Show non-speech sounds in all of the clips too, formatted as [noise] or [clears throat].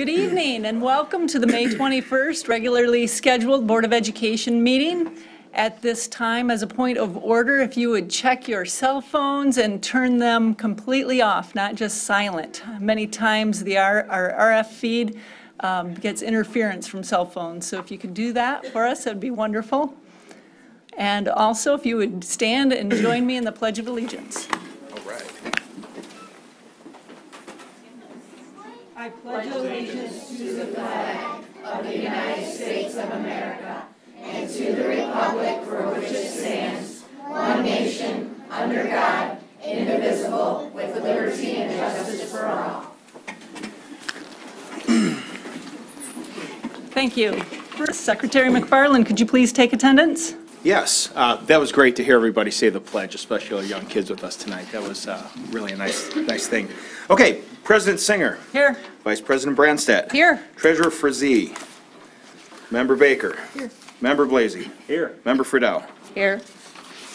Good evening and welcome to the May 21st regularly scheduled Board of Education meeting. At this time, as a point of order, if you would check your cell phones and turn them completely off, not just silent. Many times the R- our RF feed um, gets interference from cell phones, so if you could do that for us, that'd be wonderful. And also, if you would stand and join me in the Pledge of Allegiance. All right. I pledge allegiance to the flag of the United States of America and to the republic for which it stands, one nation, under God, indivisible, with liberty and justice for all. Thank you. First, Secretary McFarland, could you please take attendance? Yes, uh, that was great to hear everybody say the pledge, especially our young kids with us tonight. That was uh, really a nice, nice thing. Okay, President Singer, Here. Vice President Branstad. Here. Treasurer Frazee. Member Baker. Here. Member Blazy. Here. Member Friedel. Here.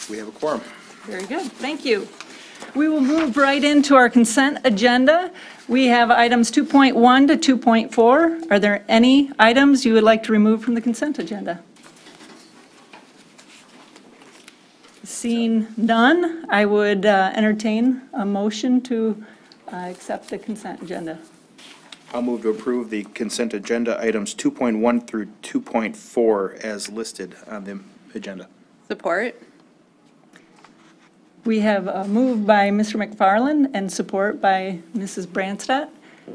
We have a quorum. Very good, thank you. We will move right into our consent agenda. We have items 2.1 to 2.4. Are there any items you would like to remove from the consent agenda? Seeing none, I would uh, entertain a motion to uh, accept the consent agenda. I'll move to approve the consent agenda items 2.1 through 2.4 as listed on the agenda. Support. We have a move by Mr. McFarland and support by Mrs. Branstad.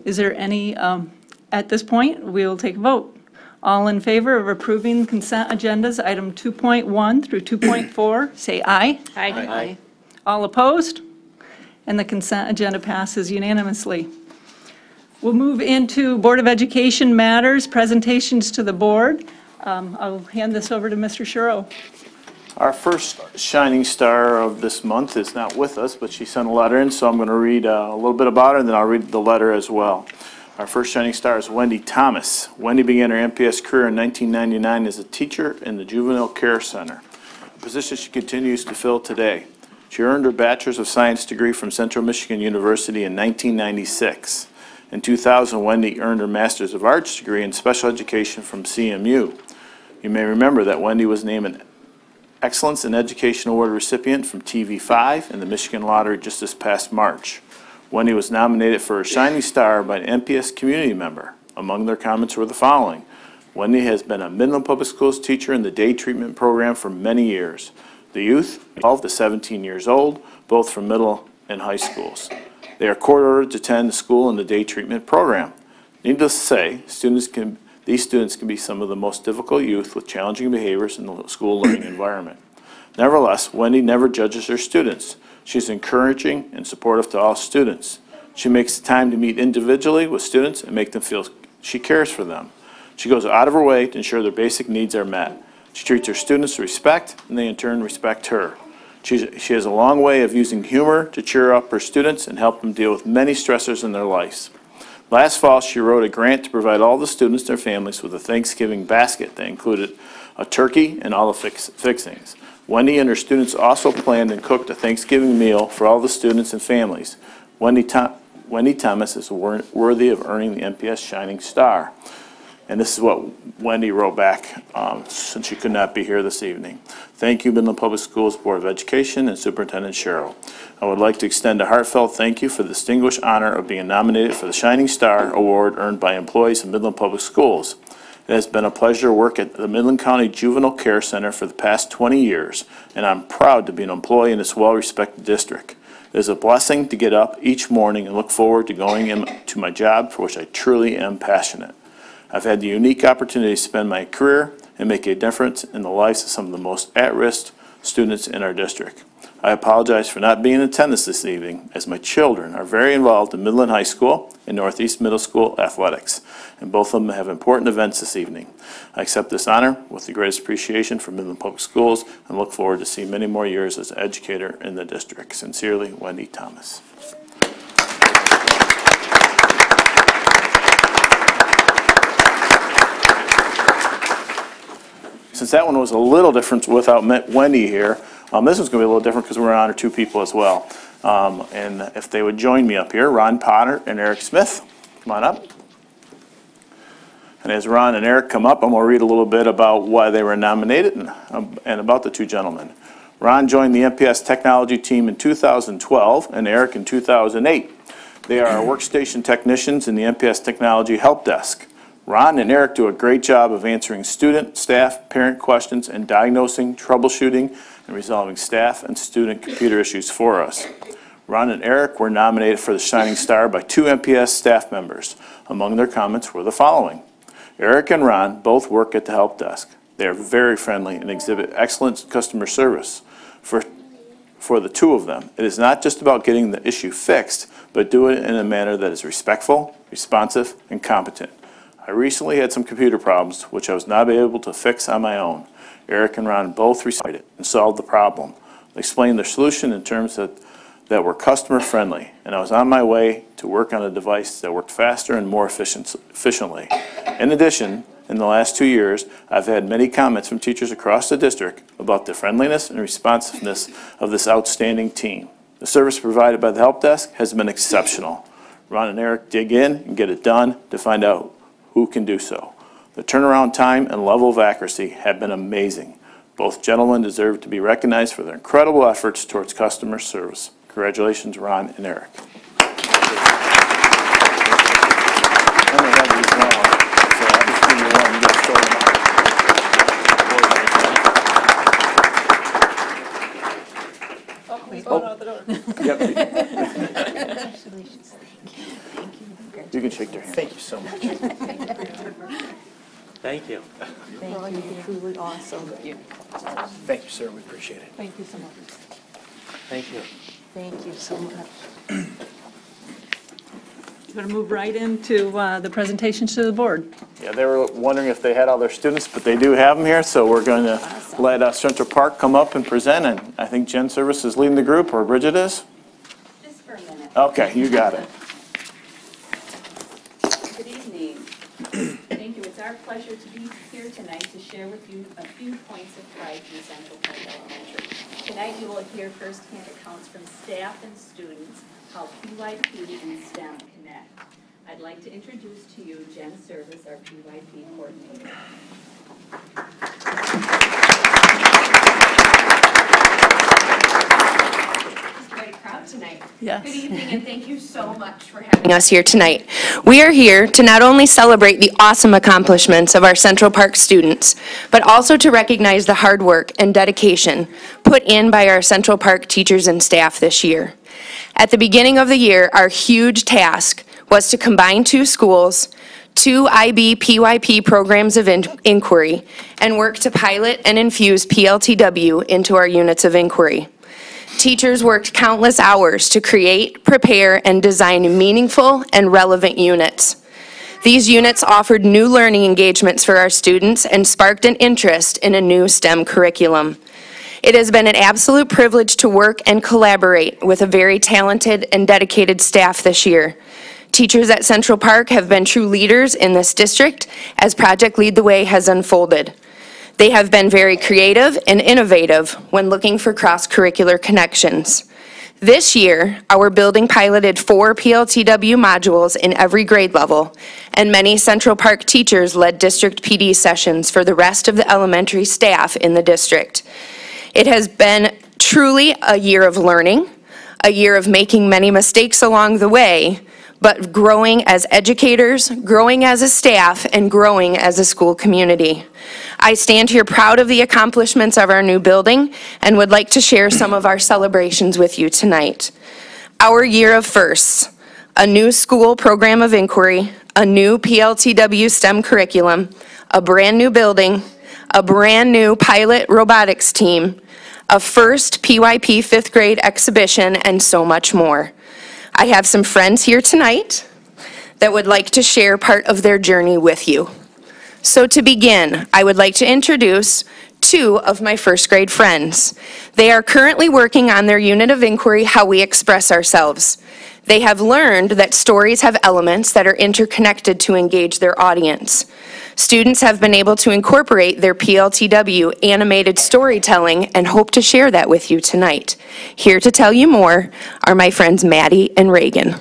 Is there any, um, at this point, we will take a vote. All in favor of approving consent agendas, item 2.1 through 2.4, say aye. Aye. All opposed? And the consent agenda passes unanimously. We'll move into Board of Education matters, presentations to the board. Um, I'll hand this over to Mr. Sharrow. Our first shining star of this month is not with us, but she sent a letter in, so I'm going to read uh, a little bit about her, and then I'll read the letter as well. Our first shining star is Wendy Thomas. Wendy began her MPS career in 1999 as a teacher in the Juvenile Care Center, a position she continues to fill today. She earned her Bachelor's of Science degree from Central Michigan University in 1996. In 2000, Wendy earned her Master's of Arts degree in Special Education from CMU. You may remember that Wendy was named an Excellence in Education Award recipient from TV5 and the Michigan Lottery just this past March. Wendy was nominated for a Shining Star by an MPS community member. Among their comments were the following. Wendy has been a Midland Public Schools teacher in the day treatment program for many years. The youth, 12 to 17 years old, both from middle and high schools. They are court-ordered to attend the school in the day treatment program. Needless to say, students can, these students can be some of the most difficult youth with challenging behaviors in the school learning environment. Nevertheless, Wendy never judges her students. She's encouraging and supportive to all students. She makes the time to meet individually with students and make them feel she cares for them. She goes out of her way to ensure their basic needs are met. She treats her students with respect, and they in turn respect her. She's, she has a long way of using humor to cheer up her students and help them deal with many stressors in their lives. Last fall, she wrote a grant to provide all the students and their families with a Thanksgiving basket that included a turkey and all the fix, fixings. Wendy and her students also planned and cooked a Thanksgiving meal for all the students and families. Wendy, Tho- Wendy Thomas is wor- worthy of earning the MPS Shining Star. And this is what Wendy wrote back, um, since she could not be here this evening. Thank you, Midland Public Schools Board of Education and Superintendent Sharrow. I would like to extend a heartfelt thank you for the distinguished honor of being nominated for the Shining Star Award earned by employees of Midland Public Schools. It has been a pleasure to work at the Midland County Juvenile Care Center for the past 20 years, and I'm proud to be an employee in this well-respected district. It is a blessing to get up each morning and look forward to going into my job for which I truly am passionate. I've had the unique opportunity to spend my career and make a difference in the lives of some of the most at-risk students in our district. I apologize for not being in attendance this evening, as my children are very involved in Midland High School and Northeast Middle School athletics, and both of them have important events this evening. I accept this honor with the greatest appreciation for Midland Public Schools and look forward to seeing many more years as an educator in the district. Sincerely, Wendy Thomas. Since that one was a little different without Wendy here, um, this one's going to be a little different because we're going to honor two people as well. Um, And if they would join me up here, Ron Potter and Eric Smith, come on up. And as Ron and Eric come up, I'm going to read a little bit about why they were nominated and um, and about the two gentlemen. Ron joined the MPS Technology Team in 2012 and Eric in 2008. They are workstation technicians in the MPS Technology Help Desk. Ron and Eric do a great job of answering student, staff, parent questions and diagnosing, troubleshooting, and resolving staff and student computer issues for us. Ron and Eric were nominated for the Shining Star by two MPS staff members. Among their comments were the following. Eric and Ron both work at the help desk. They are very friendly and exhibit excellent customer service. For, for the two of them, it is not just about getting the issue fixed, but do it in a manner that is respectful, responsive, and competent. I recently had some computer problems which I was not able to fix on my own. Eric and Ron both responded and solved the problem. They explained their solution in terms that, that were customer friendly, and I was on my way to work on a device that worked faster and more efficient, efficiently. In addition, in the last two years, I've had many comments from teachers across the district about the friendliness and responsiveness of this outstanding team. The service provided by the help desk has been exceptional. Ron and Eric dig in and get it done to find out who can do so. The turnaround time and level of accuracy have been amazing. Both gentlemen deserve to be recognized for their incredible efforts towards customer service. Congratulations, Ron and Eric. And they have these now, so I'll just give you one, you guys throw them out. Yep. You can shake their hand. Thank you so much. [laughs] Thank you. Ron, you're truly awesome. Thank you, sir, we appreciate it. Thank you so much. Thank you. Thank you so much. Going to move right into uh, the presentations to the board. Yeah, they were wondering if they had all their students, but they do have them here, so we're going to let uh, Central Park come up and present, and I think Jen Service is leading the group, or Bridget is? Just for a minute. Okay, you got it. Good evening. Thank you. It's our pleasure to be here tonight to share with you a few points of pride from Central Park Elementary. Tonight, you will hear firsthand accounts from staff and students how PYP and STEM connect. I'd like to introduce to you Jen Service, our PYP coordinator. Crowd tonight. Yes. Good evening, and thank you so much for having us here tonight. We are here to not only celebrate the awesome accomplishments of our Central Park students, but also to recognize the hard work and dedication put in by our Central Park teachers and staff this year. At the beginning of the year, our huge task was to combine two schools, two IB PYP programs of in- inquiry, and work to pilot and infuse PLTW into our units of inquiry. Teachers worked countless hours to create, prepare, and design meaningful and relevant units. These units offered new learning engagements for our students and sparked an interest in a new STEM curriculum. It has been an absolute privilege to work and collaborate with a very talented and dedicated staff this year. Teachers at Central Park have been true leaders in this district as Project Lead the Way has unfolded. They have been very creative and innovative when looking for cross-curricular connections. This year, our building piloted four PLTW modules in every grade level, and many Central Park teachers led district PD sessions for the rest of the elementary staff in the district. It has been truly a year of learning, a year of making many mistakes along the way, but growing as educators, growing as a staff, and growing as a school community. I stand here proud of the accomplishments of our new building and would like to share some of our celebrations with you tonight. Our year of firsts, a new school program of inquiry, a new PLTW STEM curriculum, a brand-new building, a brand-new pilot robotics team, a first PYP fifth grade exhibition, and so much more. I have some friends here tonight that would like to share part of their journey with you. So to begin, I would like to introduce two of my first grade friends. They are currently working on their unit of inquiry, How We Express Ourselves. They have learned that stories have elements that are interconnected to engage their audience. Students have been able to incorporate their PLTW animated storytelling and hope to share that with you tonight. Here to tell you more are my friends Maddie and Reagan.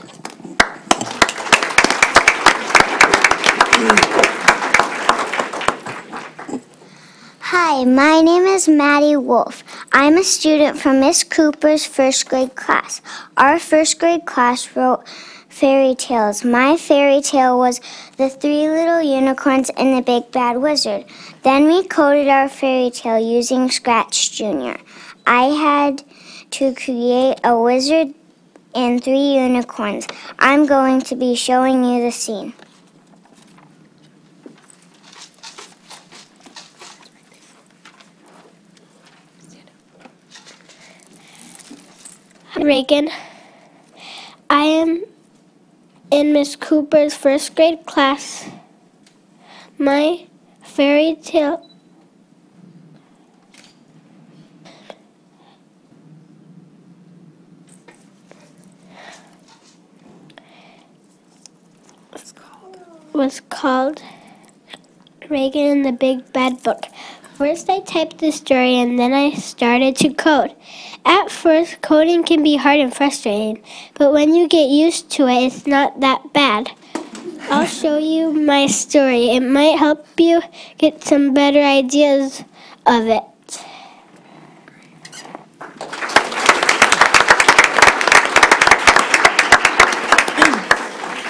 Hi, my name is Maddie Wolf. I'm a student from Miss Cooper's first grade class. Our first grade class wrote fairy tales. My fairy tale was The Three Little Unicorns and the Big Bad Wizard. Then we coded our fairy tale using Scratch Junior. I had to create a wizard and three unicorns. I'm going to be showing you the scene. Reagan. I am in Miss Cooper's first grade class. My fairy tale was called Reagan and the Big Bad Book. First, I typed the story and then I started to code. At first, coding can be hard and frustrating, but when you get used to it, it's not that bad. I'll show you my story. It might help you get some better ideas of it.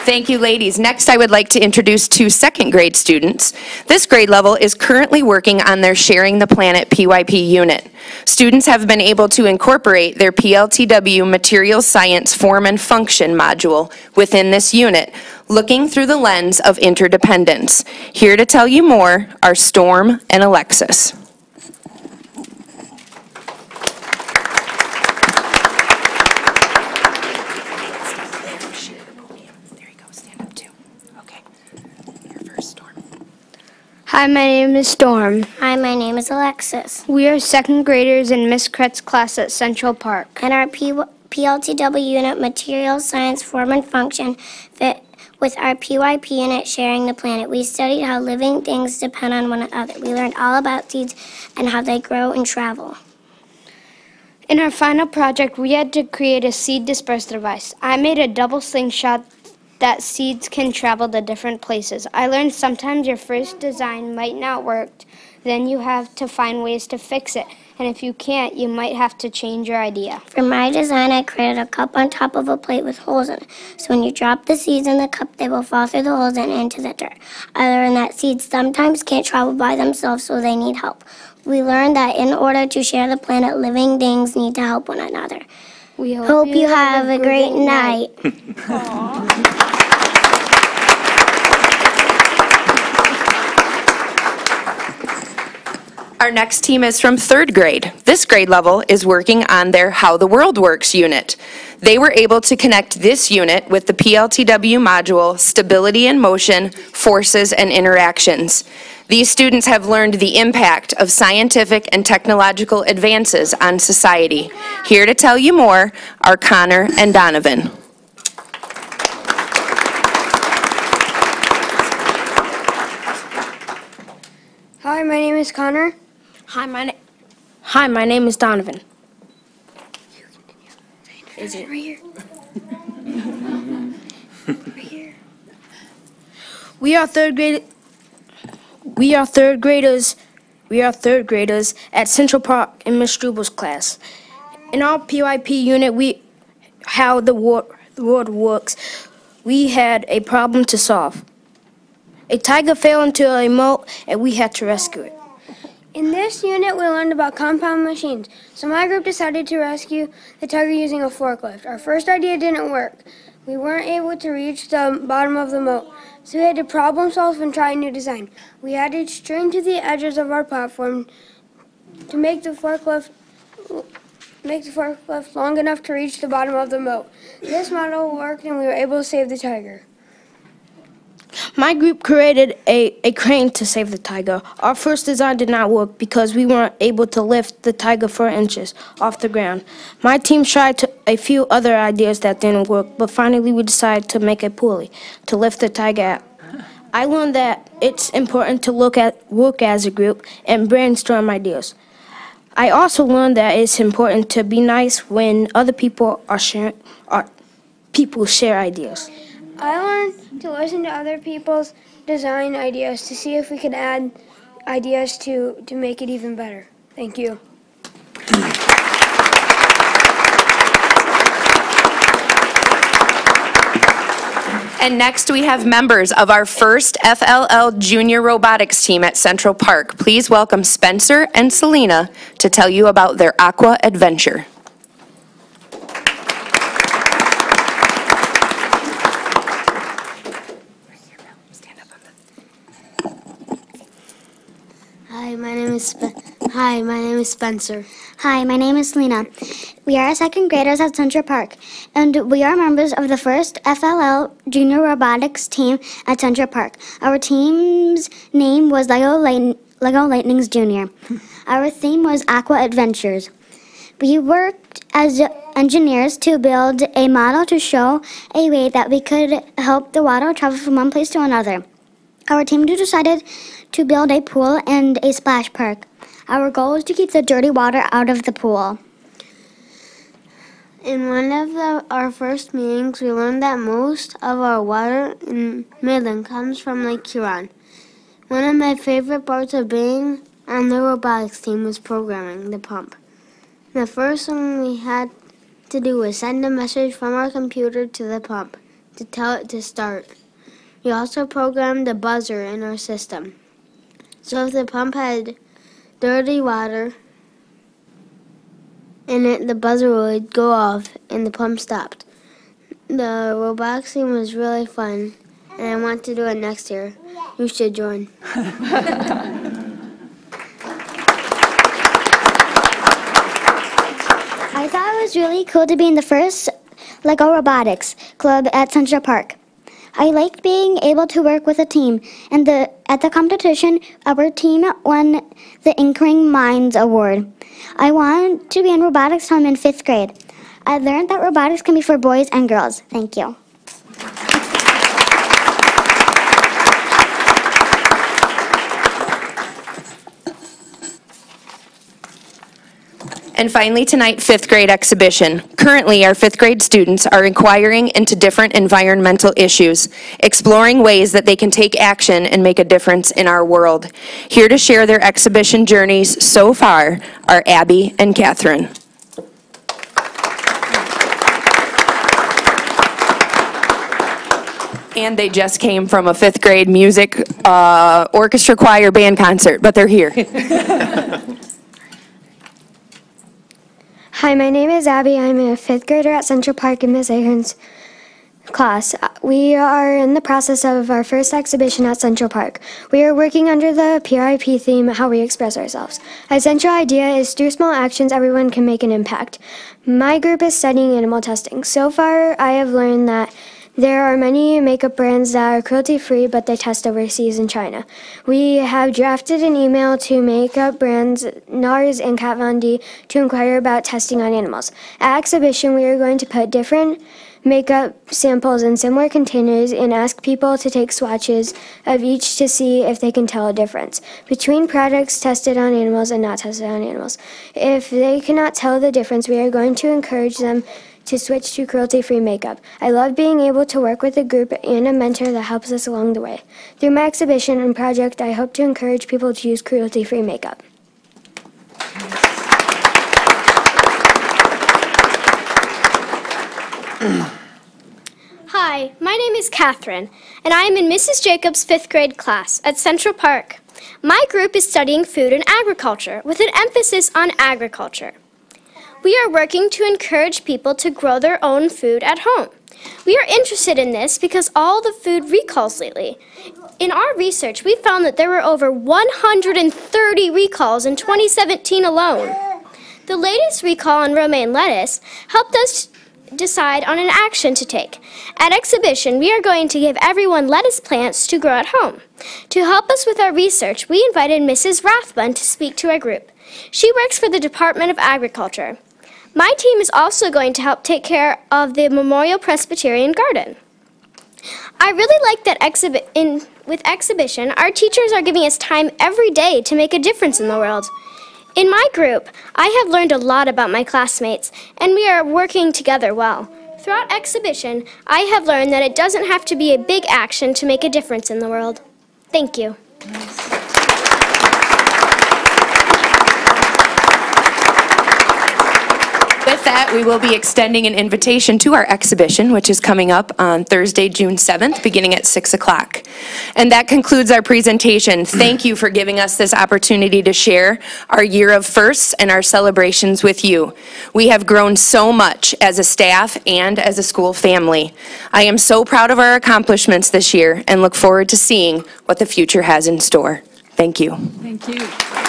Thank you, ladies. Next, I would like to introduce two second grade students. This grade level is currently working on their Sharing the Planet PYP unit. Students have been able to incorporate their PLTW Materials Science Form and Function module within this unit, looking through the lens of interdependence. Here to tell you more are Storm and Alexis. There you go, stand up too. Okay. You're first, Storm. Hi, my name is Storm. Hi, my name is Alexis. We are second graders in Miss Kretz class at Central Park. And our P- PLTW unit, Materials, Science, Form, and Function, fit with our PYP unit, Sharing the Planet. We studied how living things depend on one another. We learned all about seeds and how they grow and travel. In our final project, we had to create a seed disperser device. I made a double slingshot that seeds can travel to different places. I learned sometimes your first design might not work, then you have to find ways to fix it. And if you can't, you might have to change your idea. For my design, I created a cup on top of a plate with holes in it. So when you drop the seeds in the cup, they will fall through the holes and into the dirt. I learned that seeds sometimes can't travel by themselves, so they need help. We learned that in order to share the planet, living things need to help one another. We Hope you have a great night. [laughs] Our next team is from third grade. This grade level is working on their How the World Works unit. They were able to connect this unit with the PLTW module Stability and Motion, Forces and Interactions. These students have learned the impact of scientific and technological advances on society. Here to tell you more are Connor and Donovan. Hi, my name is Connor. Hi, my name. Hi, my name is Donovan. Is it? [laughs] We are third grade. We are third graders. We are third graders at Central Park in Miss Strubal's class. In our PYP unit, we how the war, the world works. We had a problem to solve. A tiger fell into a moat, and we had to rescue it. In this unit, we learned about compound machines. So my group decided to rescue the tiger using a forklift. Our first idea didn't work. We weren't able to reach the bottom of the moat. So we had to problem solve and try a new design. We added string to the edges of our platform to make the forklift make the forklift long enough to reach the bottom of the moat. This model worked and we were able to save the tiger. My group created a, a crane to save the tiger. Our first design did not work because we weren't able to lift the tiger four inches off the ground. My team tried a few other ideas that didn't work, but finally we decided to make a pulley to lift the tiger. I learned that it's important to look at work as a group and brainstorm ideas. I also learned that it's important to be nice when other people are sharing, are, people share ideas. I learned to listen to other people's design ideas to see if we could add ideas to, to make it even better. Thank you. And next, we have members of our first FLL Junior Robotics team at Central Park. Please welcome Spencer and Selena to tell you about their aqua adventure. Hi, my name is Spe- Hi, my name is Spencer. Hi, my name is Lena. We are second graders at Central Park, and we are members of the first FLL Junior Robotics team at Central Park. Our team's name was Lego, Light- Lego Lightnings Junior. [laughs] Our theme was Aqua Adventures. We worked as engineers to build a model to show a way that we could help the water travel from one place to another. Our team decided to build a pool and a splash park. Our goal is to keep the dirty water out of the pool. In one of the, our first meetings, we learned that most of our water in Midland comes from Lake Huron. One of my favorite parts of being on the robotics team was programming the pump. The first thing we had to do was send a message from our computer to the pump to tell it to start. We also programmed a buzzer in our system. So if the pump had dirty water in it, the buzzer would go off and the pump stopped. The robotics team was really fun, and I want to do it next year. You should join. [laughs] I thought it was really cool to be in the first Lego Robotics Club at Central Park. I liked being able to work with a team, and the, at the competition, our team won the Inquiring Minds Award. I want to be in robotics I'm in fifth grade. I learned that robotics can be for boys and girls. Thank you. And finally, tonight, fifth grade exhibition. Currently, our fifth grade students are inquiring into different environmental issues, exploring ways that they can take action and make a difference in our world. Here to share their exhibition journeys so far are Abby and Catherine. And they just came from a fifth grade music uh, orchestra choir band concert, but they're here. [laughs] Hi, my name is Abby. I'm a fifth grader at Central Park in Ms. Ahern's class. Uh, We are in the process of our first exhibition at Central Park. We are working under the PYP theme, How We Express Ourselves. Our central idea is through small actions, everyone can make an impact. My group is studying animal testing. So far, I have learned that there are many makeup brands that are cruelty free, but they test overseas in China. We have drafted an email to makeup brands NARS and Kat Von D to inquire about testing on animals. At exhibition, we are going to put different makeup samples in similar containers and ask people to take swatches of each to see if they can tell a difference between products tested on animals and not tested on animals. If they cannot tell the difference, we are going to encourage them to switch to cruelty free makeup. I love being able to work with a group and a mentor that helps us along the way. Through my exhibition and project, I hope to encourage people to use cruelty free makeup. Hi, my name is Catherine, and I am in Mrs. Jacobs' fifth grade class at Central Park. My group is studying food and agriculture with an emphasis on agriculture. We are working to encourage people to grow their own food at home. We are interested in this because all the food recalls lately. In our research, we found that there were over 130 recalls in 2017 alone. The latest recall on romaine lettuce helped us decide on an action to take. At exhibition, we are going to give everyone lettuce plants to grow at home. To help us with our research, we invited Mrs. Rathbun to speak to our group. She works for the Department of Agriculture. My team is also going to help take care of the Memorial Presbyterian Garden. I really like that in with exhibition, our teachers are giving us time every day to make a difference in the world. In my group, I have learned a lot about my classmates, and we are working together well. Throughout exhibition, I have learned that it doesn't have to be a big action to make a difference in the world. Thank you. We will be extending an invitation to our exhibition, which is coming up on Thursday, June 7th, beginning at 6 o'clock. And that concludes our presentation. Thank you for giving us this opportunity to share our year of firsts and our celebrations with you. We have grown so much as a staff and as a school family. I am so proud of our accomplishments this year and look forward to seeing what the future has in store. Thank you. Thank you.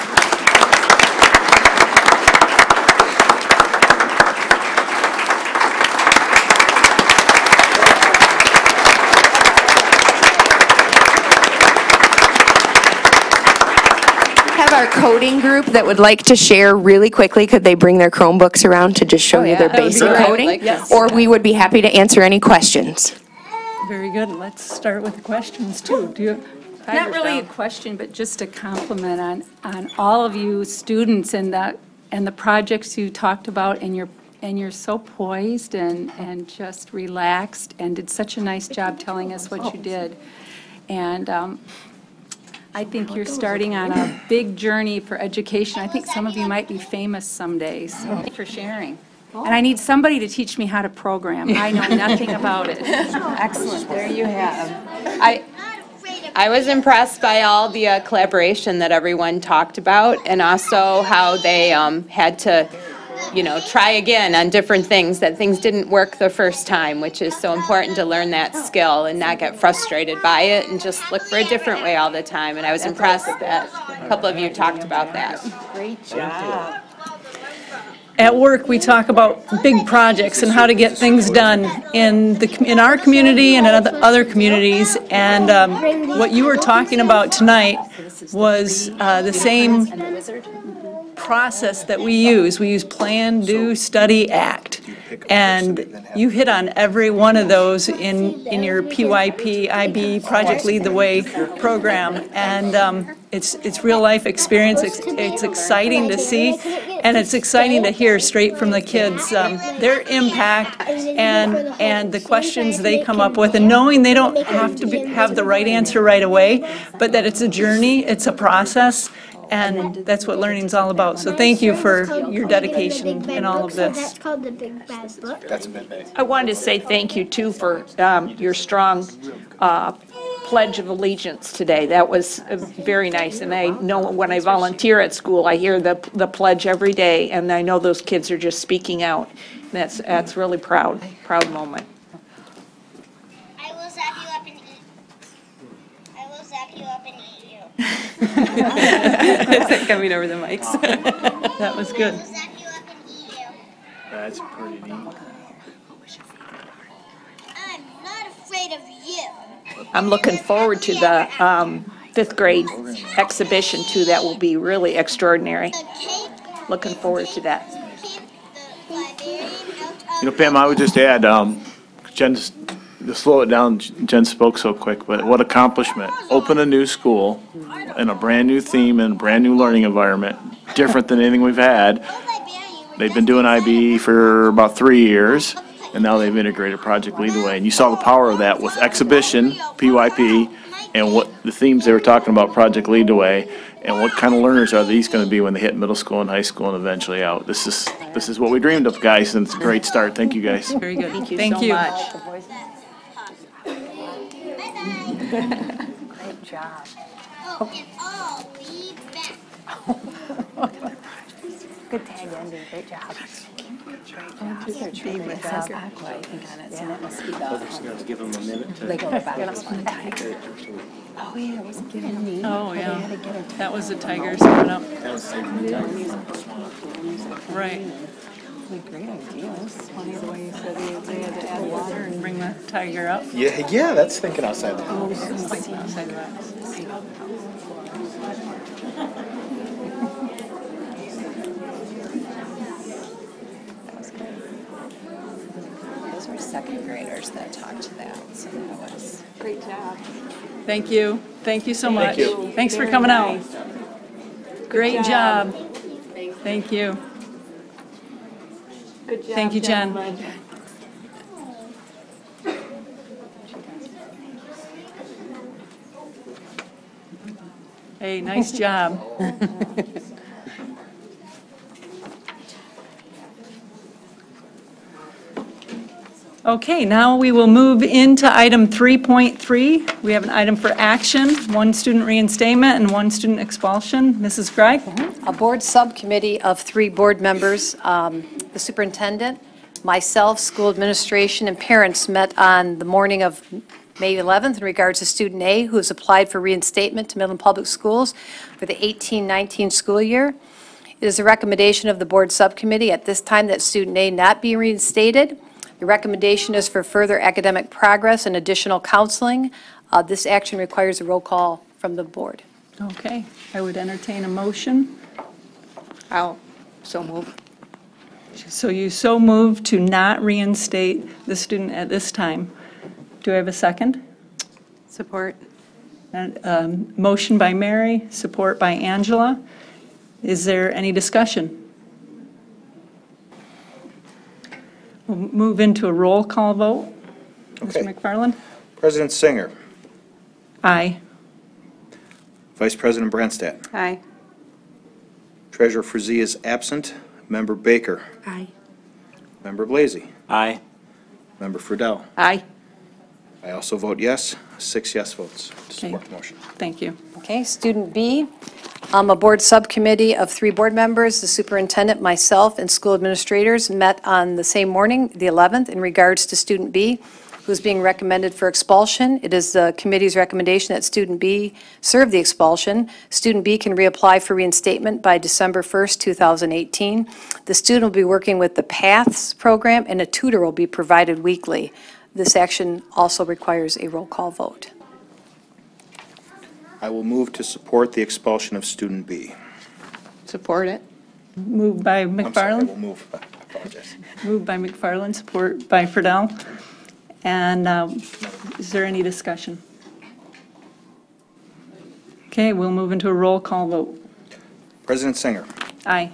have our coding group that would like to share really quickly. Could they bring their Chromebooks around to just show you their That would be basic great. coding? Yes. Or we would be happy to answer any questions. Very good. Let's start with the questions, too. Do you? Not really a question, but just a compliment on, on all of you students and the, and the projects you talked about, and you're, and you're so poised and, and just relaxed, and did such a nice job telling us what you did. And um, I think you're starting on a big journey for education. I think some of you might be famous someday, so thank you for sharing. And I need somebody to teach me how to program. I know [laughs] nothing about it. Excellent, there you have. I, I was impressed by all the uh, collaboration that everyone talked about, and also how they um, had to, you know, try again on different things, that things didn't work the first time, which is so important to learn that skill and not get frustrated by it, and just look for a different way all the time. And I was impressed that a couple of you talked about that. Great job. At work, we talk about big projects and how to get things done in the, in our community and in other- other communities. And um, what you were talking about tonight was uh, the same process that we use. We use plan, do, study, act. And you hit on every one of those in, in your PYP, IB, Project Lead the Way program. And um, it's, it's real-life experience. It's it's exciting to see, and it's exciting to hear straight from the kids, um, their impact and, and the questions they come up with, and knowing they don't have to be- have the right answer right away, but that it's a journey, it's a process, and that's what learning's all about. So thank you for your dedication in all of this. That's called the Big Bad Book. That's a bit big. I wanted to say thank you too for um, your strong uh, pledge of allegiance today. That was uh, very nice. And I know when I volunteer at school, I hear the, the pledge every day, and I know those kids are just speaking out. That's, that's really proud, proud moment. I will zap you up and eat. I will zap you up and eat you. Is it coming over the mics? That was good. Zap you up and eat you. That's pretty neat. I'm not afraid of you. I'm looking forward to the um, fifth grade exhibition too. That will be really extraordinary. Looking forward to that. You know, Pam, I would just add, um, Jen, just- to slow it down, Jen spoke so quick, but what accomplishment. Open a new school in a brand-new theme and brand-new learning environment, different than anything we've had. They've been doing IB for about three years, and now they've integrated Project Lead the Way. And you saw the power of that with exhibition, PYP, and what the themes they were talking about, Project Lead the Way, and what kind of learners are these going to be when they hit middle school and high school and eventually out. This is, this is what we dreamed of, guys, and it's a great start. Thank you, guys. Very good. Thank you Thank so you. much. Great job. Oh, and I'll be back. Good tag ending, great job. Great job. It says aqua, I think on it, so that must be the. Give them a minute to. They go back this one. Oh, yeah, it wasn't giving me. Oh, They had to yeah. get it. That was the Tigers coming up. Right. Great ideas. Funny the way you said they, they had to add water and Bring the Tiger up. Yeah, yeah, that's thinking outside the Oh, box. Outside the box. Those were second graders that talked to that, so that was. Great job. Thank you. Thank you so much. you. Thanks for Very coming out. Great job. job. Thank you. Good job. Thank you, Jen. gentlemen. Hey, nice job. [laughs] Okay, now we will move into item 3.3. We have an item for action, one student reinstatement and one student expulsion. Mrs. Greig? A board subcommittee of three board members, um, the superintendent, myself, school administration, and parents met on the morning of May 11th in regards to student A, who has applied for reinstatement to Midland Public Schools for the 18-19 school year. It is a recommendation of the board subcommittee at this time that student A not be reinstated. The recommendation is for further academic progress and additional counseling. Uh, This action requires a roll call from the board. Okay, I would entertain a motion. I'll so move. So you so move to not reinstate the student at this time. Do I have a second? Support. And, um, Motion by Mary, support by Angela. Is there any discussion? We'll move into a roll call vote. Okay. Mr. McFarland? President Singer, Aye. Vice President Branstad, Aye. Treasurer Frazee is absent, Member Baker, Aye. Member Blazy, Aye. Member Friedel. Aye. I also vote yes, six yes votes to support Okay. the motion. Thank you. Okay, student B, um, a board subcommittee of three board members, the superintendent, myself, and school administrators met on the same morning, the 11th, in regards to student B, who's being recommended for expulsion. It is the committee's recommendation that student B serve the expulsion. Student B can reapply for reinstatement by December 1st, 2018. The student will be working with the PATHS program, and a tutor will be provided weekly. This action also requires a roll call vote. I will move to support the expulsion of student B. Support it. Moved by I'm sorry, I McFarland? will move. I apologize. Moved by McFarland, support by Friedel. And um, is there any discussion? Okay, we'll move into a roll call vote. President Singer, Aye.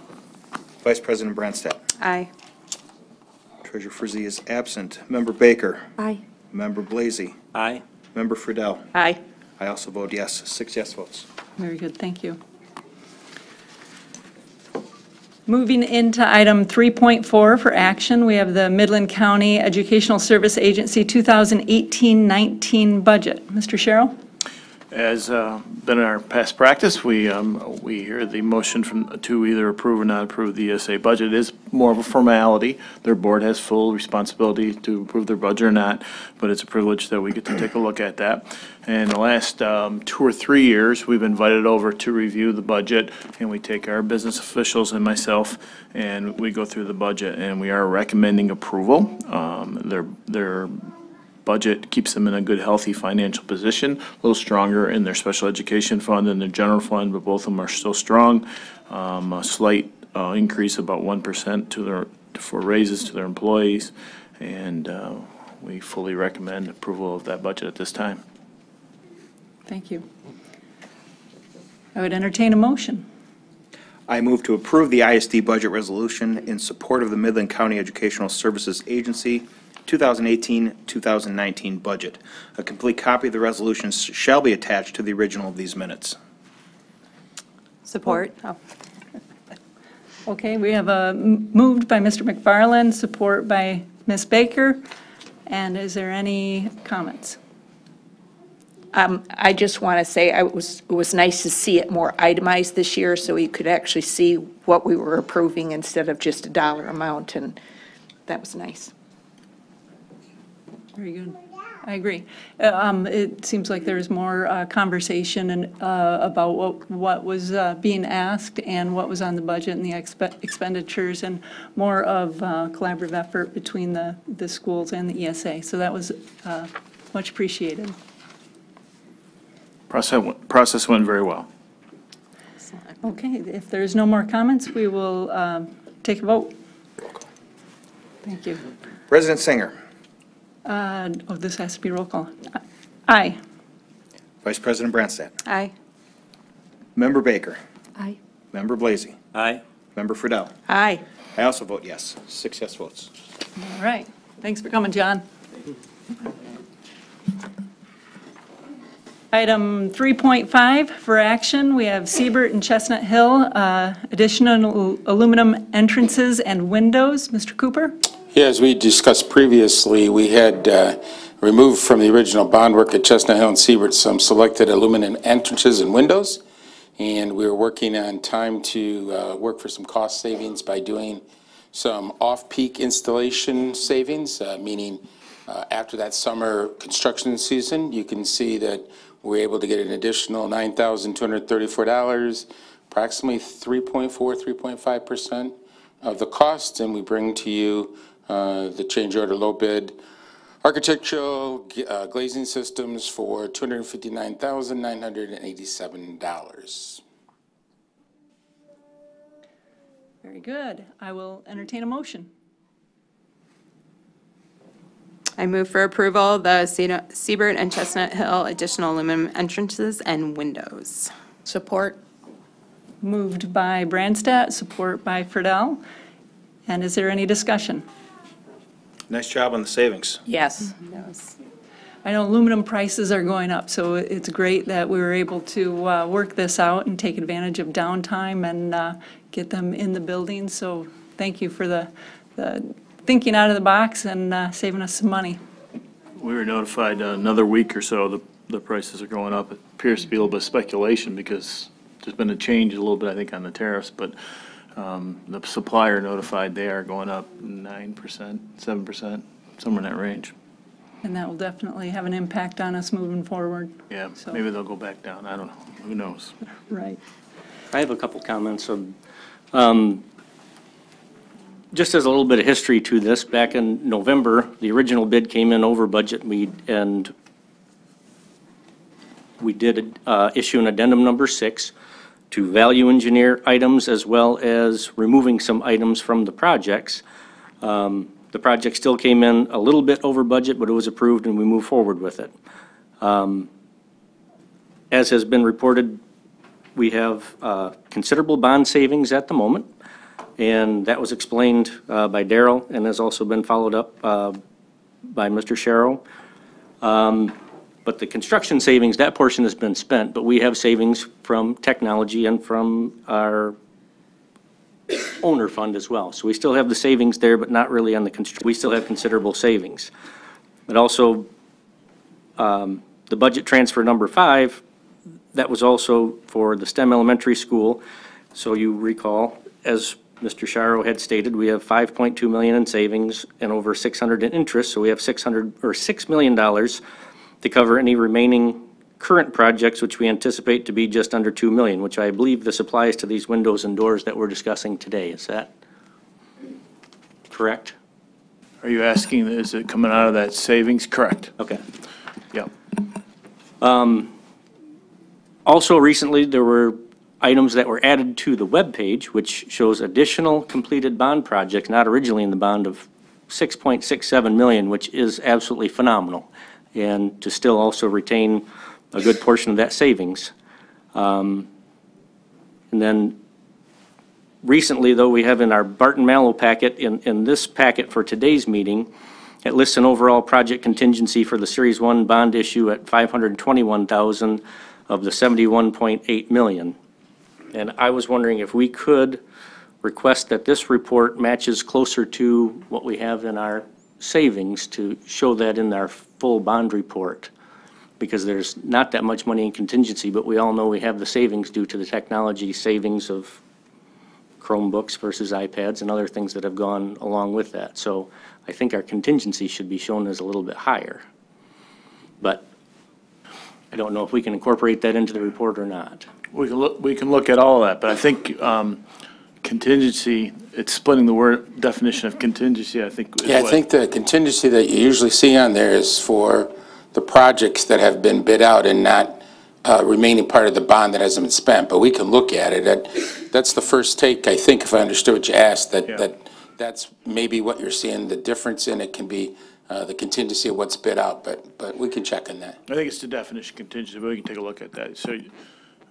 Vice President Branstad, Aye. Treasurer Frazee is absent, Member Baker, Aye. Member Blazy, Aye. Member Friedel. Aye. I also vote yes, six yes votes. Very good, thank you. Moving into item 3.4 for action, we have the Midland County Educational Service Agency 2018-19 budget. Mr. Sharrow? As uh, been our past practice, we, um, we hear the motion from, to either approve or not approve the ESA budget. It is more of a formality. Their board has full responsibility to approve their budget or not, but it's a privilege that we get to take a look at that. And the last um, two or three years, we've been invited over to review the budget, and we take our business officials and myself, and we go through the budget, and we are recommending approval. Um, Their, their budget keeps them in a good, healthy financial position, a little stronger in their special education fund and their general fund, but both of them are still strong. Um, A slight uh, increase, about 1% to their, for raises to their employees, and uh, we fully recommend approval of that budget at this time. Thank you. I would entertain a motion. I move to approve the ISD budget resolution in support of the Midland County Educational Services Agency 2018-2019 budget. A complete copy of the resolution shall be attached to the original of these minutes. Support. [laughs] Okay, we have a m- moved by Mr. McFarland, support by Ms. Baker. And is there any comments? Um, I just want to say, I was, it was nice to see it more itemized this year, so we could actually see what we were approving instead of just a dollar amount, and that was nice. Very good. I agree. Uh, um, It seems like there's more uh, conversation and, uh, about what, what was uh, being asked and what was on the budget and the expe- expenditures, and more of uh, collaborative effort between the, the schools and the ESA. So that was uh, much appreciated. Process, went- process went very well. Okay, if there's no more comments, we will um, take a vote. Thank you. President Singer, Uh, Oh, this has to be roll call. Aye. Vice President Branstad, Aye. Member Baker, Aye. Member Blazy, Aye. Member Friedel. Aye. I also vote yes, six yes votes. All right. Thanks for coming, John. Item 3.5 for action, we have Siebert and Chestnut Hill, uh, additional aluminum entrances and windows. Mr. Cooper? Yeah, as we discussed previously, we had uh, removed from the original bond work at Chestnut Hill and Siebert some selected aluminum entrances and windows, and we were working on time to uh, work for some cost savings by doing some off-peak installation savings, uh, meaning uh, after that summer construction season, you can see that we're able to get an additional $9,234, approximately 3.4, 3.5% of the cost, and we bring to you uh, the change order low bid architectural uh, glazing systems for $259,987. Very good. I will entertain a motion. I move for approval, the Cedar- Siebert and Chestnut Hill additional aluminum entrances and windows. Support. Moved by Branstad, support by Friedel. And is there any discussion? Nice job on the savings. Yes. I know aluminum prices are going up, so it's great that we were able to uh, work this out and take advantage of downtime and uh, get them in the building. So thank you for the, the thinking out of the box and uh, saving us some money. We were notified uh, another week or so, the, the prices are going up. It appears to be a little bit of speculation because there's been a change a little bit, I think, on the tariffs, but um, the supplier notified they are going up 9%, 7%, somewhere in that range. And that will definitely have an impact on us moving forward. Yeah, So- maybe they'll go back down, I don't know, who knows? Right. I have a couple comments. Um, um, Just as a little bit of history to this, back in November, the original bid came in over budget, we, and we did uh, issue an addendum number six to value engineer items as well as removing some items from the projects. Um, The project still came in a little bit over budget, but it was approved and we moved forward with it. Um, As has been reported, we have uh, considerable bond savings at the moment, and that was explained uh, by Daryl and has also been followed up uh, by Mr. Sharrow. Um, But the construction savings, that portion has been spent, but we have savings from technology and from our owner fund as well. So we still have the savings there, but not really on the, constr- we still have considerable savings. But also, um, the budget transfer number five, that was also for the STEM elementary school. So you recall, as Mr. Sharo had stated, we have 5.2 million in savings and over 600 in interest, so we have 600, or $6 million to cover any remaining current projects, which we anticipate to be just under 2 million, which I believe this applies to these windows and doors that we're discussing today. Is that correct? Are you asking, is it coming out of that savings? Correct. Okay. Yep. Um, Also, recently, there were items that were added to the web page, which shows additional completed bond projects, not originally in the bond of 6.67 million, which is absolutely phenomenal, and to still also retain a good portion of that savings. Um, And then recently, though, we have in our Barton Malow packet, in, in this packet for today's meeting, it lists an overall project contingency for the Series 1 bond issue at 521,000 of the 71.8 million. And I was wondering if we could request that this report matches closer to what we have in our savings to show that in our full bond report. Because there's not that much money in contingency, but we all know we have the savings due to the technology savings of Chromebooks versus iPads and other things that have gone along with that. So I think our contingency should be shown as a little bit higher. But I don't know if we can incorporate that into the report or not. We can look, we can look at all that, but I think um, contingency, it's splitting the word, definition of contingency, I think. is Yeah, I what- think the contingency that you usually see on there is for the projects that have been bid out and not uh, remaining part of the bond that hasn't been spent, but we can look at it. That- That's the first take, I think, if I understood what you asked, that, that, that's maybe what you're seeing, the difference in it can be uh, the contingency of what's bid out, but, but we can check on that. I think it's the definition of contingency, but we can take a look at that. So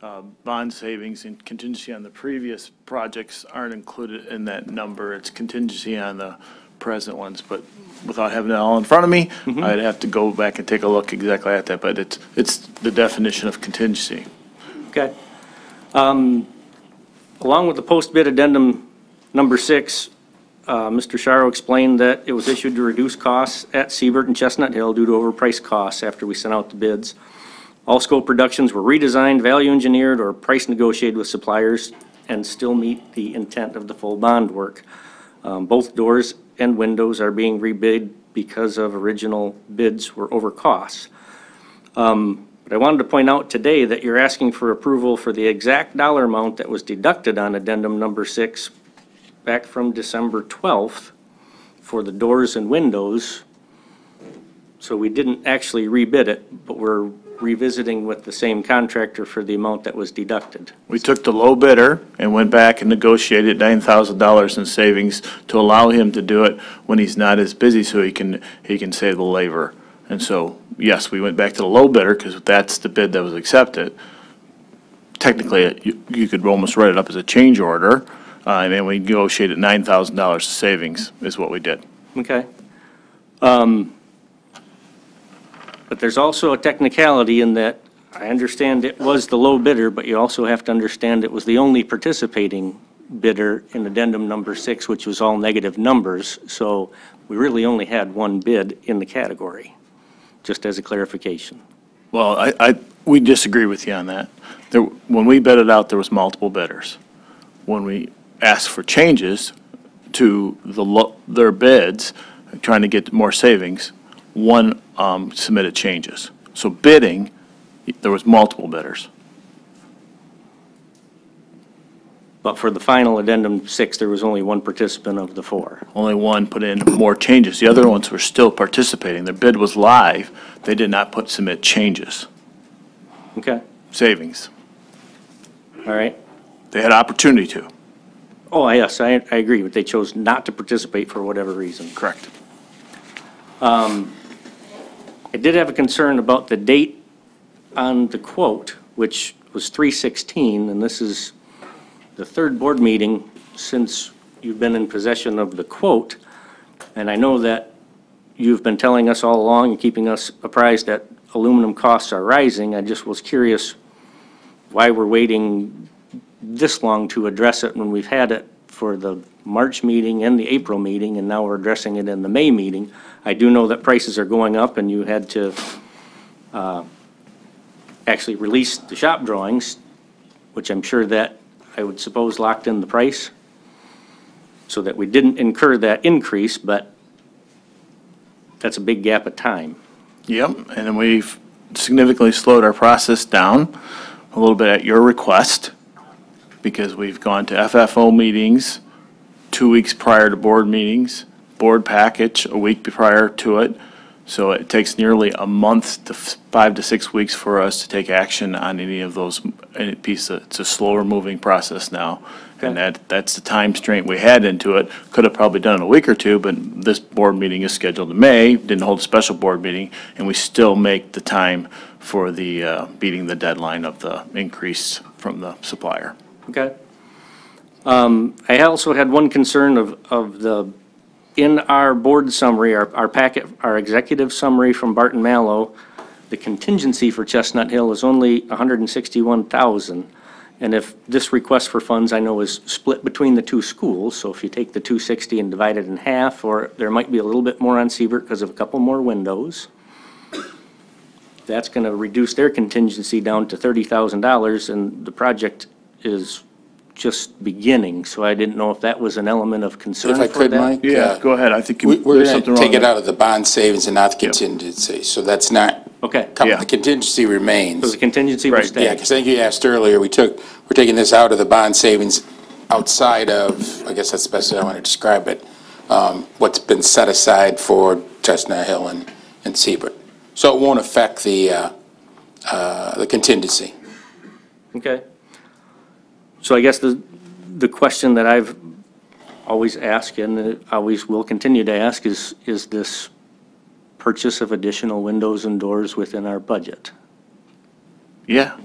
uh, bond savings and contingency on the previous projects aren't included in that number. It's contingency on the present ones, but without having it all in front of me, I'd have to go back and take a look exactly at that, but it's, it's the definition of contingency. Okay. Um, Along with the post-bid addendum number six, uh, Mr. Sharrow explained that it was issued to reduce costs at Siebert and Chestnut Hill due to overpriced costs after we sent out the bids. All scope productions were redesigned, value engineered, or price negotiated with suppliers and still meet the intent of the full bond work. Um, Both doors and windows are being rebid because of original bids were over costs. Um, But I wanted to point out today that you're asking for approval for the exact dollar amount that was deducted on addendum number six back from December 12th for the doors and windows. So we didn't actually rebid it, but we're revisiting with the same contractor for the amount that was deducted. We took the low bidder and went back and negotiated nine thousand dollars in savings to allow him to do it when he's not as busy, so he can, he can save the labor. And so, yes, we went back to the low bidder, because that's the bid that was accepted. Technically, you, you could almost write it up as a change order, uh, and then we negotiated nine thousand dollars savings, is what we did. Okay. Um, But there's also a technicality in that I understand it was the low bidder, but you also have to understand it was the only participating bidder in addendum number six, which was all negative numbers. So we really only had one bid in the category, just as a clarification. Well, I, I, we disagree with you on that. There, when we bid it out, there was multiple bidders. When we asked for changes to the, their bids, trying to get more savings, one, um, submitted changes. So bidding, there was multiple bidders. But for the final addendum six, there was only one participant of the four. Only one put in more changes. The other ones were still participating. Their bid was live. They did not put, submit changes, Okay, savings. all right. They had opportunity to. Oh, yes, I, I agree, but they chose not to participate for whatever reason. Correct. Um, I did have a concern about the date on the quote, which was 3/16, and this is the third board meeting since you've been in possession of the quote. And I know that you've been telling us all along and keeping us apprised that aluminum costs are rising. I just was curious why we're waiting this long to address it when we've had it for the March meeting and the April meeting, and now we're addressing it in the May meeting. I do know that prices are going up, and you had to uh, actually release the shop drawings, which I'm sure that, I would suppose, locked in the price, so that we didn't incur that increase, but that's a big gap of time. Yep, and then we've significantly slowed our process down a little bit at your request, because we've gone to FFO meetings two weeks prior to board meetings, board package a week prior to it. So it takes nearly a month to f- five to six weeks for us to take action on any of those, any piece of, it's a slower moving process now. And that, that's the time strain we had into it. Could have probably done it in a week or two, but this board meeting is scheduled in May, didn't hold a special board meeting, and we still make the time for the, uh, beating the deadline of the increase from the supplier. Okay. Um, I also had one concern of, of the, in our board summary, our, our packet, our executive summary from Barton Malow, the contingency for Chestnut Hill is only hundred and sixty-one thousand. And if this request for funds, I know, is split between the two schools, so if you take the two sixty and divide it in half, or there might be a little bit more on Siebert because of a couple more windows. That's gonna reduce their contingency down to thirty thousand dollars, and the project is just beginning, so I didn't know if that was an element of concern If I for could, that. Mike? Yeah, uh, go ahead, I think we- you- We're there's going something to wrong take it there. out of the bond savings and not the contingency, so that's not, Okay, com- Yeah. the contingency remains. so the contingency will Right, stay. Yeah, because I think you asked earlier, we took, we're taking this out of the bond savings outside of, I guess that's the best way I want to describe it, um, what's been set aside for Chestnut Hill and, and Siebert. So it won't affect the, uh, uh, the contingency. Okay. So I guess the, the question that I've always asked and always will continue to ask is, is this purchase of additional windows and doors within our budget? Yeah,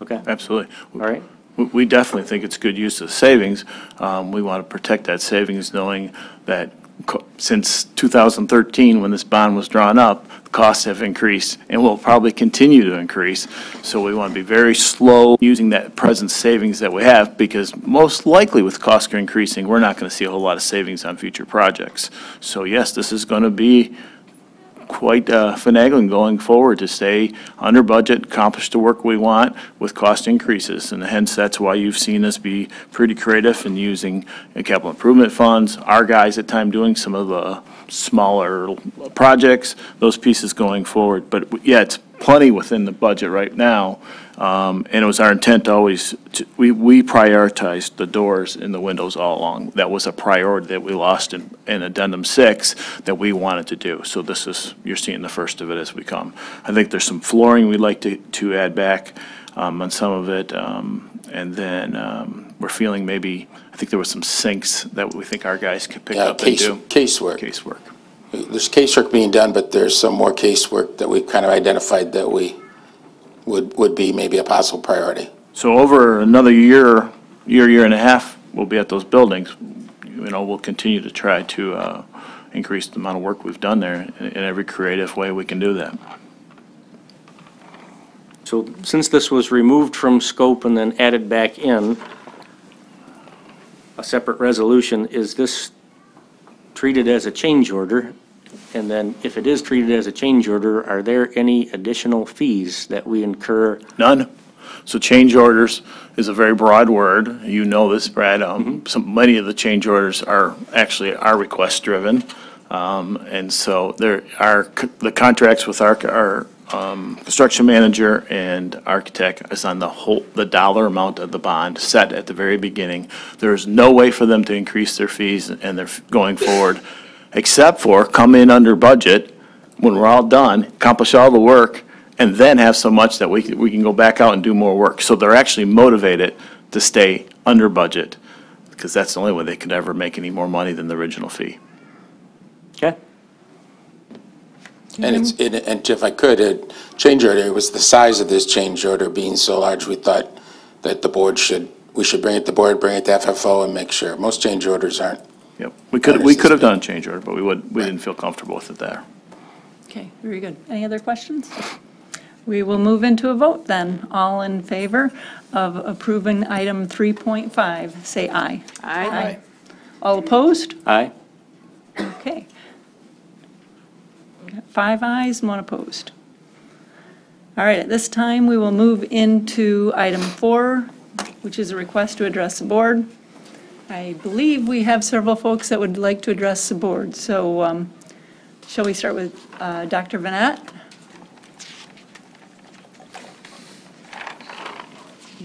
Okay, absolutely. all right, We- We definitely think it's good use of savings. Um, We want to protect that savings, knowing that co- since 2013, when this bond was drawn up, costs have increased and will probably continue to increase. So we want to be very slow using that present savings that we have, because most likely with costs increasing, we're not going to see a whole lot of savings on future projects. So yes, this is going to be quite uh, finagling going forward to stay under budget, accomplish the work we want with cost increases. And hence, that's why you've seen us be pretty creative in using capital improvement funds, our guys at time doing some of the smaller projects, those pieces going forward. But yeah, it's plenty within the budget right now. Um, And it was our intent to always, to- we we prioritized the doors and the windows all along. That was a priority that we lost in in addendum six that we wanted to do. So this is, you're seeing the first of it as we come. I think there's some flooring we'd like to to add back um, on some of it. um, And then um, we're feeling maybe, think there was some sinks that we think our guys could pick Yeah, up and case- do. casework. Casework. There's casework being done, but there's some more casework that we've kind of identified that we would, would be maybe a possible priority. So over another year, year, year and a half, we'll be at those buildings. You know, we'll continue to try to uh, increase the amount of work we've done there in in every creative way we can do that. So since this was removed from scope and then added back in, a separate resolution, is this treated as a change order? And then if it is treated as a change order, are there any additional fees that we incur? None. So change orders is a very broad word. You know this, Brad. Um, Some, many of the change orders are actually are request-driven. Um, And so there are, c- the contracts with our, our um, construction manager and architect is on the whole, the dollar amount of the bond set at the very beginning. There is no way for them to increase their fees and they're going forward, except for come in under budget when we're all done, accomplish all the work, and then have so much that we, we can go back out and do more work. So they're actually motivated to stay under budget, because that's the only way they could ever make any more money than the original fee. Okay. And it's, and and if I could, it, change order, it was the size of this change order being so large, we thought that the board should, we should bring it to the board, bring it to FFO and make sure. Most change orders aren't. Yep. We could, we could have done a change order, but we would, we didn't feel comfortable with it there. Okay, very good. Any other questions? We will move into a vote then. All in favor of approving item 3.5, say aye. Aye. All opposed? Aye. Okay. Five ayes one opposed. All right, at this time, we will move into item four, which is a request to address the board. I believe we have several folks that would like to address the board, so um, shall we start with uh, Dr. Vanette?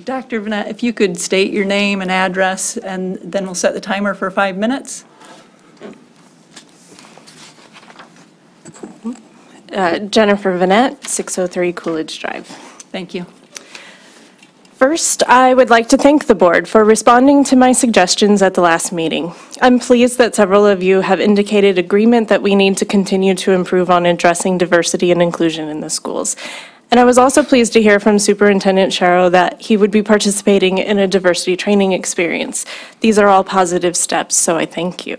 Dr. Vanette, if you could state your name and address, and then we'll set the timer for five minutes. Uh, Jennifer Vanette, 603 Coolidge Drive. Thank you. First, I would like to thank the board for responding to my suggestions at the last meeting. I'm pleased that several of you have indicated agreement that we need to continue to improve on addressing diversity and inclusion in the schools. And I was also pleased to hear from Superintendent Sharrow that he would be participating in a diversity training experience. These are all positive steps, so I thank you.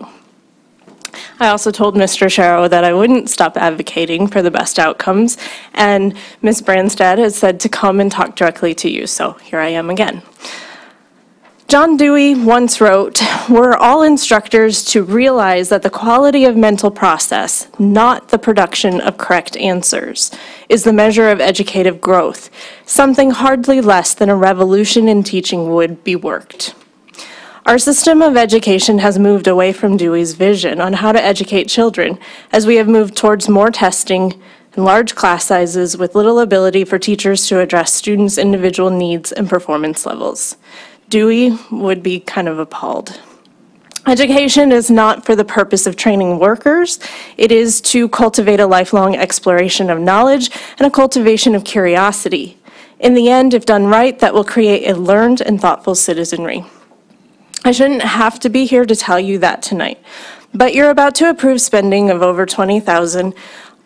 I also told Mr. Sharrow that I wouldn't stop advocating for the best outcomes, and Ms. Branstad has said to come and talk directly to you, so here I am again. John Dewey once wrote, "We're all instructors to realize that the quality of mental process, not the production of correct answers, is the measure of educative growth. Something hardly less than a revolution in teaching would be worked." Our system of education has moved away from Dewey's vision on how to educate children, as we have moved towards more testing and large class sizes with little ability for teachers to address students' individual needs and performance levels. Dewey would be kind of appalled. Education is not for the purpose of training workers. It is to cultivate a lifelong exploration of knowledge and a cultivation of curiosity. In the end, if done right, that will create a learned and thoughtful citizenry. I shouldn't have to be here to tell you that tonight, but you're about to approve spending of over 20,000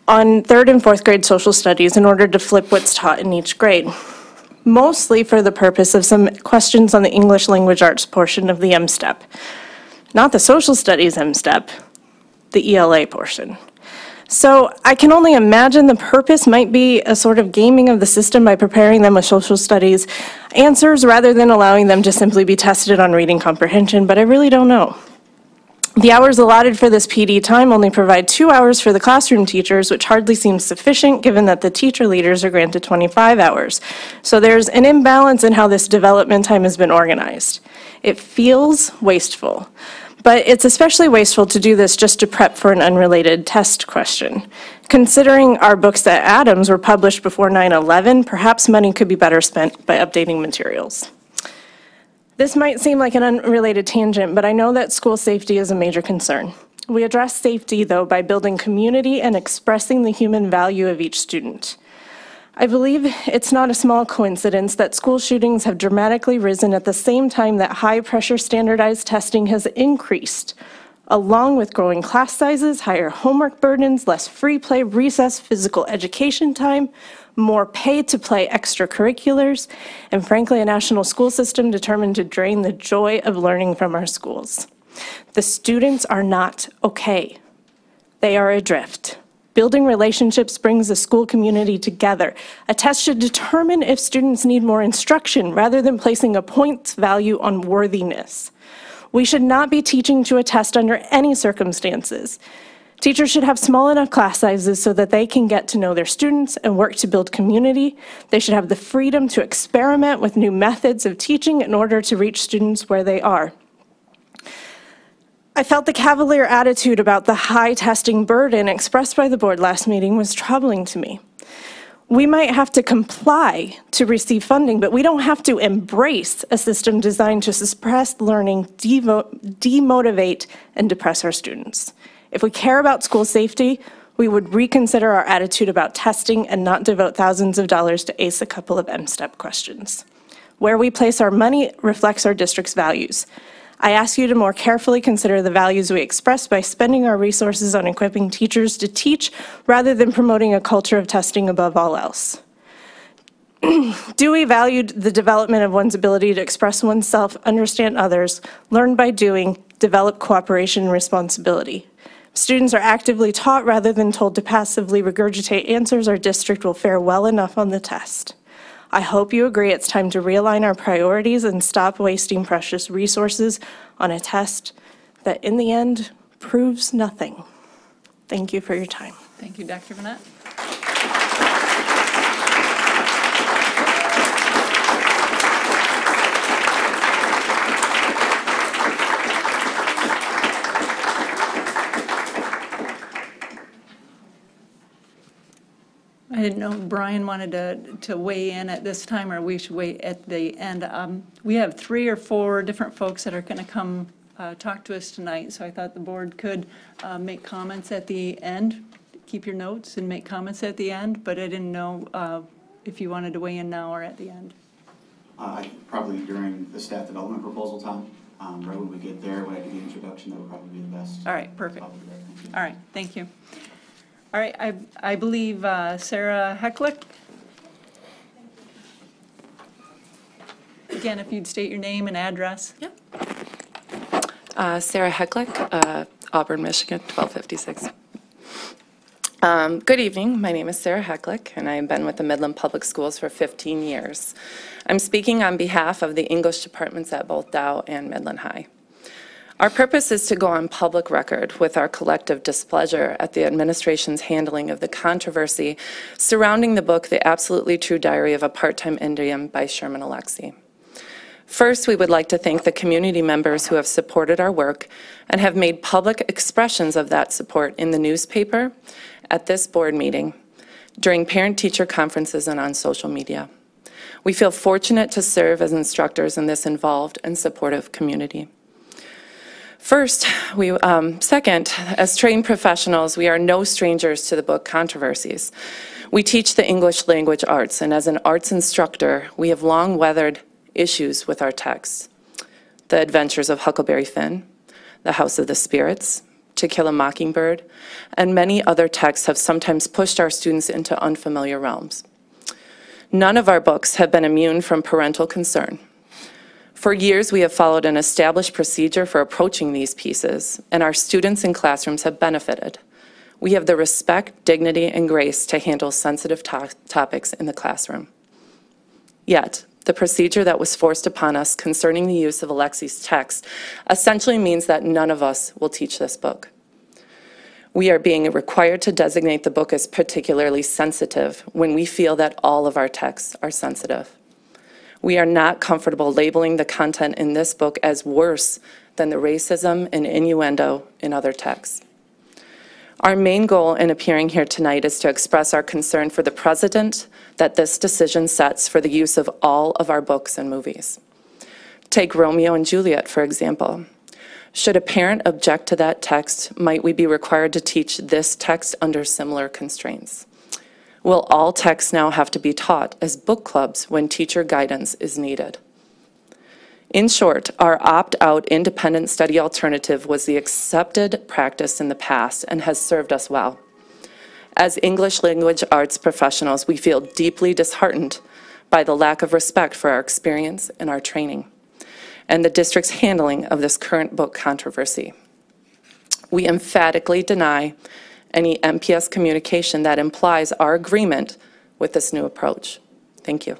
on third and fourth grade social studies in order to flip what's taught in each grade, mostly for the purpose of some questions on the English language arts portion of the M-STEP. Not the social studies M-STEP, the ELA portion. So I can only imagine the purpose might be a sort of gaming of the system by preparing them with social studies answers rather than allowing them to simply be tested on reading comprehension, but I really don't know. The hours allotted for this PD time only provide two hours for the classroom teachers, which hardly seems sufficient given that the teacher leaders are granted 25 hours. So there's an imbalance in how this development time has been organized. It feels wasteful. But it's especially wasteful to do this just to prep for an unrelated test question. Considering our books at Adams were published before 9/11, perhaps money could be better spent by updating materials. This might seem like an unrelated tangent, but I know that school safety is a major concern. We address safety, though, by building community and expressing the human value of each student. I believe it's not a small coincidence that school shootings have dramatically risen at the same time that high-pressure standardized testing has increased, along with growing class sizes, higher homework burdens, less free play, recess, physical education time, more pay to play extracurriculars, and frankly, a national school system determined to drain the joy of learning from our schools. The students are not okay. They are adrift. Building relationships brings the school community together. A test should determine if students need more instruction rather than placing a points value on worthiness. We should not be teaching to a test under any circumstances. Teachers should have small enough class sizes so that they can get to know their students and work to build community. They should have the freedom to experiment with new methods of teaching in order to reach students where they are. I felt the cavalier attitude about the high testing burden expressed by the board last meeting was troubling to me. We might have to comply to receive funding, but we don't have to embrace a system designed to suppress learning, demotivate, and depress our students. If we care about school safety, we would reconsider our attitude about testing and not devote thousands of dollars to ace a couple of M-STEP questions. Where we place our money reflects our district's values. I ask you to more carefully consider the values we express by spending our resources on equipping teachers to teach rather than promoting a culture of testing above all else. [clears throat] Dewey valued the development of one's ability to express oneself, understand others, learn by doing, develop cooperation and responsibility. Students are actively taught rather than told to passively regurgitate answers, our district will fare well enough on the test. I hope you agree it's time to realign our priorities and stop wasting precious resources on a test that in the end proves nothing. Thank you for your time. Thank you, Dr. Burnett. I didn't know Brian wanted to, to weigh in at this time, or we should wait at the end. Um, We have three or four different folks that are going to come uh, talk to us tonight, so I thought the board could uh, make comments at the end. Keep your notes and make comments at the end, but I didn't know uh, if you wanted to weigh in now or at the end. Uh, Probably during the staff development proposal time, um, right when we get there, when I do the introduction, that would probably be the best. All right, perfect. All right, thank you. All right, I, I believe uh, Sarah Hecklick. Again, if you'd state your name and address. Yep. Uh, Sarah Hecklick, uh, Auburn, Michigan, 1256. Um, Good evening. My name is Sarah Hecklick, and I've been with the Midland Public Schools for 15 years. I'm speaking on behalf of the English departments at both Dow and Midland High. Our purpose is to go on public record with our collective displeasure at the administration's handling of the controversy surrounding the book The Absolutely True Diary of a Part-Time Indian by Sherman Alexie. First, we would like to thank the community members who have supported our work and have made public expressions of that support in the newspaper, at this board meeting, during parent-teacher conferences, and on social media. We feel fortunate to serve as instructors in this involved and supportive community. First, we, um, second, as trained professionals, we are no strangers to the book controversies. We teach the English language arts, and as an arts instructor, we have long weathered issues with our texts. The Adventures of Huckleberry Finn, The House of the Spirits, To Kill a Mockingbird, and many other texts have sometimes pushed our students into unfamiliar realms. None of our books have been immune from parental concern. For years, we have followed an established procedure for approaching these pieces, and our students and classrooms have benefited. We have the respect, dignity, and grace to handle sensitive to- topics in the classroom. Yet, the procedure that was forced upon us concerning the use of Alexie's text essentially means that none of us will teach this book. We are being required to designate the book as particularly sensitive when we feel that all of our texts are sensitive. We are not comfortable labeling the content in this book as worse than the racism and innuendo in other texts. Our main goal in appearing here tonight is to express our concern for the precedent that this decision sets for the use of all of our books and movies. Take Romeo and Juliet, for example. Should a parent object to that text, might we be required to teach this text under similar constraints? Will all texts now have to be taught as book clubs when teacher guidance is needed? In short, our opt-out independent study alternative was the accepted practice in the past and has served us well. As English language arts professionals, we feel deeply disheartened by the lack of respect for our experience and our training, and the district's handling of this current book controversy. We emphatically deny any MPS communication that implies our agreement with this new approach. Thank you.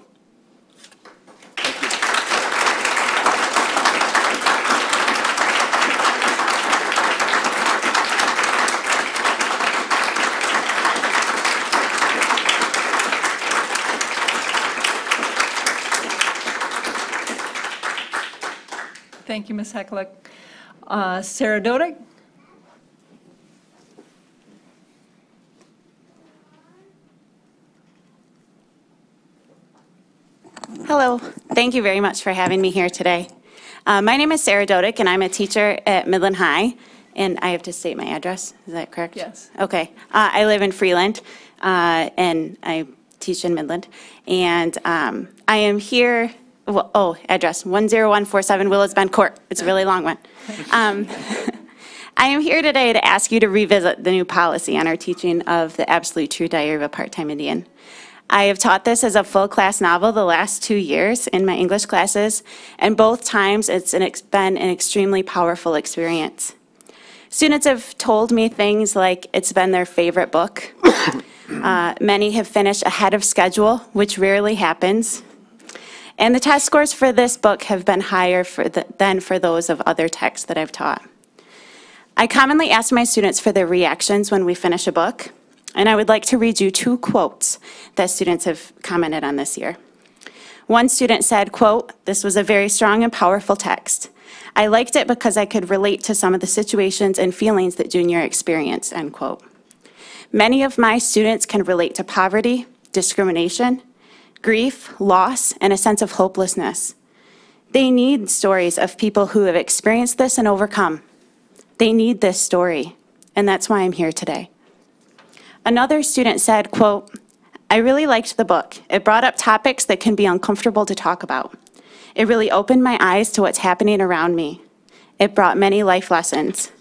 Thank you, Ms. Heckler. Uh, Sarah Dodick? Hello. Thank you very much for having me here today. Uh, My name is Sarah Dodick, and I'm a teacher at Midland High, and I have to state my address, is that correct? Yes. Okay. Uh, I live in Freeland, uh, and I teach in Midland. And um, I am here, well, oh, address, 10147 Willows Bend Court. It's a really long one. [laughs] Um, [laughs] I am here today to ask you to revisit the new policy on our teaching of the absolute true diary of a part-time Indian. I have taught this as a full-class novel the last two years in my English classes, and both times it's an been an extremely powerful experience. Students have told me things like it's been their favorite book. [coughs] Uh, Many have finished ahead of schedule, which rarely happens. And the test scores for this book have been higher for the- than for those of other texts that I've taught. I commonly ask my students for their reactions when we finish a book, and I would like to read you two quotes that students have commented on this year. One student said, quote, "This was a very strong and powerful text. I liked it because I could relate to some of the situations and feelings that Junior experienced," end quote. Many of my students can relate to poverty, discrimination, grief, loss, and a sense of hopelessness. They need stories of people who have experienced this and overcome. They need this story, and that's why I'm here today. Another student said, quote, I really liked the book. It brought up topics that can be uncomfortable to talk about. It really opened my eyes to what's happening around me. It brought many life lessons.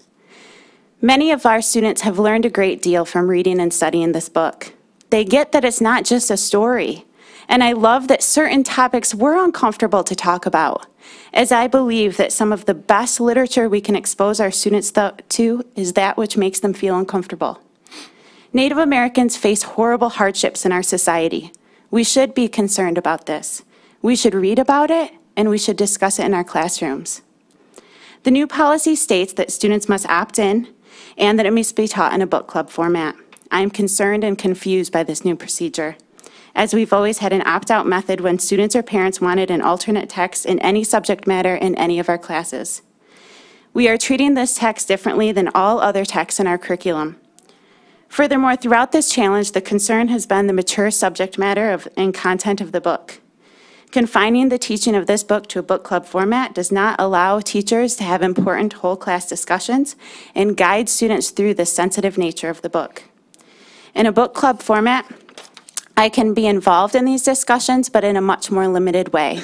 Many of our students have learned a great deal from reading and studying this book. They get that it's not just a story. And I love that certain topics were uncomfortable to talk about, as I believe that some of the best literature we can expose our students to is that which makes them feel uncomfortable. Native Americans face horrible hardships in our society. We should be concerned about this. We should read about it, and we should discuss it in our classrooms. The new policy states that students must opt in and that it must be taught in a book club format. I am concerned and confused by this new procedure, as we've always had an opt-out method when students or parents wanted an alternate text in any subject matter in any of our classes. We are treating this text differently than all other texts in our curriculum. Furthermore, throughout this challenge, the concern has been the mature subject matter of, and content of the book. Confining the teaching of this book to a book club format does not allow teachers to have important whole class discussions and guide students through the sensitive nature of the book. In a book club format, I can be involved in these discussions, but in a much more limited way.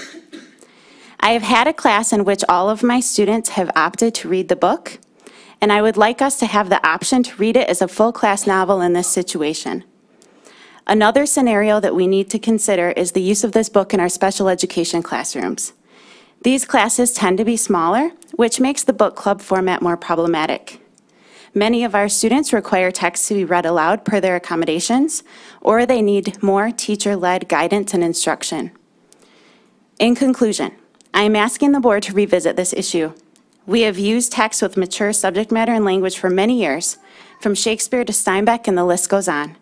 I have had a class in which all of my students have opted to read the book, and I would like us to have the option to read it as a full class novel in this situation. Another scenario that we need to consider is the use of this book in our special education classrooms. These classes tend to be smaller, which makes the book club format more problematic. Many of our students require texts to be read aloud per their accommodations, or they need more teacher-led guidance and instruction. In conclusion, I am asking the board to revisit this issue. We have used text with mature subject matter and language for many years, from Shakespeare to Steinbeck, and the list goes on.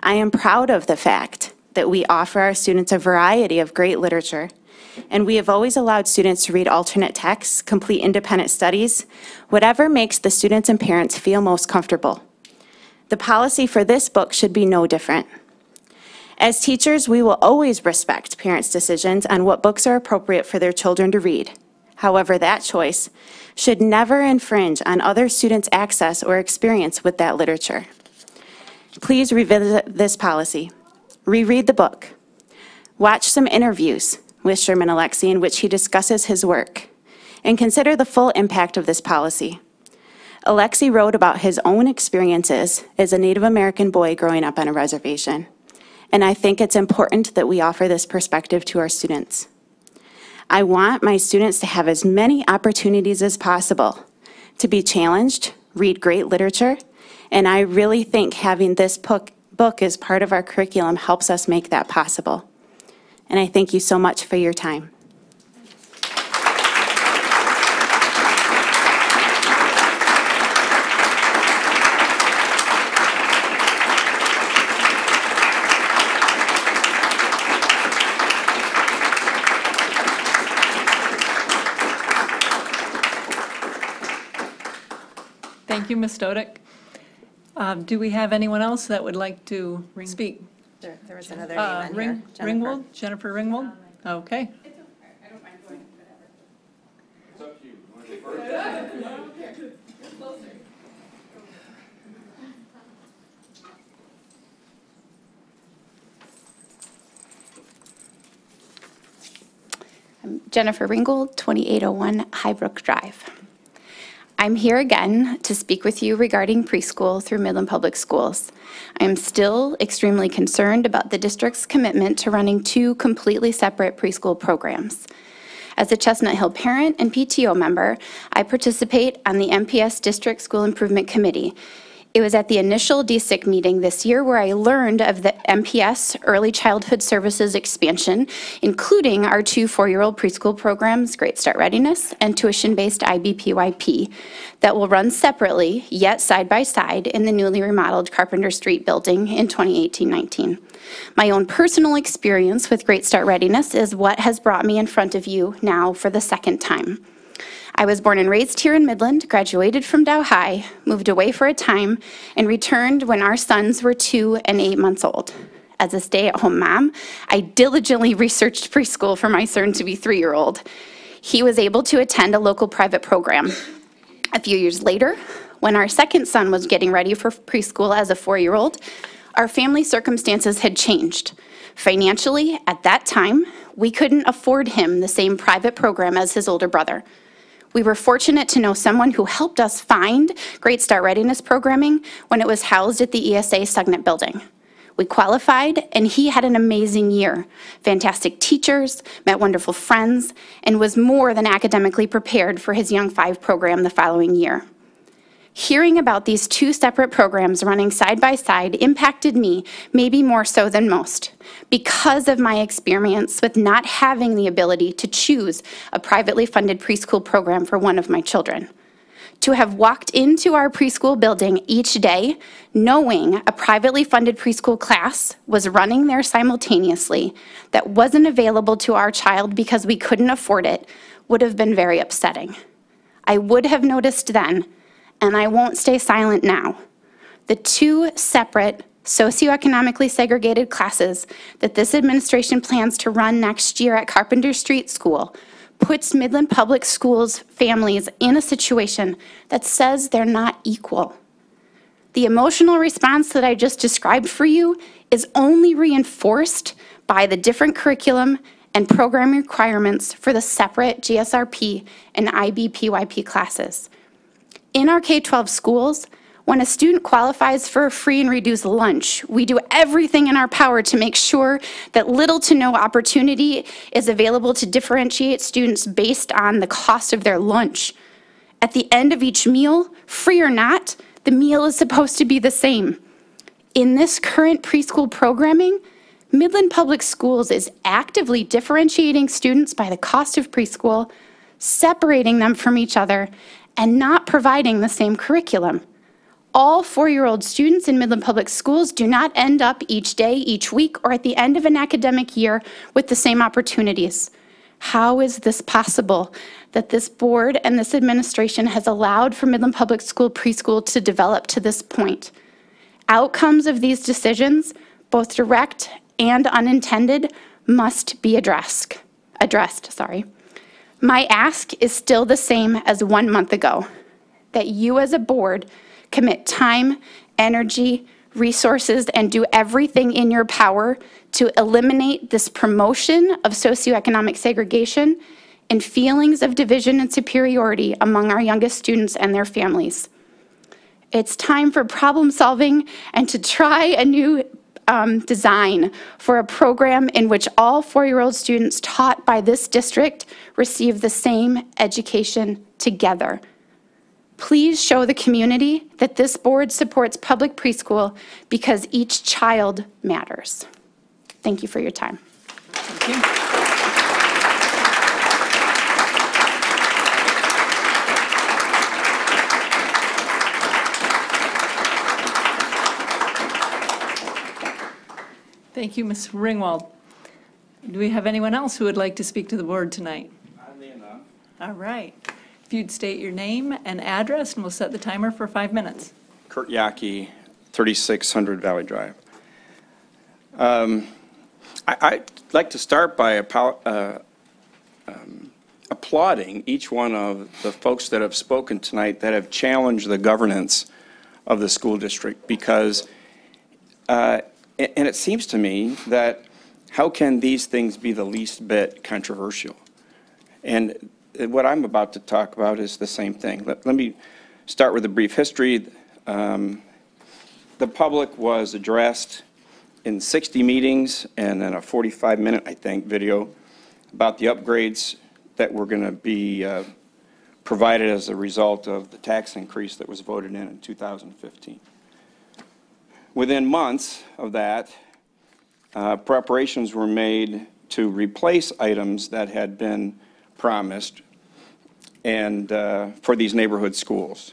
I am proud of the fact that we offer our students a variety of great literature, and we have always allowed students to read alternate texts, complete independent studies, whatever makes the students and parents feel most comfortable. The policy for this book should be no different. As teachers, we will always respect parents' decisions on what books are appropriate for their children to read. However, that choice should never infringe on other students' access or experience with that literature. Please revisit this policy. Reread the book. Watch some interviews with Sherman Alexie in which he discusses his work. And consider the full impact of this policy. Alexie wrote about his own experiences as a Native American boy growing up on a reservation. And I think it's important that we offer this perspective to our students. I want my students to have as many opportunities as possible to be challenged, read great literature, and I really think having this book, book as part of our curriculum helps us make that possible. And I thank you so much for your time. Thank you, Ms. Dodick. Um, Do we have anyone else that would like to speak? There there was another Uh, name on Ring- here. Jennifer. Ringwald, Jennifer Ringwald? Okay. I'm Jennifer Ringgold, 2801 Highbrook Drive. I'm here again to speak with you regarding preschool through Midland Public Schools. I am still extremely concerned about the district's commitment to running two completely separate preschool programs. As a Chestnut Hill parent and PTO member, I participate on the MPS District School Improvement Committee. It was at the initial DSIC meeting this year where I learned of the MPS Early Childhood Services expansion, including our two four-year-old preschool programs, Great Start Readiness and tuition-based IBPYP, that will run separately, yet side by side, in the newly remodeled Carpenter Street building in 2018-19. My own personal experience with Great Start Readiness is what has brought me in front of you now for the second time. I was born and raised here in Midland, graduated from Dow High, moved away for a time, and returned when our sons were two and eight months old. As a stay-at-home mom, I diligently [laughs] researched preschool for my soon-to-be three-year-old. He was able to attend a local private program. A few years later, when our second son was getting ready for preschool as a four-year-old, our family circumstances had changed. Financially, at that time, we couldn't afford him the same private program as his older brother. We were fortunate to know someone who helped us find Great Start Readiness programming when it was housed at the ESA Sugnet Building. We qualified, and he had an amazing year. Fantastic teachers, met wonderful friends, and was more than academically prepared for his Young Five program the following year. Hearing about these two separate programs running side by side impacted me maybe more so than most because of my experience with not having the ability to choose a privately funded preschool program for one of my children. To have walked into our preschool building each day knowing a privately funded preschool class was running there simultaneously that wasn't available to our child because we couldn't afford it would have been very upsetting. I would have noticed then and I won't stay silent now. The two separate socioeconomically segregated classes that this administration plans to run next year at Carpenter Street School puts Midland Public Schools families in a situation that says they're not equal. The emotional response that I just described for you is only reinforced by the different curriculum and program requirements for the separate GSRP and IBPYP classes. In our K-12 schools, When a student qualifies for a free and reduced lunch, we do everything in our power to make sure that little to no opportunity is available to differentiate students based on the cost of their lunch. At the end of each meal, free or not, the meal is supposed to be the same. In this current preschool programming, Midland Public Schools is actively differentiating students by the cost of preschool, separating them from each other, and not providing the same curriculum. All four-year-old students in Midland Public Schools do not end up each day, each week, or at the end of an academic year with the same opportunities. How is this possible that this board and this administration has allowed for Midland Public School preschool to develop to this point? Outcomes of these decisions, both direct and unintended, must be addressed. Addressed, sorry. My ask is still the same as one month ago, that you as a board commit time, energy, resources, and do everything in your power to eliminate this promotion of socioeconomic segregation and feelings of division and superiority among our youngest students and their families. It's time for problem solving and to try a new um, design for a program in which all four-year-old students taught by this district receive the same education together. Please show the community that this board supports public preschool because each child matters. Thank you for your time. Thank you, Ms. Ringwald. Do we have anyone else who would like to speak to the board tonight? I'm Leanna. All right. If you'd state your name and address, and we'll set the timer for five minutes. Kurt Yaki, 3600 Valley Drive. Um, I- I'd like to start by apo- uh, um, applauding each one of the folks that have spoken tonight that have challenged the governance of the school district, because, uh, and it seems to me that how can these things be the least bit controversial? And what I'm about to talk about is the same thing. Let, let me start with a brief history. Um, the public was addressed in 60 meetings and then a 45-minute, I think, video about the upgrades that were going to be uh, provided as a result of the tax increase that was voted in in 2015. Within months of that, uh, preparations were made to replace items that had been promised and uh, for these neighborhood schools.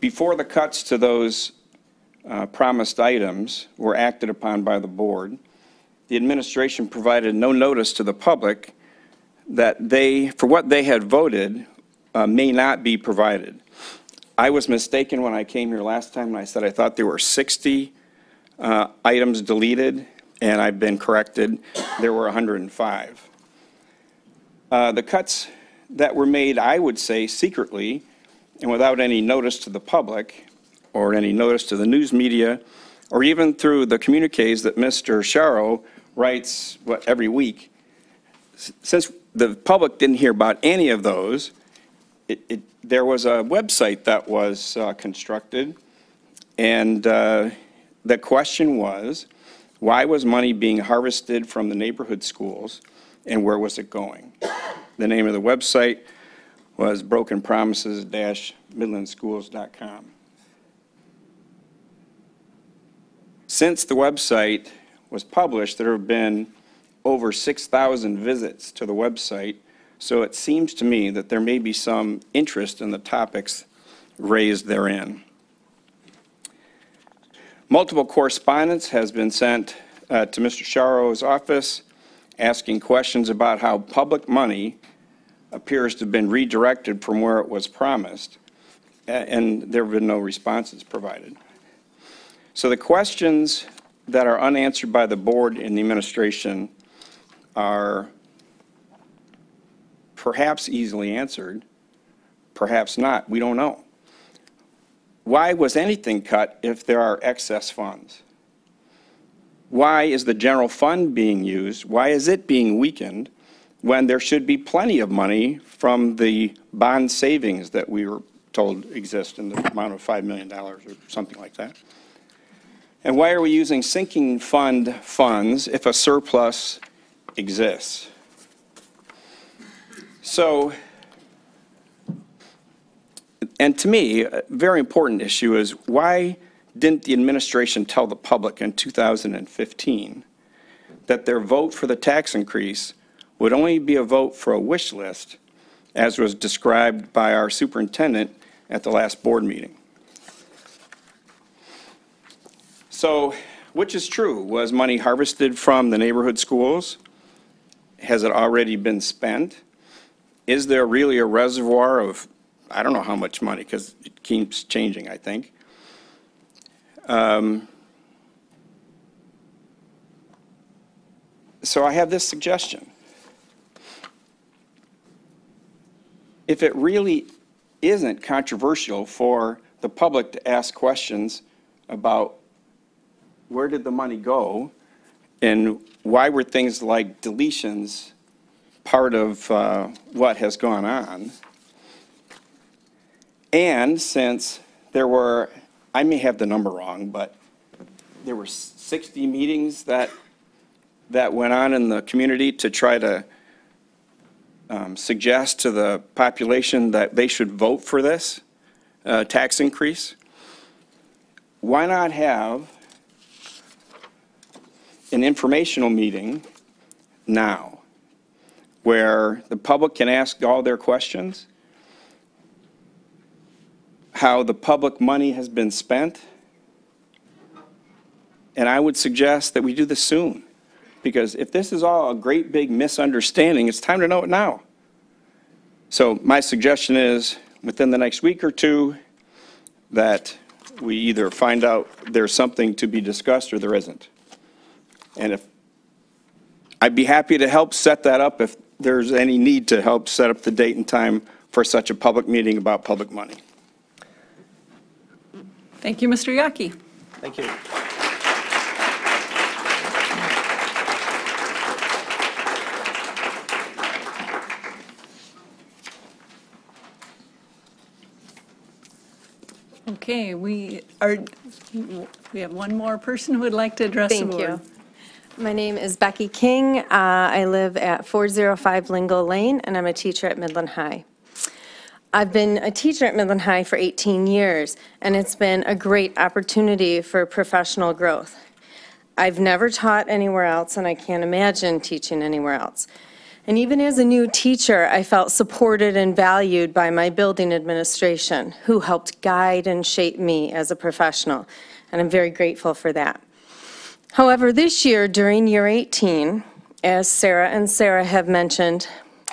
Before the cuts to those uh, promised items were acted upon by the board, the administration provided no notice to the public that they, for what they had voted, uh, may not be provided. I was mistaken when I came here last time, and I said I thought there were 60 uh, items deleted, and I've been corrected. There were 105. Uh, The cuts that were made, I would say secretly, and without any notice to the public, or any notice to the news media, or even through the communiques that Mr. Sharrow writes, what, every week. S- Since the public didn't hear about any of those, it, it, there was a website that was uh, constructed, and uh, the question was, why was money being harvested from the neighborhood schools, and where was it going? The name of the website was brokenpromises-midlandschools.com. Since the website was published, there have been over 6,000 visits to the website, so it seems to me that there may be some interest in the topics raised therein. Multiple correspondence has been sent uh, to Mr. Sharrow's office asking questions about how public money appears to have been redirected from where it was promised, and there have been no responses provided. So the questions that are unanswered by the board and the administration are perhaps easily answered, perhaps not, we don't know. Why was anything cut if there are excess funds? Why is the general fund being used? Why is it being weakened when there should be plenty of money from the bond savings that we were told exist in the amount of $5 million or something like that. And why are we using sinking fund funds if a surplus exists? So, and to me, a very important issue is why didn't the administration tell the public in 2015 that their vote for the tax increase would only be a vote for a wish list, as was described by our superintendent at the last board meeting? So, which is true? Was money harvested from the neighborhood schools? Has it already been spent? Is there really a reservoir of, I don't know how much money, because it keeps changing, I think. Um, So I have this suggestion. If it really isn't controversial for the public to ask questions about where did the money go? And why were things like deletions part of uh, what has gone on? And since there were, I may have the number wrong, but there were 60 meetings that, that went on in the community to try to um, suggest to the population that they should vote for this uh, tax increase. Why not have an informational meeting now where the public can ask all their questions, how the public money has been spent. And I would suggest that we do this soon, because if this is all a great big misunderstanding, it's time to know it now. So my suggestion is, within the next week or two, that we either find out there's something to be discussed or there isn't. And if, I'd be happy to help set that up if there's any need to help set up the date and time for such a public meeting about public money. Thank you, Mr. Yaki. Thank you. Okay, we are, we have one more person who would like to address the Thank board. you. My name is Becky King. Uh, I live at 405 Lingle Lane, and I'm a teacher at Midland High. I've been a teacher at Midland High for 18 years, and it's been a great opportunity for professional growth. I've never taught anywhere else, and I can't imagine teaching anywhere else. And even as a new teacher, I felt supported and valued by my building administration, who helped guide and shape me as a professional, and I'm very grateful for that. However, this year, during year 18, as Sarah and Sarah have mentioned,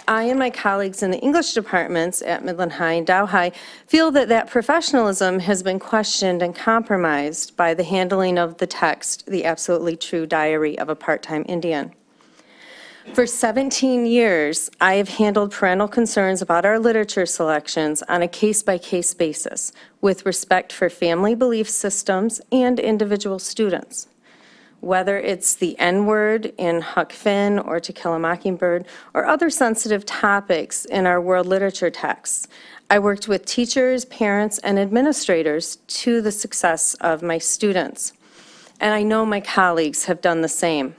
I and my colleagues in the English departments at Midland High and Dow High feel that that professionalism has been questioned and compromised by the handling of the text, The Absolutely True Diary of a Part-Time Indian. For 17 years, I have handled parental concerns about our literature selections on a case-by-case basis with respect for family belief systems and individual students. Whether it's the N-word in Huck Finn or To Kill a Mockingbird or other sensitive topics in our world literature texts, I worked with teachers, parents, and administrators to the success of my students. And I know my colleagues have done the same.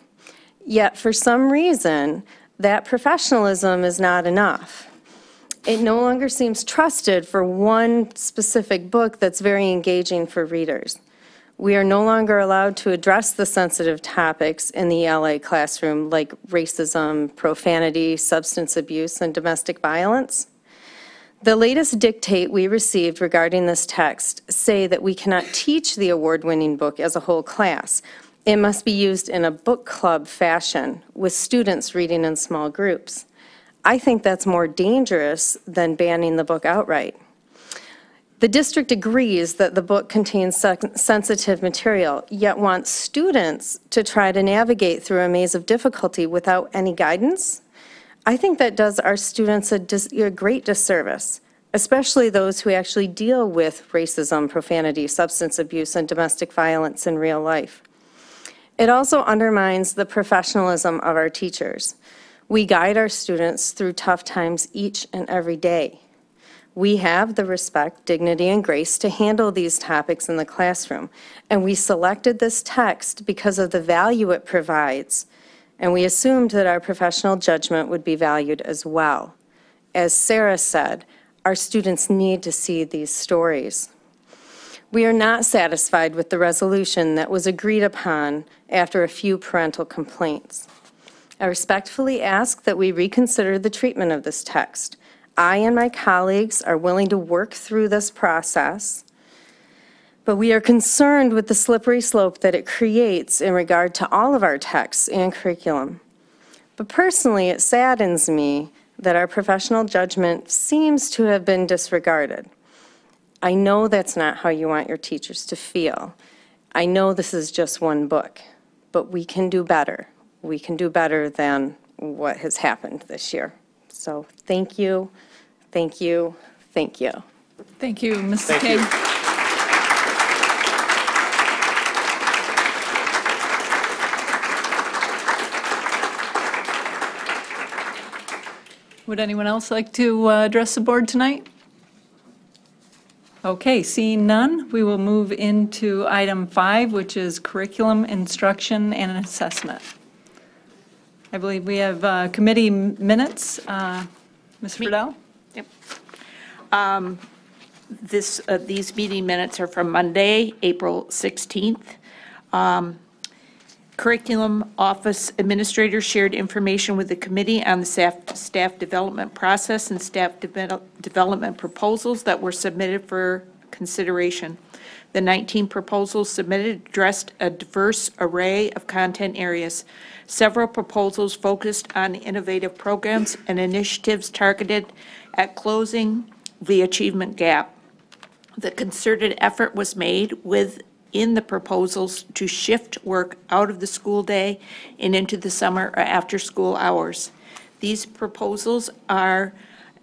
Yet, for some reason, that professionalism is not enough. It no longer seems trusted for one specific book that's very engaging for readers. We are no longer allowed to address the sensitive topics in the ELA classroom like racism, profanity, substance abuse, and domestic violence. The latest dictate we received regarding this text say that we cannot teach the award-winning book as a whole class. It must be used in a book club fashion with students reading in small groups. I think that's more dangerous than banning the book outright. The district agrees that the book contains sen- sensitive material, yet wants students to try to navigate through a maze of difficulty without any guidance. I think that does our students a dis- a great disservice, especially those who actually deal with racism, profanity, substance abuse, and domestic violence in real life. It also undermines the professionalism of our teachers. We guide our students through tough times each and every day. We have the respect, dignity, and grace to handle these topics in the classroom, and we selected this text because of the value it provides, and we assumed that our professional judgment would be valued as well. As Sarah said, our students need to see these stories. We are not satisfied with the resolution that was agreed upon after a few parental complaints. I respectfully ask that we reconsider the treatment of this text. I and my colleagues are willing to work through this process, but we are concerned with the slippery slope that it creates in regard to all of our texts and curriculum. But personally, it saddens me that our professional judgment seems to have been disregarded. I know that's not how you want your teachers to feel. I know this is just one book, but we can do better. We can do better than what has happened this year. So thank you, thank you, thank you. Thank you, Mrs. Thank King. you. Would anyone else like to uh, address the board tonight? Okay, seeing none, we will move into item five, which is curriculum, instruction, and assessment. I believe we have uh, committee minutes. Uh, Ms. Friedel? Um, This, uh, these meeting minutes are from Monday, April 16th. Um, Curriculum Office Administrator shared information with the committee on the staff, development process and staff devel- development proposals that were submitted for consideration. The 19 proposals submitted addressed a diverse array of content areas. Several proposals focused on innovative programs and initiatives targeted at closing the achievement gap. The concerted effort was made within the proposals to shift work out of the school day and into the summer or after-school hours. These proposals are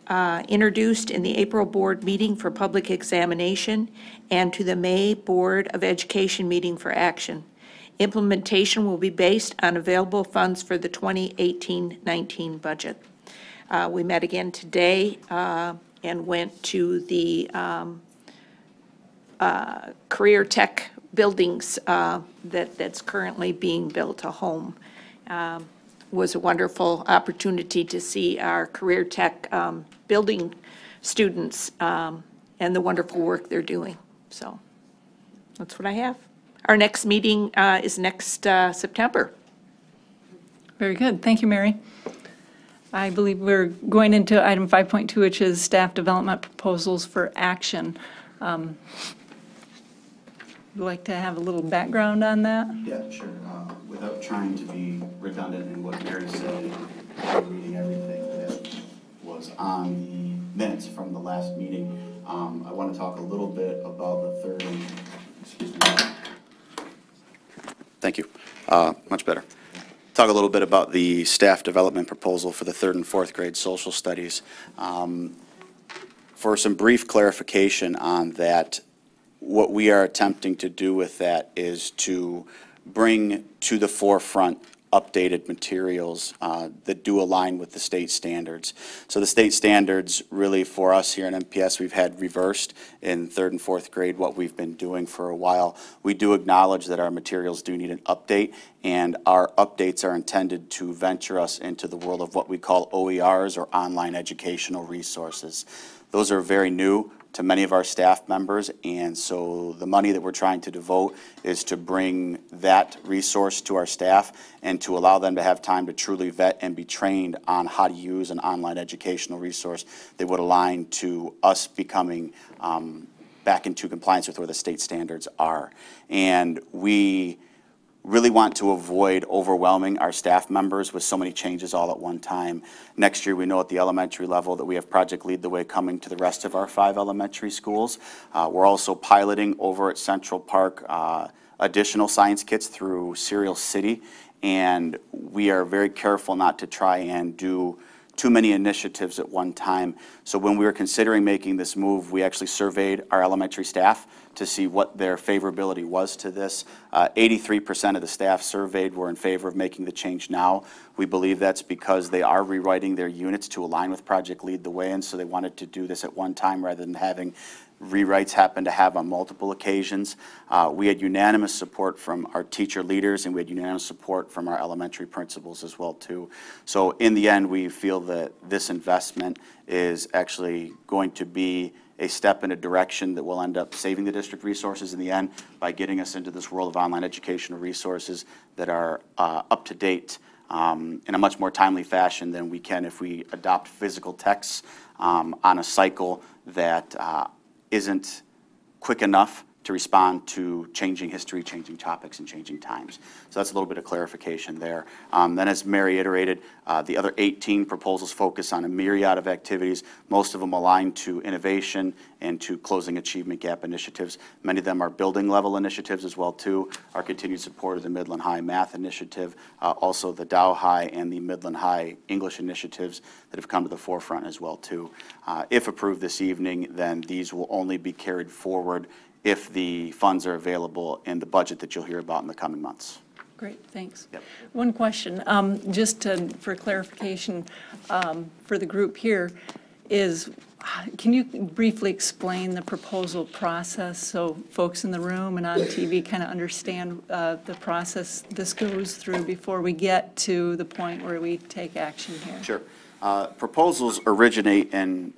uh, introduced in the April board meeting for public examination and to the May Board of Education meeting for action. Implementation will be based on available funds for the 2018-19 budget. Uh, We met again today uh, and went to the um, uh, Career Tech buildings uh, that, that's currently being built a home. Um, Was a wonderful opportunity to see our Career Tech um, building students um, and the wonderful work they're doing. So that's what I have. Our next meeting uh, is next uh, September. Very good. Thank you, Mary. I believe we're going into item 5.2, which is staff development proposals for action. Um, Would you like to have a little background on that? Yeah, sure. Uh, Without trying to be redundant in what Mary said, and reading everything that was on the minutes from the last meeting, um, I want to talk a little bit about the third, and- excuse me. Thank you. Uh, Much better. Talk a little bit about the staff development proposal for the third and fourth grade social studies. Um, For some brief clarification on that, what we are attempting to do with that is to bring to the forefront updated materials uh, that do align with the state standards. So the state standards, really for us here in MPS, we've had reversed in third and fourth grade what we've been doing for a while. We do acknowledge that our materials do need an update, and our updates are intended to venture us into the world of what we call OERs, or online educational resources. Those are very new to many of our staff members, and so the money that we're trying to devote is to bring that resource to our staff and to allow them to have time to truly vet and be trained on how to use an online educational resource that would align to us becoming um, back into compliance with where the state standards are. And we really want to avoid overwhelming our staff members with so many changes all at one time. Next year, we know at the elementary level that we have Project Lead the Way coming to the rest of our five elementary schools. Uh, We're also piloting over at Central Park uh, additional science kits through Cereal City, and we are very careful not to try and do too many initiatives at one time. So when we were considering making this move, we actually surveyed our elementary staff to see what their favorability was to this. Uh, 83% of the staff surveyed were in favor of making the change now. We believe that's because they are rewriting their units to align with Project Lead the Way, and so they wanted to do this at one time rather than having rewrites happen to have on multiple occasions. Uh, We had unanimous support from our teacher leaders, and we had unanimous support from our elementary principals as well, too. So in the end, we feel that this investment is actually going to be a step in a direction that will end up saving the district resources in the end by getting us into this world of online educational resources that are uh, up to date um, in a much more timely fashion than we can if we adopt physical texts um, on a cycle that uh, isn't quick enough to respond to changing history, changing topics, and changing times. So that's a little bit of clarification there. Um, Then, as Mary iterated, uh, the other 18 proposals focus on a myriad of activities, most of them aligned to innovation and to closing achievement gap initiatives. Many of them are building-level initiatives as well, too. Our continued support of the Midland High Math Initiative, uh, also the Dow High and the Midland High English initiatives that have come to the forefront as well, too. Uh, If approved this evening, then these will only be carried forward if the funds are available in the budget that you'll hear about in the coming months. Great, thanks. One question, um, just to- for clarification um, for the group here, is, can you briefly explain the proposal process so folks in the room and on TV kind of understand uh, the process this goes through before we get to the point where we take action here? Sure. Uh, Proposals originate in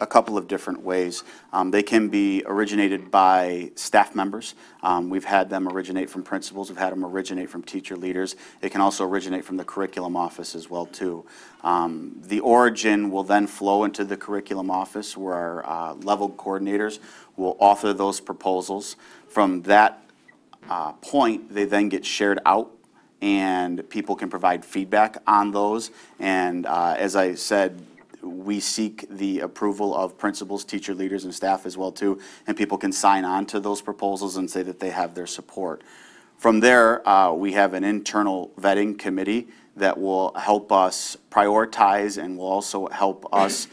a couple of different ways. Um, They can be originated by staff members. Um, We've had them originate from principals, we've had them originate from teacher leaders. It can also originate from the curriculum office as well, too. Um, The origin will then flow into the curriculum office, where our uh, level coordinators will author those proposals. From that uh, point, they then get shared out and people can provide feedback on those. And uh, as I said, we seek the approval of principals, teacher leaders, and staff as well too, and people can sign on to those proposals and say that they have their support. From there, uh, we have an internal vetting committee that will help us prioritize and will also help us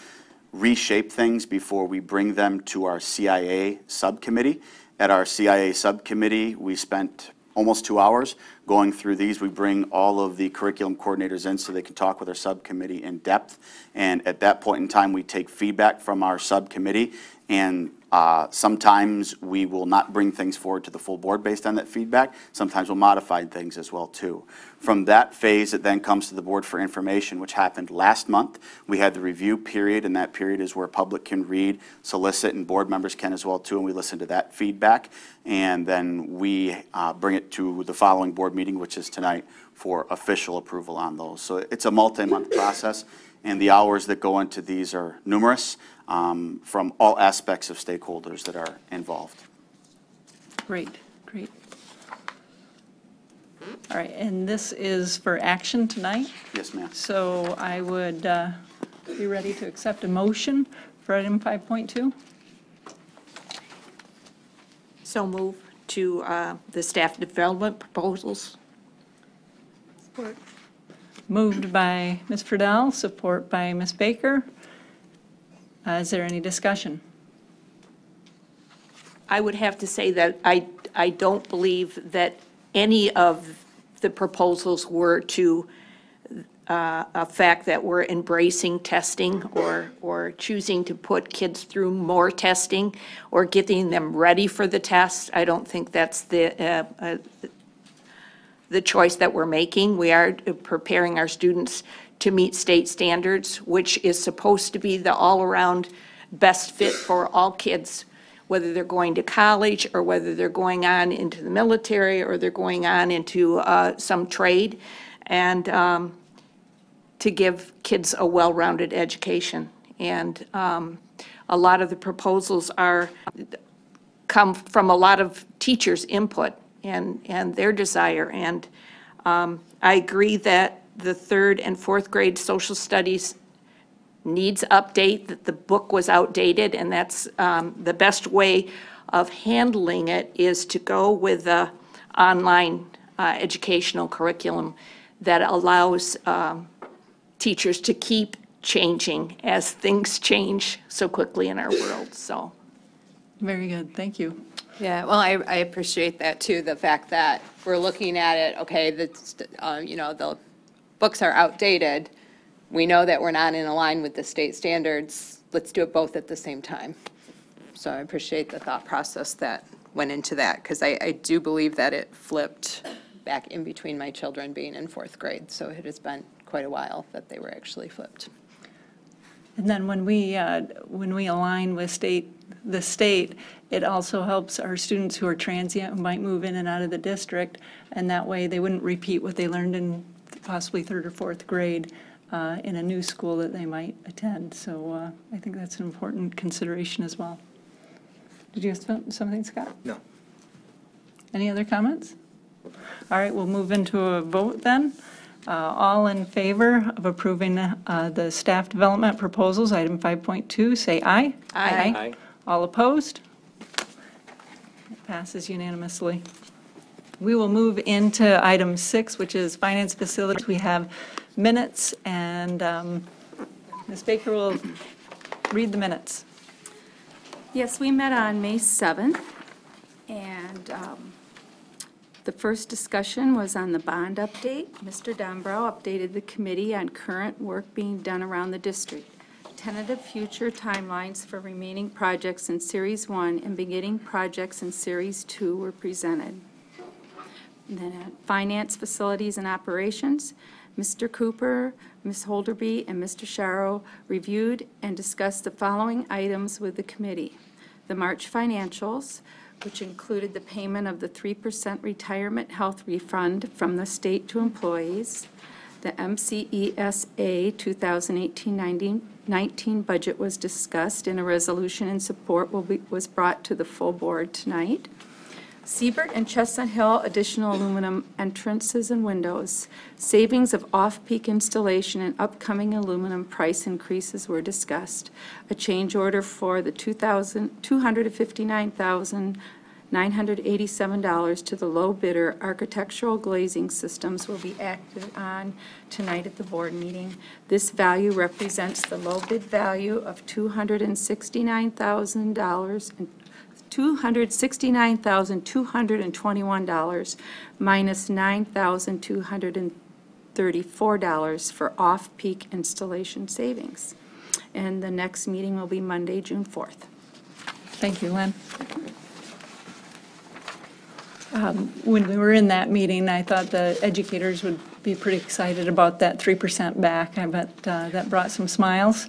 reshape things before we bring them to our CIA subcommittee. At our CIA subcommittee, we spent almost two hours going through these. We bring all of the curriculum coordinators in so they can talk with our subcommittee in depth. And at that point in time, we take feedback from our subcommittee. And uh, sometimes we will not bring things forward to the full board based on that feedback. Sometimes we'll modify things as well, too. From that phase, it then comes to the board for information, which happened last month. We had the review period, and that period is where public can read, solicit, and board members can as well, too, and we listen to that feedback. And then we uh, bring it to the following board meeting, which is tonight, for official approval on those. So it's a multi-month process, and the hours that go into these are numerous um, from all aspects of stakeholders that are involved. Great, great. All right, and this is for action tonight? Yes, ma'am. So I would uh, be ready to accept a motion for item 5.2. So move to uh, the staff development proposals. Moved by Ms. Friedel, support by Ms. Baker. Uh, Is there any discussion? I would have to say that I, I don't believe that any of the proposals were to uh, a fact that we're embracing testing or, or choosing to put kids through more testing or getting them ready for the test. I don't think that's the, uh, uh, the choice that we're making. We are preparing our students to meet state standards, which is supposed to be the all-around best fit for all kids, whether they're going to college or whether they're going on into the military or they're going on into uh, some trade, and um, to give kids a well-rounded education. And um, a lot of the proposals are, come from a lot of teachers' input and, and their desire. And um, I agree that the third and fourth grade social studies needs update, that the book was outdated, and that's um, the best way of handling it is to go with the online uh, educational curriculum that allows um, teachers to keep changing as things change so quickly in our world, so. Very good, thank you. Yeah, well, I, I appreciate that too, the fact that we're looking at it, okay, the, uh, you know, the books are outdated. We know that we're not in line with the state standards. Let's do it both at the same time. So I appreciate the thought process that went into that, because I, I do believe that it flipped back in between my children being in fourth grade. So it has been quite a while that they were actually flipped. And then when we, uh, when we align with state, the state, it also helps our students who are transient, who might move in and out of the district, and that way they wouldn't repeat what they learned in possibly third or fourth grade uh, in a new school that they might attend. So uh, I think that's an important consideration as well. Did you have some- something, Scott? No. Any other comments? All right, we'll move into a vote then. Uh, All in favor of approving uh, the staff development proposals, item 5.2, say aye. Aye. Aye. All opposed? It Passes unanimously. We will move into item six, which is finance facilities. We have minutes, and um, Ms. Baker will read the minutes. Yes, we met on May 7th, and um, the first discussion was on the bond update. Mr. Dombrow updated the committee on current work being done around the district. Tentative future timelines for remaining projects in Series 1 and beginning projects in Series 2 were presented. And then at Finance, Facilities, and Operations, Mr. Cooper, Ms. Holderby, and Mr. Sharrow reviewed and discussed the following items with the committee. The March financials, which included the payment of the 3% retirement health refund from the state to employees, the MCESA 2018-19 budget was discussed, and a resolution in support will be, was brought to the full board tonight. Siebert and Chestnut Hill additional aluminum entrances and windows. Savings of off-peak installation and upcoming aluminum price increases were discussed. A change order for the 2,000 $259,987 to the low bidder architectural glazing systems will be acted on tonight at the board meeting. This value represents the low bid value of $269,000 and $269,221 minus $9,234 for off-peak installation savings. And the next meeting will be Monday, June 4th. Thank you, Lynn. Um, When we were in that meeting, I thought the educators would be pretty excited about that 3% back. I bet uh, that brought some smiles.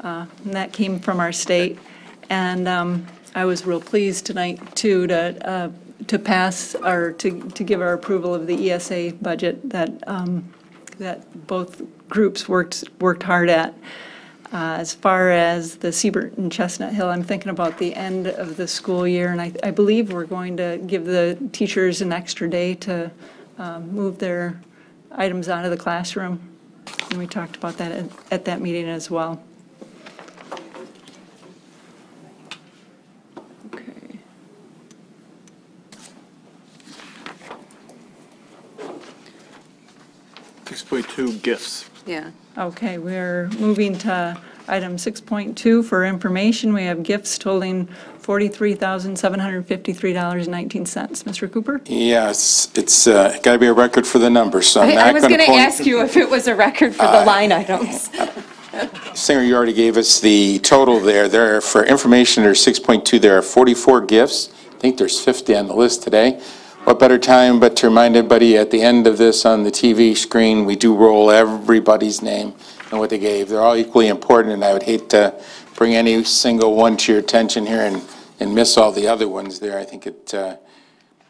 Uh, And that came from our state. And um, I was real pleased tonight, too, to, uh, to pass, or to, to give our approval of the ESA budget that, um, that both groups worked, worked hard at. Uh, As far as the Siebert and Chestnut Hill, I'm thinking about the end of the school year, and I, I believe we're going to give the teachers an extra day to um, move their items out of the classroom. And we talked about that at, at that meeting as well. 6.2 gifts. Yeah. Okay, we're moving to item 6.2 for information. We have gifts totaling $43,753.19. Mr. Cooper? Yes, it's uh, got to be a record for the numbers, so I'm I not I was going to going to point. ask you if it was a record for the uh, line items. [laughs] Singer, you already gave us the total there. There, are- for information, there's 6.2, there are 44 gifts. I think there's 50 on the list today. What better time but to remind everybody at the end of this on the TV screen, we do roll everybody's name and what they gave. They're all equally important, and I would hate to bring any single one to your attention here and, and miss all the other ones there. I think it, uh,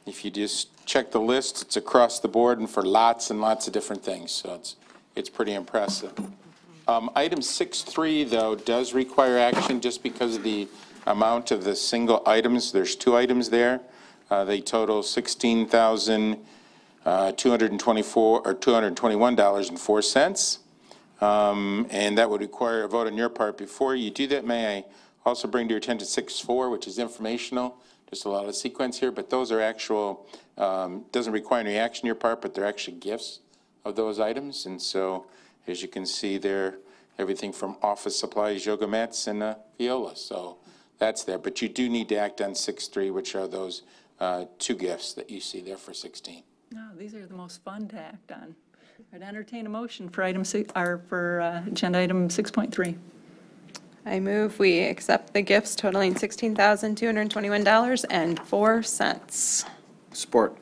if you just check the list, it's across the board and for lots and lots of different things, so it's, it's pretty impressive. Um, Item 6.3, though, does require action just because of the amount of the single items. There's two items there. Uh, They total $16,224, or $221.04. Um, And that would require a vote on your part. Before you do that, may I also bring to your attention 6-4, which is informational, just a lot of sequence here, but those are actual, um, doesn't require any action on your part, but they're actually gifts of those items. And so, as you can see there, everything from office supplies, yoga mats, and uh, viola. So that's there. But you do need to act on 6-3, which are those uh, two gifts that you see there for 16. No, these are the most fun to act on. I'd entertain a motion for item, si- or for uh, agenda item 6.3. I move we accept the gifts totaling $16,221.04. Support.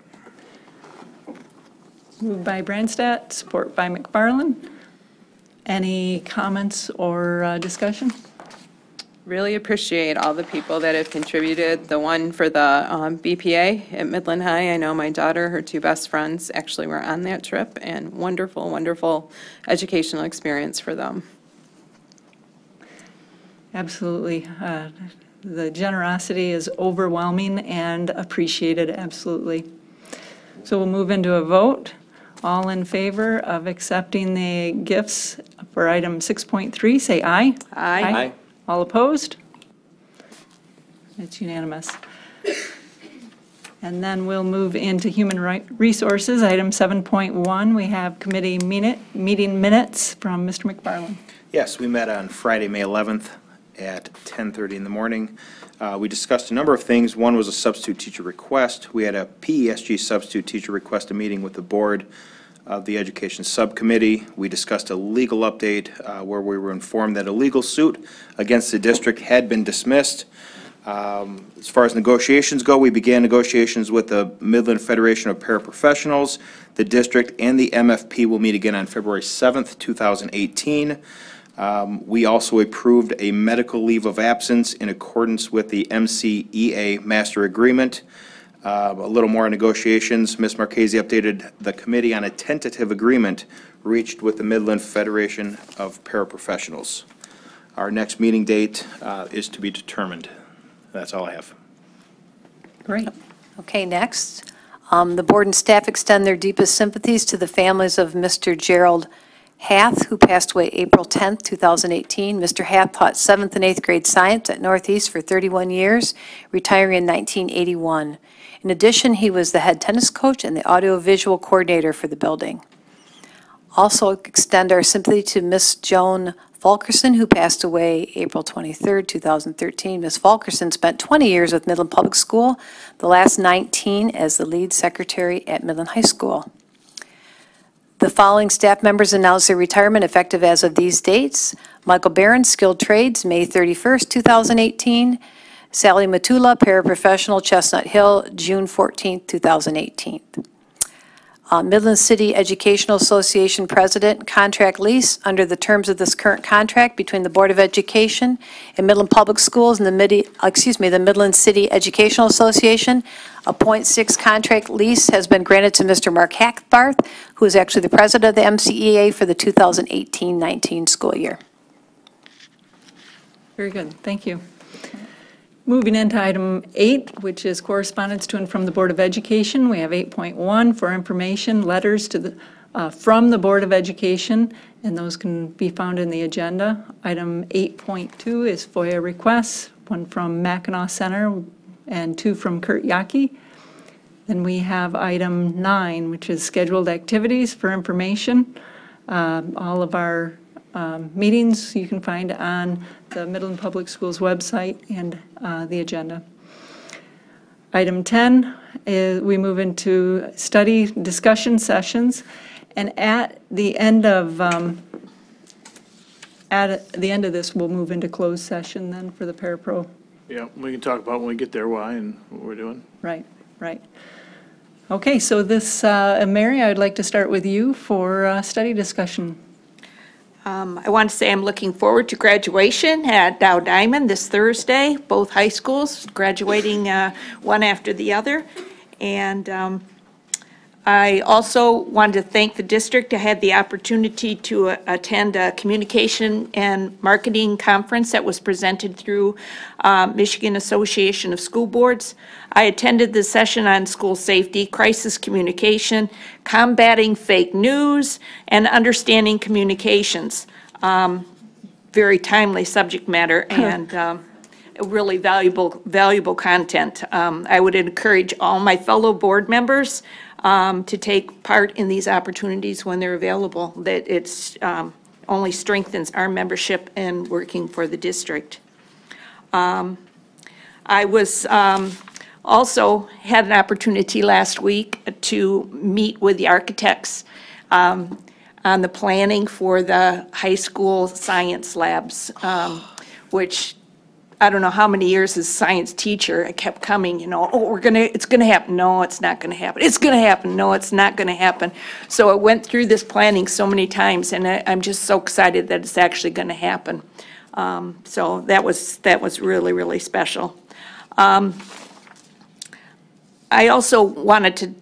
Moved by Branstad, support by McFarland. Any comments or uh, discussion? Really appreciate all the people that have contributed. The one for the um, BPA at Midland High, I know my daughter, her two best friends actually were on that trip, and wonderful, wonderful educational experience for them. Absolutely. Uh, The generosity is overwhelming and appreciated, absolutely. So we'll move into a vote. All in favor of accepting the gifts for item 6.3, say aye. Aye. Aye. All opposed? It's unanimous. And then we'll move into Human Ri- Resources, item 7.1. We have committee minute, meeting minutes from Mr. McFarland. Yes, we met on Friday, May 11th at 10:30 in the morning. Uh, We discussed a number of things. One was a substitute teacher request. We had a PESG substitute teacher request a meeting with the board of the Education Subcommittee. We discussed a legal update uh, where we were informed that a legal suit against the district had been dismissed. Um, As far as negotiations go, we began negotiations with the Midland Federation of Paraprofessionals. The district and the MFP will meet again on February 7th, 2018. Um, We also approved a medical leave of absence in accordance with the MCEA Master Agreement. Uh, A little more negotiations. Ms. Marchese updated the committee on a tentative agreement reached with the Midland Federation of Paraprofessionals. Our next meeting date uh, is to be determined. That's all I have. Great. Okay, next. Um, The board and staff extend their deepest sympathies to the families of Mr. Gerald Hath, who passed away April 10th, 2018. Mr. Hath taught 7th and 8th grade science at Northeast for 31 years, retiring in 1981. In addition, he was the head tennis coach and the audiovisual coordinator for the building. Also extend our sympathy to Miss Joan Fulkerson, who passed away April 23, 2013. Ms. Fulkerson spent 20 years with Midland Public School, the last 19 as the lead secretary at Midland High School. The following staff members announce their retirement effective as of these dates. Michael Barron, Skilled Trades, May 31st, 2018. Sally Matula, Paraprofessional, Chestnut Hill, June 14th, 2018. Uh, Midland City Educational Association President, contract lease under the terms of this current contract between the Board of Education and Midland Public Schools and the Midi, excuse me, the Midland City Educational Association. A .6 contract lease has been granted to Mr. Mark Hackbarth, who is actually the president of the MCEA for the 2018-19 school year. Very good, thank you. Moving into item eight, which is correspondence to and from the Board of Education. We have 8.1 for information, letters to the, uh, from the Board of Education, and those can be found in the agenda. Item 8.2 is FOIA requests, one from Mackinac Center and two from Kurt Yaki. Then we have item nine, which is scheduled activities for information. Um, All of our um, meetings you can find on the Midland Public Schools website and uh, the agenda. Item 10, is we move into study discussion sessions. And at the end of, um, at the end of this, we'll move into closed session then for the parapro. Yeah, we can talk about when we get there why and what we're doing. Right, right. Okay, so this, uh, Mary, I would like to start with you for uh, study discussion. Um, I want to say I'm looking forward to graduation at Dow Diamond this Thursday, both high schools graduating uh, one after the other. And um, I also wanted to thank the district. I had the opportunity to uh, attend a communication and marketing conference that was presented through uh, Michigan Association of School Boards. I attended the session on school safety, crisis communication, combating fake news, and understanding communications. Um, Very timely subject matter and um, really valuable, valuable content. Um, I would encourage all my fellow board members um, to take part in these opportunities when they're available, that it's um, only strengthens our membership and working for the district. Um, I was, um, also had an opportunity last week to meet with the architects um, on the planning for the high school science labs, um, which I don't know how many years as a science teacher, I kept coming, you know, oh, we're gonna, it's gonna happen. No, it's not gonna happen. It's gonna happen. No, it's not gonna happen. So I went through this planning so many times, and I, I'm just so excited that it's actually gonna happen. Um, So that was, that was really, really special. Um, I also wanted to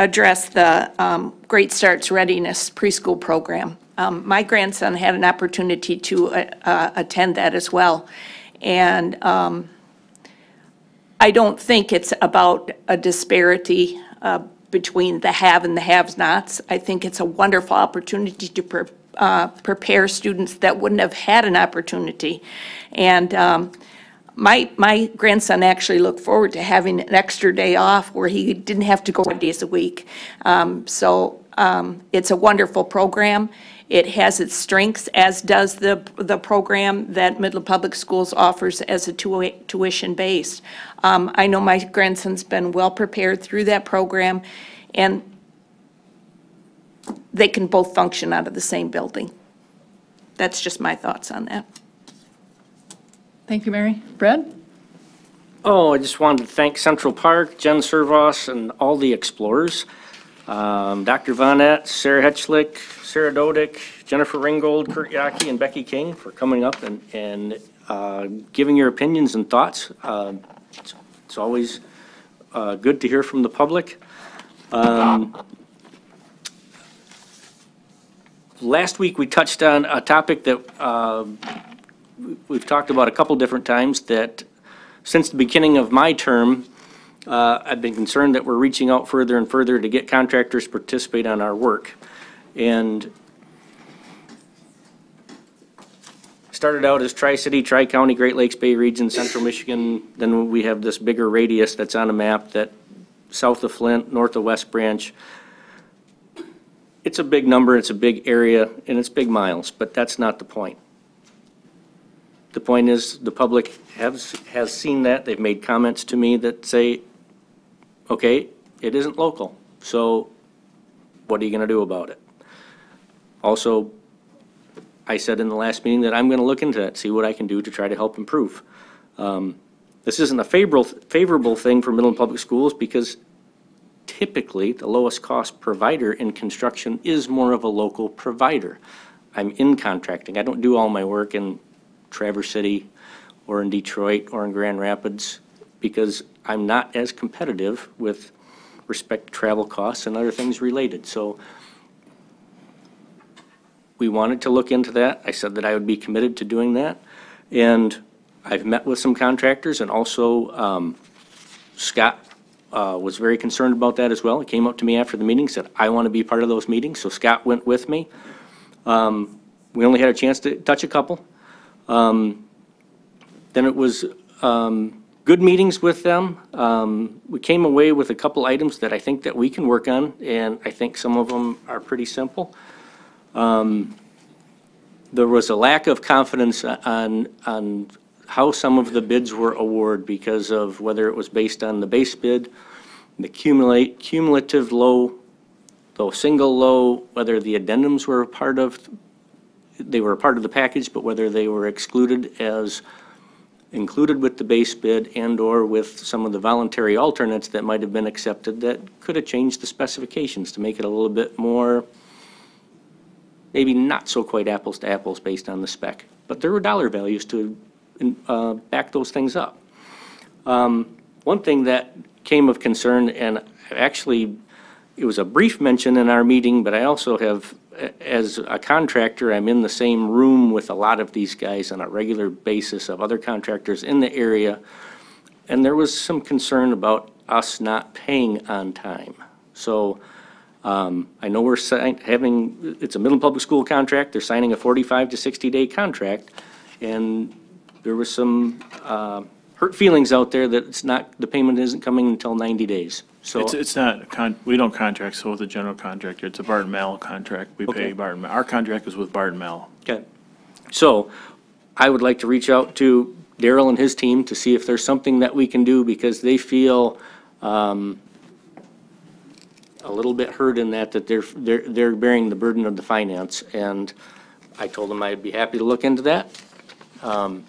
address the um, Great Starts Readiness preschool program. Um, My grandson had an opportunity to uh, uh, attend that as well. And um, I don't think it's about a disparity uh, between the have and the have-nots. I think it's a wonderful opportunity to pre- uh, prepare students that wouldn't have had an opportunity. And um, my, my grandson actually looked forward to having an extra day off where he didn't have to go five days a week. Um, So um, it's a wonderful program. It has its strengths, as does the, the program that Midland Public Schools offers as a tui- tuition-based. Um, I know my grandson's been well-prepared through that program, and they can both function out of the same building. That's just my thoughts on that. Thank you, Mary. Brad? Oh, I just wanted to thank Central Park, Jen Servos, and all the explorers. Um, Dr. Vonette, Sarah Hetchlick, Sarah Dodick, Jennifer Ringgold, Kurt Yaki, and Becky King for coming up and, and uh, giving your opinions and thoughts. Uh, It's it's always uh, good to hear from the public. Um, Last week, we touched on a topic that uh, we've talked about a couple different times, that since the beginning of my term, uh, I've been concerned that we're reaching out further and further to get contractors to participate on our work. And started out as Tri-City, Tri-County, Great Lakes Bay Region, Central Michigan. Then we have this bigger radius that's on a map that south of Flint, north of West Branch. It's a big number, it's a big area, and it's big miles, but that's not the point. The point is, the public has, has seen that, they've made comments to me that say, okay, it isn't local, so what are you gonna do about it? Also, I said in the last meeting that I'm gonna look into that, see what I can do to try to help improve. Um, This isn't a favorable, favorable thing for Midland Public Schools, because typically, the lowest cost provider in construction is more of a local provider. I'm in contracting, I don't do all my work in Traverse City, or in Detroit, or in Grand Rapids, because I'm not as competitive with respect to travel costs and other things related. So we wanted to look into that. I said that I would be committed to doing that. And I've met with some contractors, and also um, Scott uh, was very concerned about that as well. He came up to me after the meeting, said, I want to be part of those meetings, so Scott went with me. Um, We only had a chance to touch a couple. Um, Then it was um, good meetings with them. Um, We came away with a couple items that I think that we can work on, and I think some of them are pretty simple. Um, There was a lack of confidence on, on how some of the bids were awarded because of whether it was based on the base bid, the cumulate, cumulative low, the single low, whether the addendums were a part of, they were a part of the package, but whether they were excluded as included with the base bid and/or with some of the voluntary alternates that might have been accepted that could have changed the specifications to make it a little bit more, maybe not so quite apples to apples based on the spec. But there were dollar values to uh, back those things up. Um, One thing that came of concern, and actually, it was a brief mention in our meeting, but I also have, as a contractor, I'm in the same room with a lot of these guys on a regular basis of other contractors in the area, and there was some concern about us not paying on time. So um, I know we're sign- having, it's a Midland Public School contract, they're signing a 45 to 60-day contract, and there was some uh, hurt feelings out there that it's not, the payment isn't coming until 90 days. So. It's, it's not, a con. we don't contract, so with a general contractor, it's a Barton Malow contract. We Okay. pay Barton, our contract is with Barton Malow. Okay. So I would like to reach out to Daryl and his team to see if there's something that we can do because they feel um, a little bit hurt in that, that they're, they're, they're bearing the burden of the finance. And I told them I'd be happy to look into that. Um,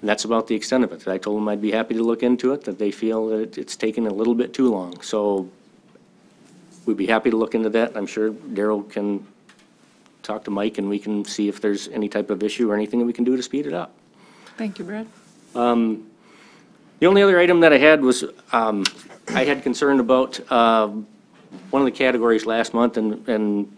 And that's about the extent of it. I told them I'd be happy to look into it, that they feel that it's taken a little bit too long. So we'd be happy to look into that. I'm sure Daryl can talk to Mike and we can see if there's any type of issue or anything that we can do to speed it up. Thank you, Brad. Um, The only other item that I had was, um, I had concern about um, one of the categories last month, and and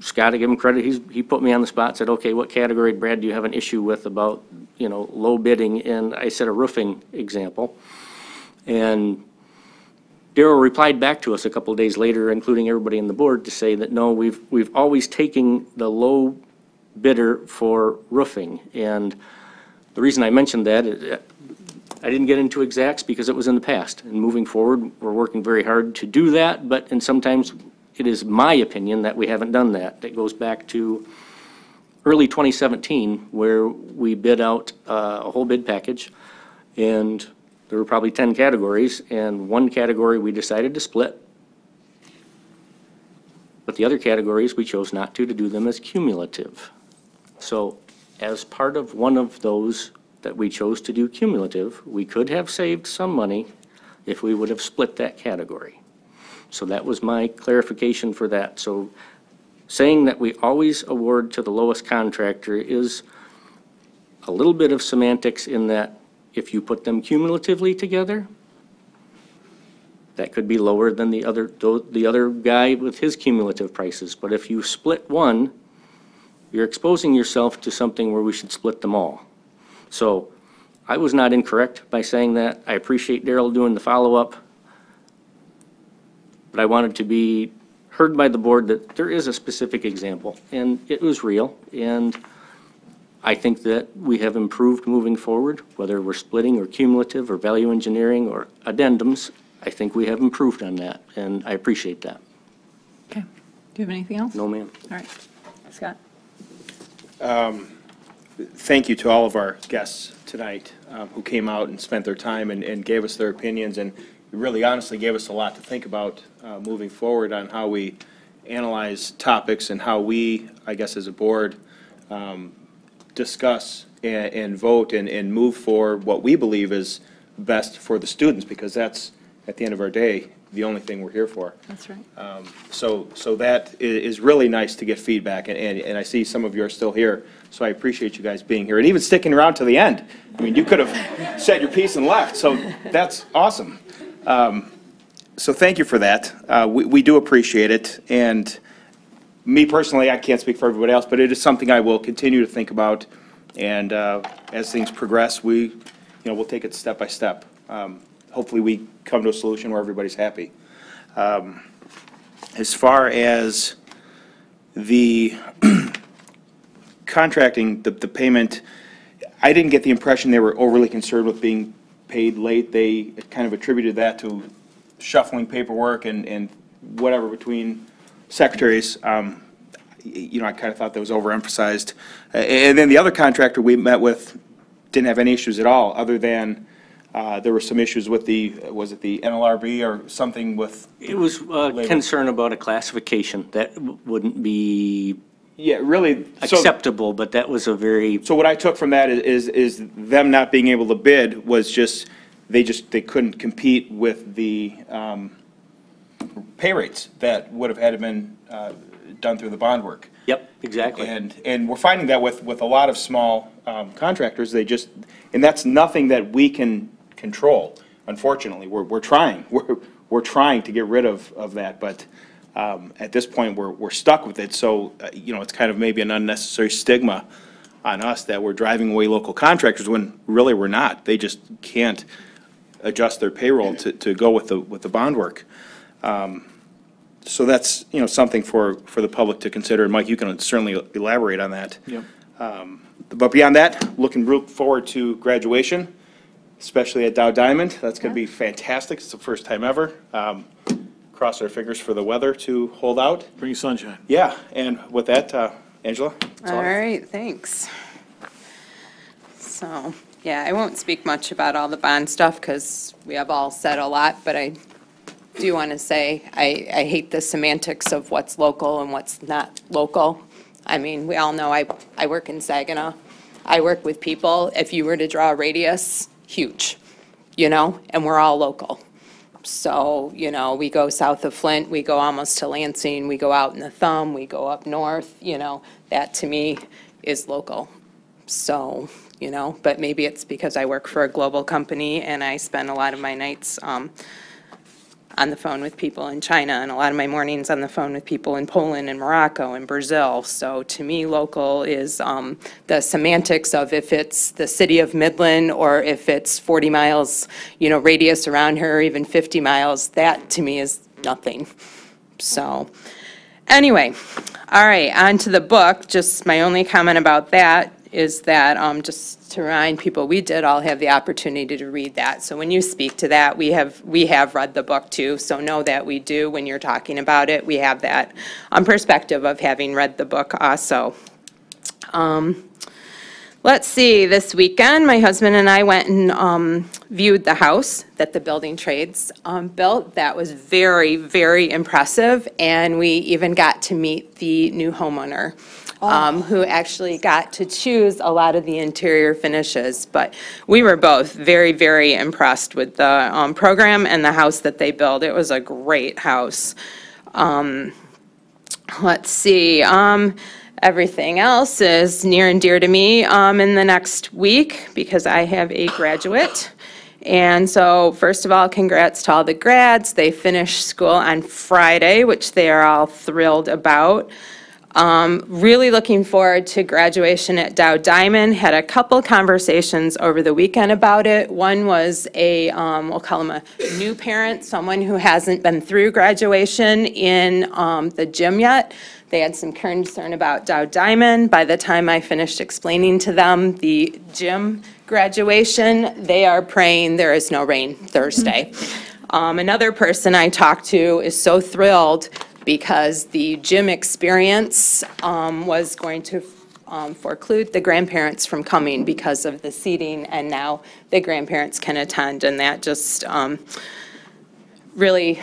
Scott, to give him credit, he's, he put me on the spot, said, okay, what category, Brad, do you have an issue with about, you know, low bidding? And I said a roofing example. And Daryl replied back to us a couple of days later, including everybody on the board, to say that, no, we've, we've always taken the low bidder for roofing. And the reason I mentioned that, is, I didn't get into exacts because it was in the past. And moving forward, we're working very hard to do that, but, and sometimes it is my opinion that we haven't done that. That goes back to early 2017, where we bid out uh, a whole bid package, and there were probably 10 categories, and one category we decided to split. But the other categories, we chose not to, to do them as cumulative. So as part of one of those that we chose to do cumulative, we could have saved some money if we would have split that category. So that was my clarification for that. So saying that we always award to the lowest contractor is a little bit of semantics in that if you put them cumulatively together, that could be lower than the other, the other guy with his cumulative prices. But if you split one, you're exposing yourself to something where we should split them all. So I was not incorrect by saying that. I appreciate Daryl doing the follow-up. But I wanted to be heard by the board that there is a specific example, and it was real. And I think that we have improved moving forward, whether we're splitting or cumulative or value engineering or addendums. I think we have improved on that, and I appreciate that. Okay. Do you have anything else? No, ma'am. All right. Scott? Um, Thank you to all of our guests tonight um, who came out and spent their time and, and gave us their opinions and really honestly gave us a lot to think about uh, moving forward on how we analyze topics and how we, I guess as a board, um, discuss and, and vote and, and move for what we believe is best for the students because that's, at the end of our day, the only thing we're here for. That's right. Um, So, so that i- is really nice to get feedback, and, and and I see some of you are still here, so I appreciate you guys being here, and even sticking around to the end. I mean, you could have [laughs] said your piece and left, so that's awesome. Um, So thank you for that. Uh, We, we do appreciate it, and me personally, I can't speak for everybody else, but it is something I will continue to think about, and uh, as things progress, we, you know, we'll take it step by step. Um, Hopefully, we come to a solution where everybody's happy. Um, As far as the [clears throat] contracting, the, the payment, I didn't get the impression they were overly concerned with being paid late. They kind of attributed that to shuffling paperwork and, and whatever between secretaries. Um, y- You know, I kind of thought that was overemphasized. A- And then the other contractor we met with didn't have any issues at all, other than uh, there were some issues with the, was it the NLRB or something with? It was uh, concern about a classification that w- wouldn't be Yeah, really. so- acceptable, but that was a very, So what I took from that is, is them not being able to bid was just, they just, they couldn't compete with the um, pay rates that would have had to been uh, done through the bond work. yep, exactly. And, and we're finding that with, with a lot of small um, contractors, they just, and that's nothing that we can control, unfortunately. We're, we're trying, [laughs] we're, we're trying to get rid of, of that, but um, at this point, we're, we're stuck with it. So, uh, you know, it's kind of maybe an unnecessary stigma on us that we're driving away local contractors when really we're not. They just can't adjust their payroll to, to go with the, with the bond work. Um, So that's, you know, something for, for the public to consider. And Mike, you can certainly elaborate on that. Yep. Um, But beyond that, looking real forward to graduation. especially at Dow Diamond. That's going to be fantastic. It's the first time ever. Um, Cross our fingers for the weather to hold out. Bring sunshine. Yeah, and with that, uh, Angela? that's All I right, thanks. So, yeah, I won't speak much about all the bond stuff because we have all said a lot, but I do want to say, I, I hate the semantics of what's local and what's not local. I mean, we all know I, I work in Saginaw. I work with people. If you were to draw a radius, huge, you know, and we're all local. So, you know, we go south of Flint, we go almost to Lansing, we go out in the Thumb, we go up north, you know, that to me is local. So, you know, but maybe it's because I work for a global company and I spend a lot of my nights um, on the phone with people in China and a lot of my mornings on the phone with people in Poland and Morocco and Brazil. So to me, local is um, the semantics of if it's the city of Midland or if it's 40 miles, you know, radius around here, or even 50 miles, that to me is nothing. So, anyway, all right, on to the book. Just my only comment about that is that, um, just to remind people, we did all have the opportunity to read that. So when you speak to that, we have, we have read the book too. So know that we do, when you're talking about it, we have that um, perspective of having read the book also. Um, Let's see, this weekend, my husband and I went and um, viewed the house that the building trades um, built. That was very, very impressive, and we even got to meet the new homeowner, um, who actually got to choose a lot of the interior finishes. But we were both very, very impressed with the um, program and the house that they built. It was a great house. Um, Let's see, um, everything else is near and dear to me, um, in the next week because I have a graduate. And so, first of all, congrats to all the grads. They finished school on Friday, which they are all thrilled about. Um, really looking forward to graduation at Dow Diamond. Had a couple conversations over the weekend about it. One was a, um, we'll call him a new parent, someone who hasn't been through graduation in um, the gym yet. They had some concern about Dow Diamond. By the time I finished explaining to them the gym graduation, they are praying there is no rain Thursday. [laughs] Um, Another person I talked to is so thrilled because the gym experience um, was going to um, foreclude the grandparents from coming because of the seating, and now the grandparents can attend, and that just um, really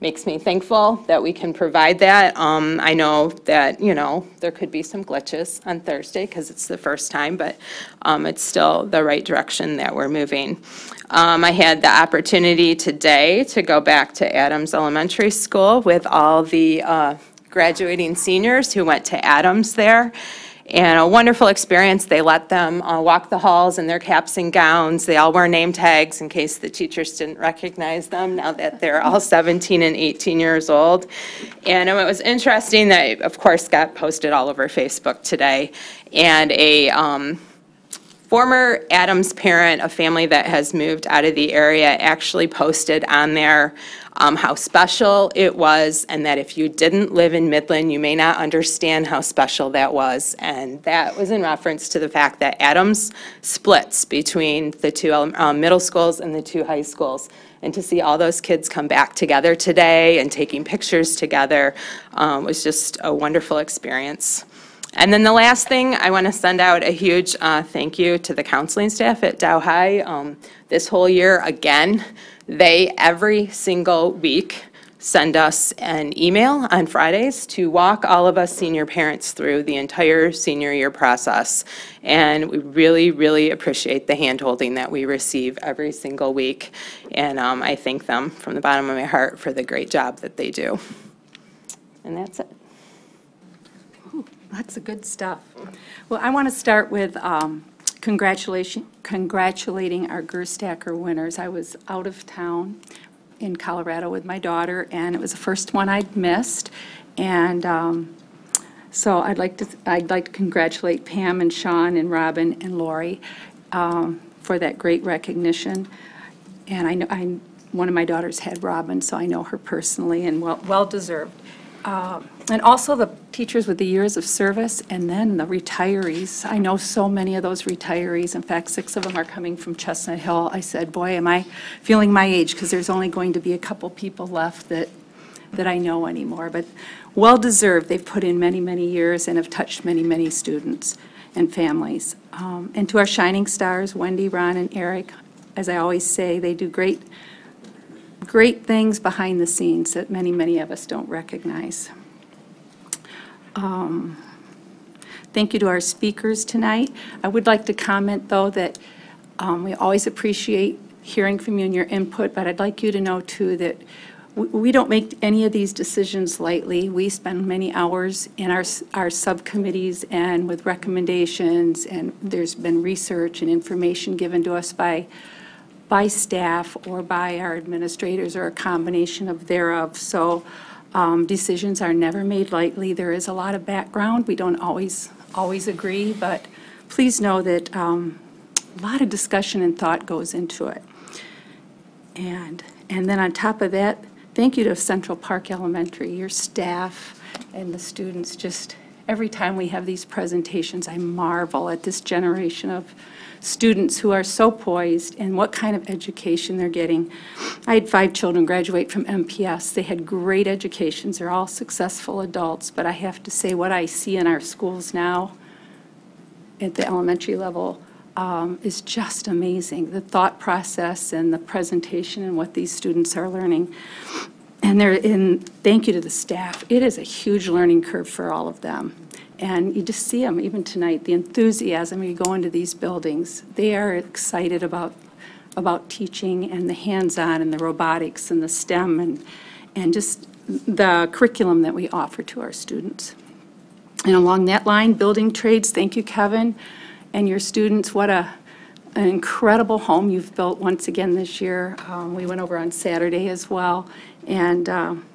makes me thankful that we can provide that. Um, I know that, you know, there could be some glitches on Thursday because it's the first time, but um, it's still the right direction that we're moving. Um, I had the opportunity today to go back to Adams Elementary School with all the uh, graduating seniors who went to Adams there. And a wonderful experience. They let them uh, walk the halls in their caps and gowns. They all wear name tags in case the teachers didn't recognize them now that they're all [laughs] 17 and 18 years old. And it was interesting that, of course, got posted all over Facebook today. And a um, former Adams parent, a family that has moved out of the area, actually posted on there um, how special it was, and that if you didn't live in Midland, you may not understand how special that was. And that was in reference to the fact that Adams splits between the two um, middle schools and the two high schools. And to see all those kids come back together today and taking pictures together um, was just a wonderful experience. And then the last thing, I want to send out a huge uh, thank you to the counseling staff at Dow High. Um, This whole year, again, they, every single week, send us an email on Fridays to walk all of us senior parents through the entire senior year process. And we really, really appreciate the handholding that we receive every single week. And um, I thank them from the bottom of my heart for the great job that they do. And that's it. Lots of good stuff. Well, I want to start with um, congratulation, congratulating our Gerstacker winners. I was out of town in Colorado with my daughter, and it was the first one I'd missed. And um, so I'd like to, I'd like to congratulate Pam and Sean and Robin and Lori um, for that great recognition. And I know, I, one of my daughters had Robin, so I know her personally, and well, well-deserved. Um, and also the teachers with the years of service, and then the retirees. I know so many of those retirees. In fact, six of them are coming from Chestnut Hill. I said, boy, am I feeling my age, because there's only going to be a couple people left that, that I know anymore. But well-deserved. They've put in many, many years and have touched many, many students and families. Um, And to our shining stars, Wendy, Ron, and Eric, as I always say, they do great, great things behind the scenes that many, many of us don't recognize. Um, Thank you to our speakers tonight. I would like to comment, though, that um, we always appreciate hearing from you and your input, but I'd like you to know, too, that we- don't make any of these decisions lightly. We spend many hours in our, our subcommittees and with recommendations, and there's been research and information given to us by, by staff or by our administrators or a combination of thereof. So um, decisions are never made lightly. There is a lot of background. We don't always, always agree, but please know that um, a lot of discussion and thought goes into it. And, and then on top of that, thank you to Central Park Elementary, your staff and the students. Just every time we have these presentations, I marvel at this generation of students who are so poised and what kind of education they're getting. I had five children graduate from MPS. They had great educations. They're all successful adults, but I have to say, what I see in our schools now at the elementary level um, is just amazing. The thought process and the presentation and what these students are learning. And they're in, thank you to the staff. It is a huge learning curve for all of them. And you just see them, even tonight, the enthusiasm you go into these buildings. They are excited about, about teaching and the hands-on and the robotics and the STEM and, and just the curriculum that we offer to our students. And along that line, building trades, thank you, Kevin, and your students. What a, an incredible home you've built once again this year. Um, We went over on Saturday as well, and um,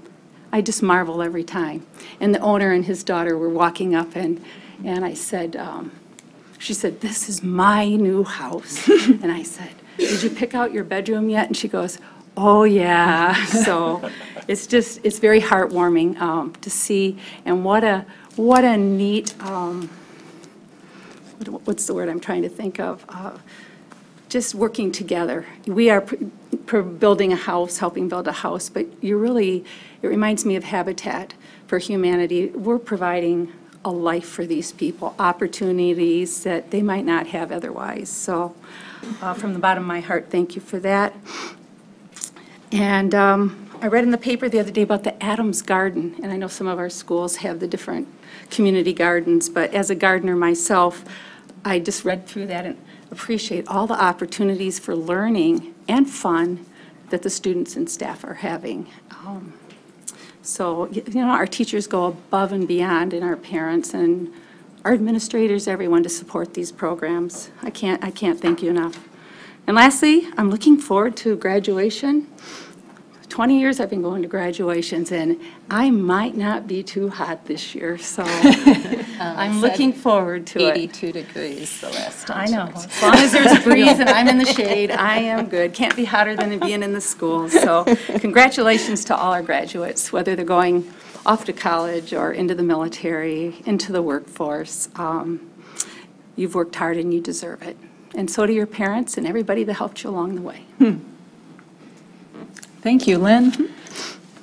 I just marvel every time. And the owner and his daughter were walking up, and, and I said, um, she said, "This is my new house." [laughs] And I said, "Did you pick out your bedroom yet?" And she goes, "Oh, yeah." [laughs] So it's just, it's very heartwarming um, to see, and what a, what a neat, um, what- what's the word I'm trying to think of? Uh, Just working together. We are pr- pr- building a house, helping build a house, but you're really, it reminds me of Habitat for Humanity. We're providing a life for these people, opportunities that they might not have otherwise. So uh, from the bottom of my heart, thank you for that. And um, I read in the paper the other day about the Adams Garden, and I know some of our schools have the different community gardens, but as a gardener myself, I just read through that and appreciate all the opportunities for learning and fun that the students and staff are having. Um, So, you know, our teachers go above and beyond, and our parents and our administrators, everyone, to support these programs. I can't, I can't thank you enough. And lastly, I'm looking forward to graduation. 20 years I've been going to graduations, and I might not be too hot this year, so [laughs] I'm looking forward to it. 82 degrees the last time. I know. As long as there's a breeze and I'm in the [laughs] shade, I am good. Can't be hotter than being in the school, So congratulations to all our graduates, whether they're going off to college or into the military, into the workforce. Um, You've worked hard and you deserve it. And so do your parents and everybody that helped you along the way. Thank you, Lynn.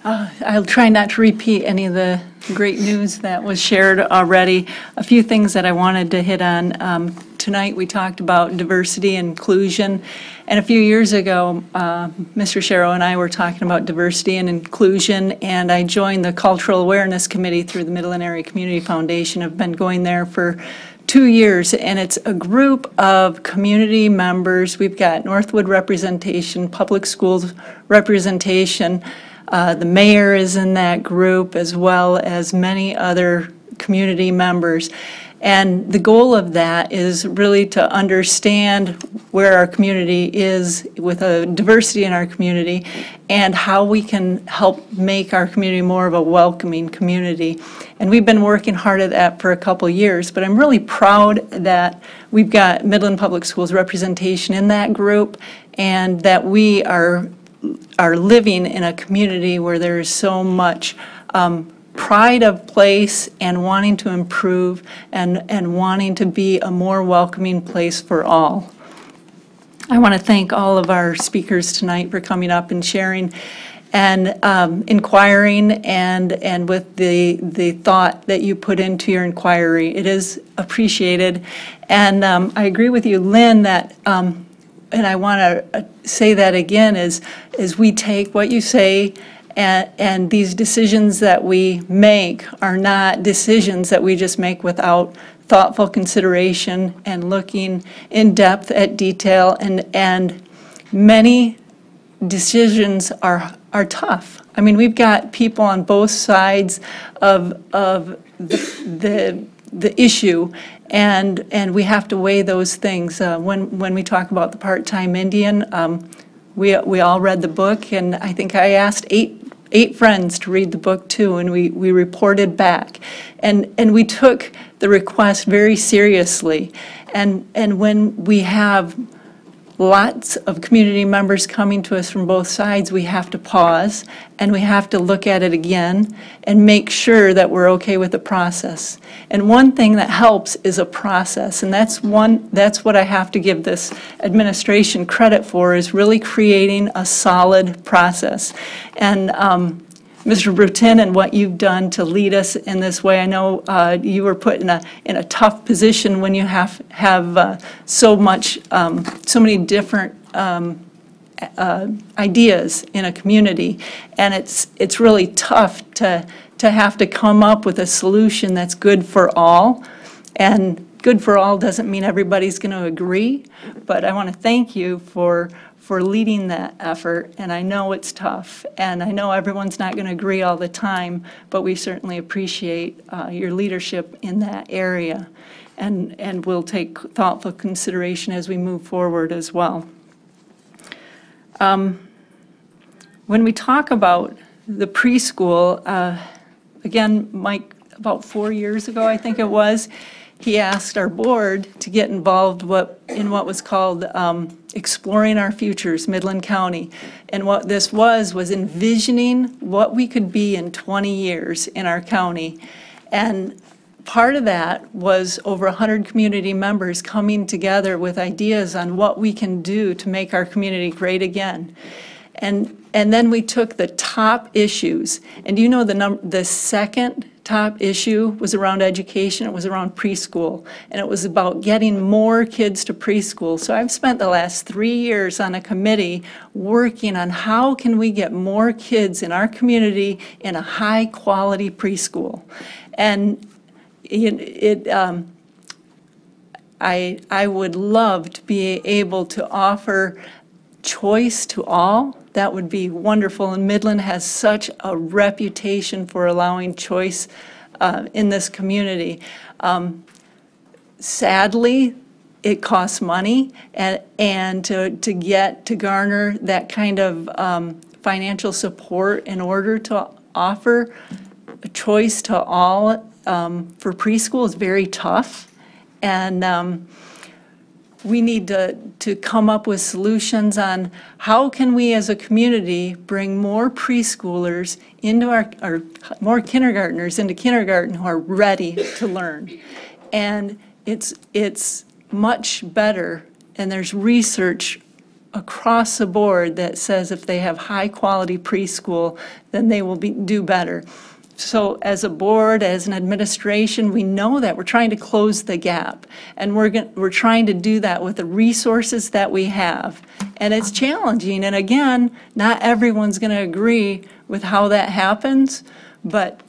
Uh, I'll try not to repeat any of the great news that was shared already. A few things that I wanted to hit on. Um, Tonight, we talked about diversity and inclusion, and a few years ago, uh, Mr. Sharrow and I were talking about diversity and inclusion, and I joined the Cultural Awareness Committee through the Midland Area Community Foundation. I've been going there for two years, and it's a group of community members. We've got Northwood representation, public schools representation. Uh, The mayor is in that group, as well as many other community members. And the goal of that is really to understand where our community is with a diversity in our community and how we can help make our community more of a welcoming community. And we've been working hard at that for a couple years, but I'm really proud that we've got Midland Public Schools representation in that group and that we are, are living in a community where there is so much um, pride of place and wanting to improve and, and wanting to be a more welcoming place for all. I want to thank all of our speakers tonight for coming up and sharing and um, inquiring and, and with the, the thought that you put into your inquiry. It is appreciated. And um, I agree with you, Lynn, that, um, and I want to say that again, is, is we take what you say and, and these decisions that we make are not decisions that we just make without thoughtful consideration and looking in depth at detail and, and many decisions are, are tough. I mean, we've got people on both sides of, of the, the, the issue, and, and we have to weigh those things. Uh, When, when we talk about the part-time Indian, um, we, we all read the book, and I think I asked eight, eight friends to read the book too, and we, we reported back. And, and we took the request very seriously. And, and when we have lots of community members coming to us from both sides, we have to pause and we have to look at it again and make sure that we're okay with the process. And one thing that helps is a process, and that's one, that's what I have to give this administration credit for, is really creating a solid process. And um, Mr. Brutyn, and what you've done to lead us in this way. I know uh, you were put in a, in a tough position when you have, have uh, so much, um, so many different um, uh, ideas in a community. And it's, it's really tough to, to have to come up with a solution that's good for all. And good for all doesn't mean everybody's going to agree, but I want to thank you for for leading that effort, and I know it's tough, and I know everyone's not going to agree all the time, but we certainly appreciate uh, your leadership in that area, and, and we'll take thoughtful consideration as we move forward as well. Um, When we talk about the preschool, uh, again, Mike, about four years ago, I think it was, he asked our board to get involved what, in what was called um, Exploring Our Futures, Midland County. And what this was, was envisioning what we could be in 20 years in our county. And part of that was over 100 community members coming together with ideas on what we can do to make our community great again. And, and then we took the top issues, and you know the num, the second top issue was around education, it was around preschool, and it was about getting more kids to preschool. So I've spent the last three years on a committee working on how can we get more kids in our community in a high-quality preschool. And it, it um, I, I would love to be able to offer choice to all. That would be wonderful. And Midland has such a reputation for allowing choice uh, in this community. Um, Sadly, it costs money, and, and to, to get, to garner that kind of um, financial support in order to offer a choice to all um, for preschool is very tough. And um, we need to, to come up with solutions on how can we as a community bring more preschoolers into our, or more kindergartners into kindergarten who are ready to learn. And it's, it's much better, and there's research across the board that says if they have high-quality preschool, then they will be, do better. So as a board, as an administration, we know that we're trying to close the gap. And we're, gon- we're trying to do that with the resources that we have. And it's challenging. And again, not everyone's going to agree with how that happens. But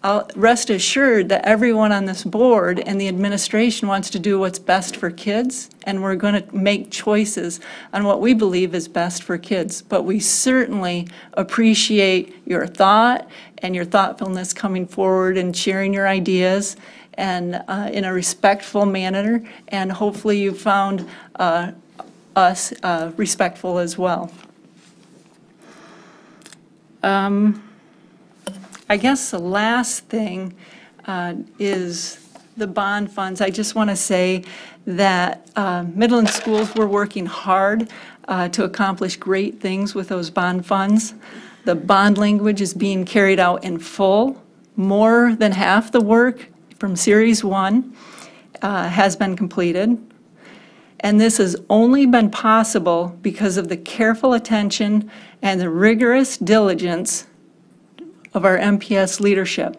I'll rest assured that everyone on this board and the administration wants to do what's best for kids, and we're going to make choices on what we believe is best for kids. But we certainly appreciate your thought and your thoughtfulness coming forward and sharing your ideas and uh, in a respectful manner, and hopefully you found uh, us uh, respectful as well. Um, I guess the last thing uh, is the bond funds. I just want to say that uh, Midland Schools, we're working hard uh, to accomplish great things with those bond funds. The bond language is being carried out in full More than half the work from Series 1 uh, has been completed. And this has only been possible because of the careful attention and the rigorous diligence of our MPS leadership.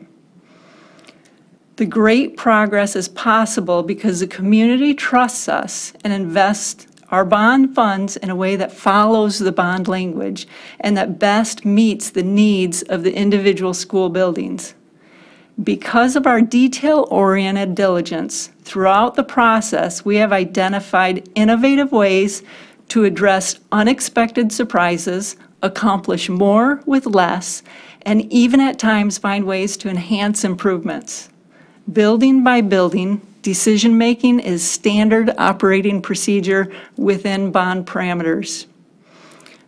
The great progress is possible because the community trusts us and invests our bond funds in a way that follows the bond language and that best meets the needs of the individual school buildings. Because of our detail-oriented diligence throughout the process, we have identified innovative ways to address unexpected surprises, accomplish more with less, and even at times find ways to enhance improvements. Building by building, decision-making is standard operating procedure within bond parameters.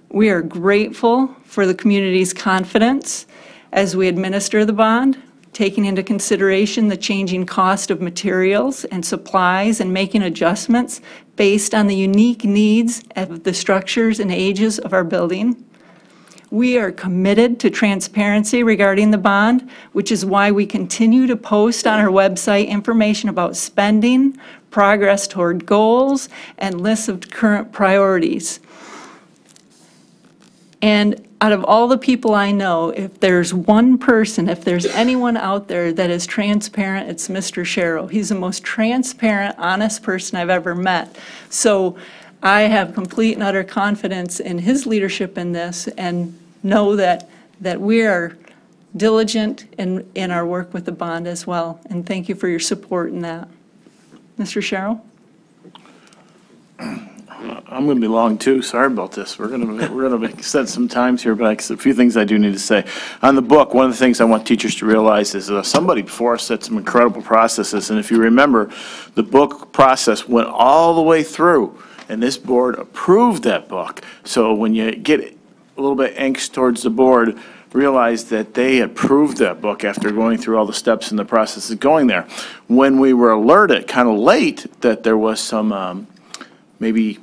We are grateful for the community's confidence as we administer the bond, taking into consideration the changing cost of materials and supplies and making adjustments based on the unique needs of the structures and ages of our building. We are committed to transparency regarding the bond, which is why we continue to post on our website information about spending, progress toward goals, and lists of current priorities. And out of all the people I know, if there's one person, if there's anyone out there that is transparent, it's Mr. Sharrow. He's the most transparent, honest person I've ever met. So I have complete and utter confidence in his leadership in this and know that, that we are diligent in, in our work with the bond as well. And thank you for your support in that. Mr. Sharrow? [clears throat] I'm going to be long too. Sorry about this. We're going to, we're going to set some times here, but a few things I do need to say. On the book, one of the things I want teachers to realize is uh, somebody before us set some incredible processes. And if you remember, the book process went all the way through, and this board approved that book. So when you get a little bit angst towards the board, realized that they approved that book after going through all the steps in the process of going there. When we were alerted, kind of late, that there was some um, maybe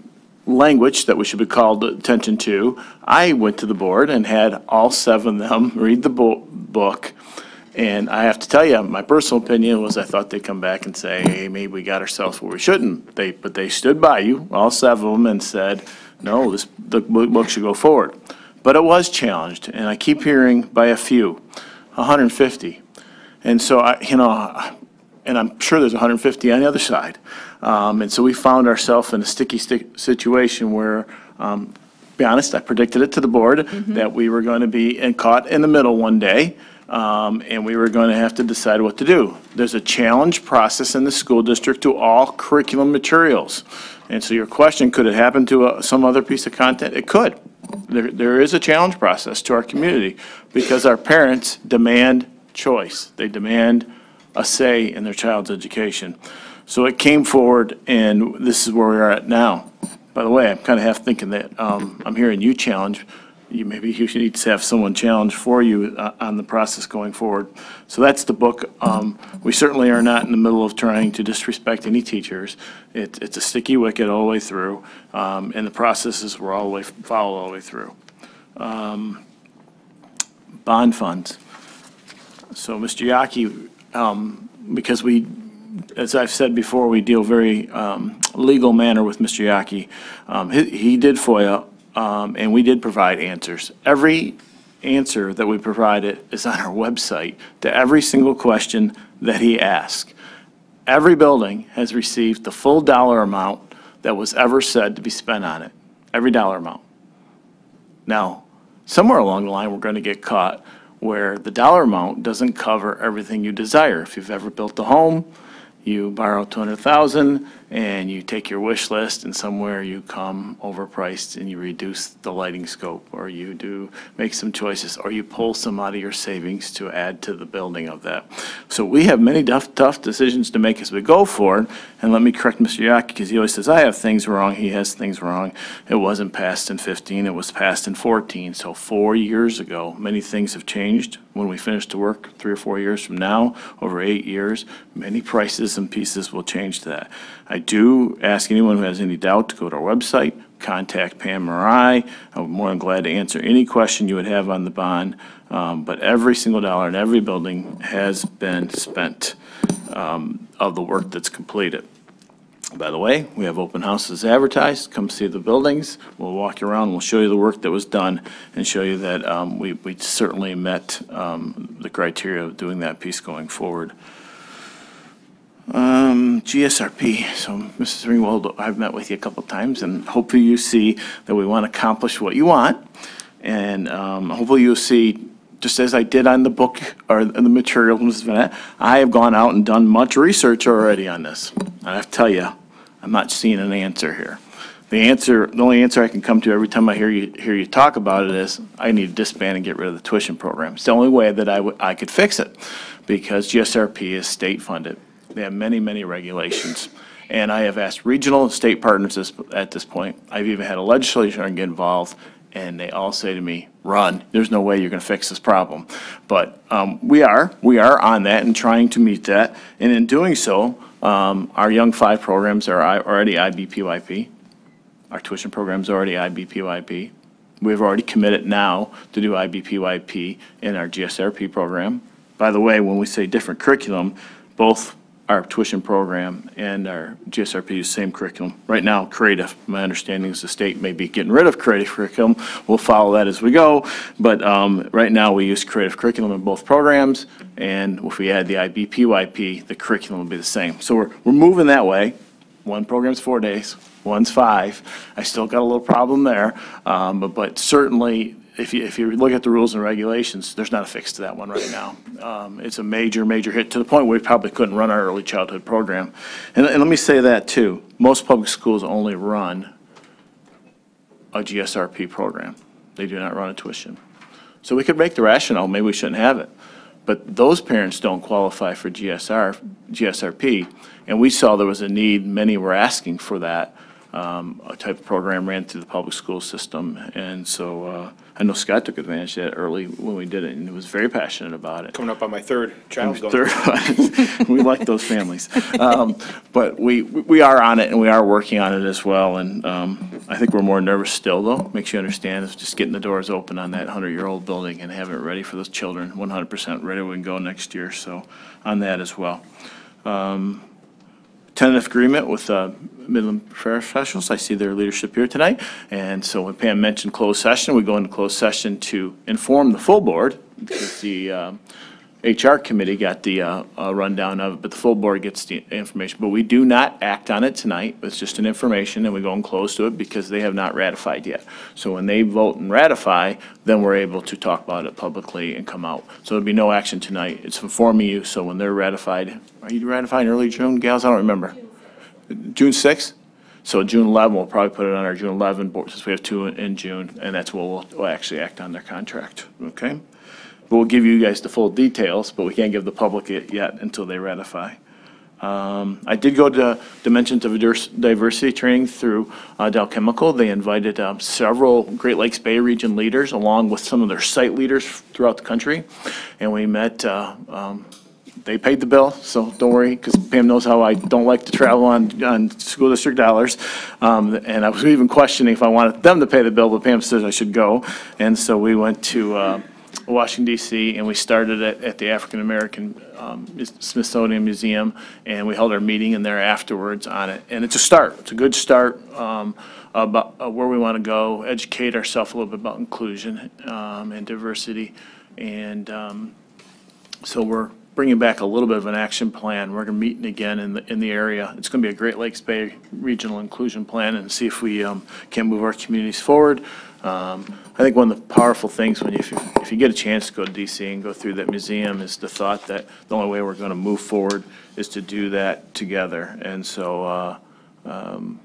language that we should be called attention to, I went to the board and had all seven of them [laughs] read the bo- book. And I have to tell you, my personal opinion was I thought they'd come back and say, hey, maybe we got ourselves where we shouldn't. They, but they stood by you, all seven of them, and said, no, this, the book should go forward. But it was challenged, and I keep hearing by a few, 150. And so I, you know, and I'm sure there's 150 on the other side. Um, and so we found ourselves in a sticky stick situation where, um, be honest, I predicted it to the board that we were going to be in, caught in the middle one day, um, and we were going to have to decide what to do. There's a challenge process in the school district to all curriculum materials. And so your question, could it happen to uh, some other piece of content? It could. There, there is a challenge process to our community because our parents demand choice. They demand a say in their child's education. So it came forward, and this is where we are at now. By the way, I'm kind of half thinking that um, I'm hearing you challenge. You, maybe you should need to have someone challenge for you uh, on the process going forward. So that's the book. Um, We certainly are not in the middle of trying to disrespect any teachers. It, it's a sticky wicket all the way through, um, and the processes were all the way, follow all the way through. Um, Bond funds. So, Mr. Yaki, um, because we, as I've said before, we deal very um, legal manner with Mr. Yaki. Um, He he did FOIA, um, and we did provide answers. Every answer that we provided is on our website to every single question that he asked. Every building has received the full dollar amount that was ever said to be spent on it, every dollar amount. Now, somewhere along the line, we're going to get caught where the dollar amount doesn't cover everything you desire. If you've ever built a home, you borrow 200,000 and you take your wish list and somewhere you come overpriced and you reduce the lighting scope or you do make some choices or you pull some out of your savings to add to the building of that. So we have many tough, tough decisions to make as we go forward. And let me correct Mr. Yaki because he always says, I have things wrong. He has things wrong. It wasn't passed in 15, it was passed in 14. So four years ago, many things have changed. When we finish the work, three or four years from now, over eight years, many prices and pieces will change that. I do ask anyone who has any doubt to go to our website, contact Pam or I. I'm more than glad to answer any question you would have on the bond. Um, But every single dollar in every building has been spent um, of the work that's completed. By the way, we have open houses advertised. Come see the buildings. We'll walk you around. We'll show you the work that was done and show you that um, we we certainly met um, the criteria of doing that piece going forward. Um, GSRP, so Mrs. Ringwald, I've met with you a couple times, and hopefully you see that we want to accomplish what you want. And um, hopefully you'll see, just as I did on the book, or the material, Mrs. Vanette, I have gone out and done much research already on this. And I have to tell you, I'm not seeing an answer here. The answer, the only answer I can come to every time I hear you, hear you talk about it is, I need to disband and get rid of the tuition program. It's the only way that I I could fix it, because GSRP is state-funded. They have many, many regulations. And I have asked regional and state partners this, at this point. I've even had a legislature get involved, and they all say to me, run, there's no way you're gonna fix this problem. But, um, we are, we are on that and trying to meet that. And in doing so, um, our Young Five programs are already IBPYP. Our tuition program's already IBPYP. We've already committed now to do IBPYP in our GSRP program. By the way, when we say different curriculum, both our tuition program and our GSRP use same curriculum. Right now, creative, my understanding is the state may be getting rid of creative curriculum. We'll follow that as we go. But um, right now, we use creative curriculum in both programs. And if we add the IBPYP, the curriculum will be the same. So we're, we're moving that way. One program's four days, one's five. I still got a little problem there. Um, But, but certainly, if you, if you look at the rules and regulations, there's not a fix to that one right now. Um, It's a major, major hit, to the point where we probably couldn't run our early childhood program. And, and let me say that too, most public schools only run a GSRP program. They do not run a tuition. So we could make the rationale, maybe we shouldn't have it. But those parents don't qualify for GSR, GSRP, and we saw there was a need, many were asking for that, um, a type of program ran through the public school system. And so, uh, I know Scott took advantage of that early when we did it, and he was very passionate about it. Coming up on my third child going. Third one. [laughs] We like those families. Um, But we, we are on it, and we are working on it as well, and um, I think we're more nervous still, though, makes you understand, is just getting the doors open on that 100-year-old building and having it ready for those children, 100% ready when we can go next year, so on that as well. Um, Tentative agreement with uh, Midland Professionals, I see their leadership here tonight, and so when Pam mentioned closed session, we go into closed session to inform the full board, because the um, HR committee got the uh, uh, rundown of it, but the full board gets the information. But we do not act on it tonight. It's just an information, and we go and close to it because they have not ratified yet. So when they vote and ratify, then we're able to talk about it publicly and come out. So there'll be no action tonight. It's informing you, so when they're ratified, are you ratifying early June, gals? I don't remember. June 6th? So June 11, we'll probably put it on our June 11 board, since we have two in- June, and that's when we'll, we'll actually act on their contract, okay? We'll give you guys the full details, but we can't give the public it yet until they ratify. Um, I did go to Dimensions of Divers- Diversity training through uh, Dow Chemical. They invited um, several Great Lakes Bay region leaders, along with some of their site leaders throughout the country. And we met, uh, um, they paid the bill, so don't worry, because Pam knows how I don't like to travel on, on school district dollars. Um, And I was even questioning if I wanted them to pay the bill, but Pam said I should go. And so we went to uh, Washington DC, and we started at, at the African American um, Smithsonian Museum, and we held our meeting in there afterwards on it. And it's a start, it's a good start um, about uh, where we want to go, educate ourselves a little bit about inclusion um, and diversity. And um, so we're bringing back a little bit of an action plan. We're going to meet again in the, in the area. It's going to be a Great Lakes Bay Regional Inclusion Plan and see if we um, can move our communities forward. Um, I think one of the powerful things when you, if you, if you get a chance to go to DC and go through that museum is the thought that the only way we're going to move forward is to do that together. And so, uh, um,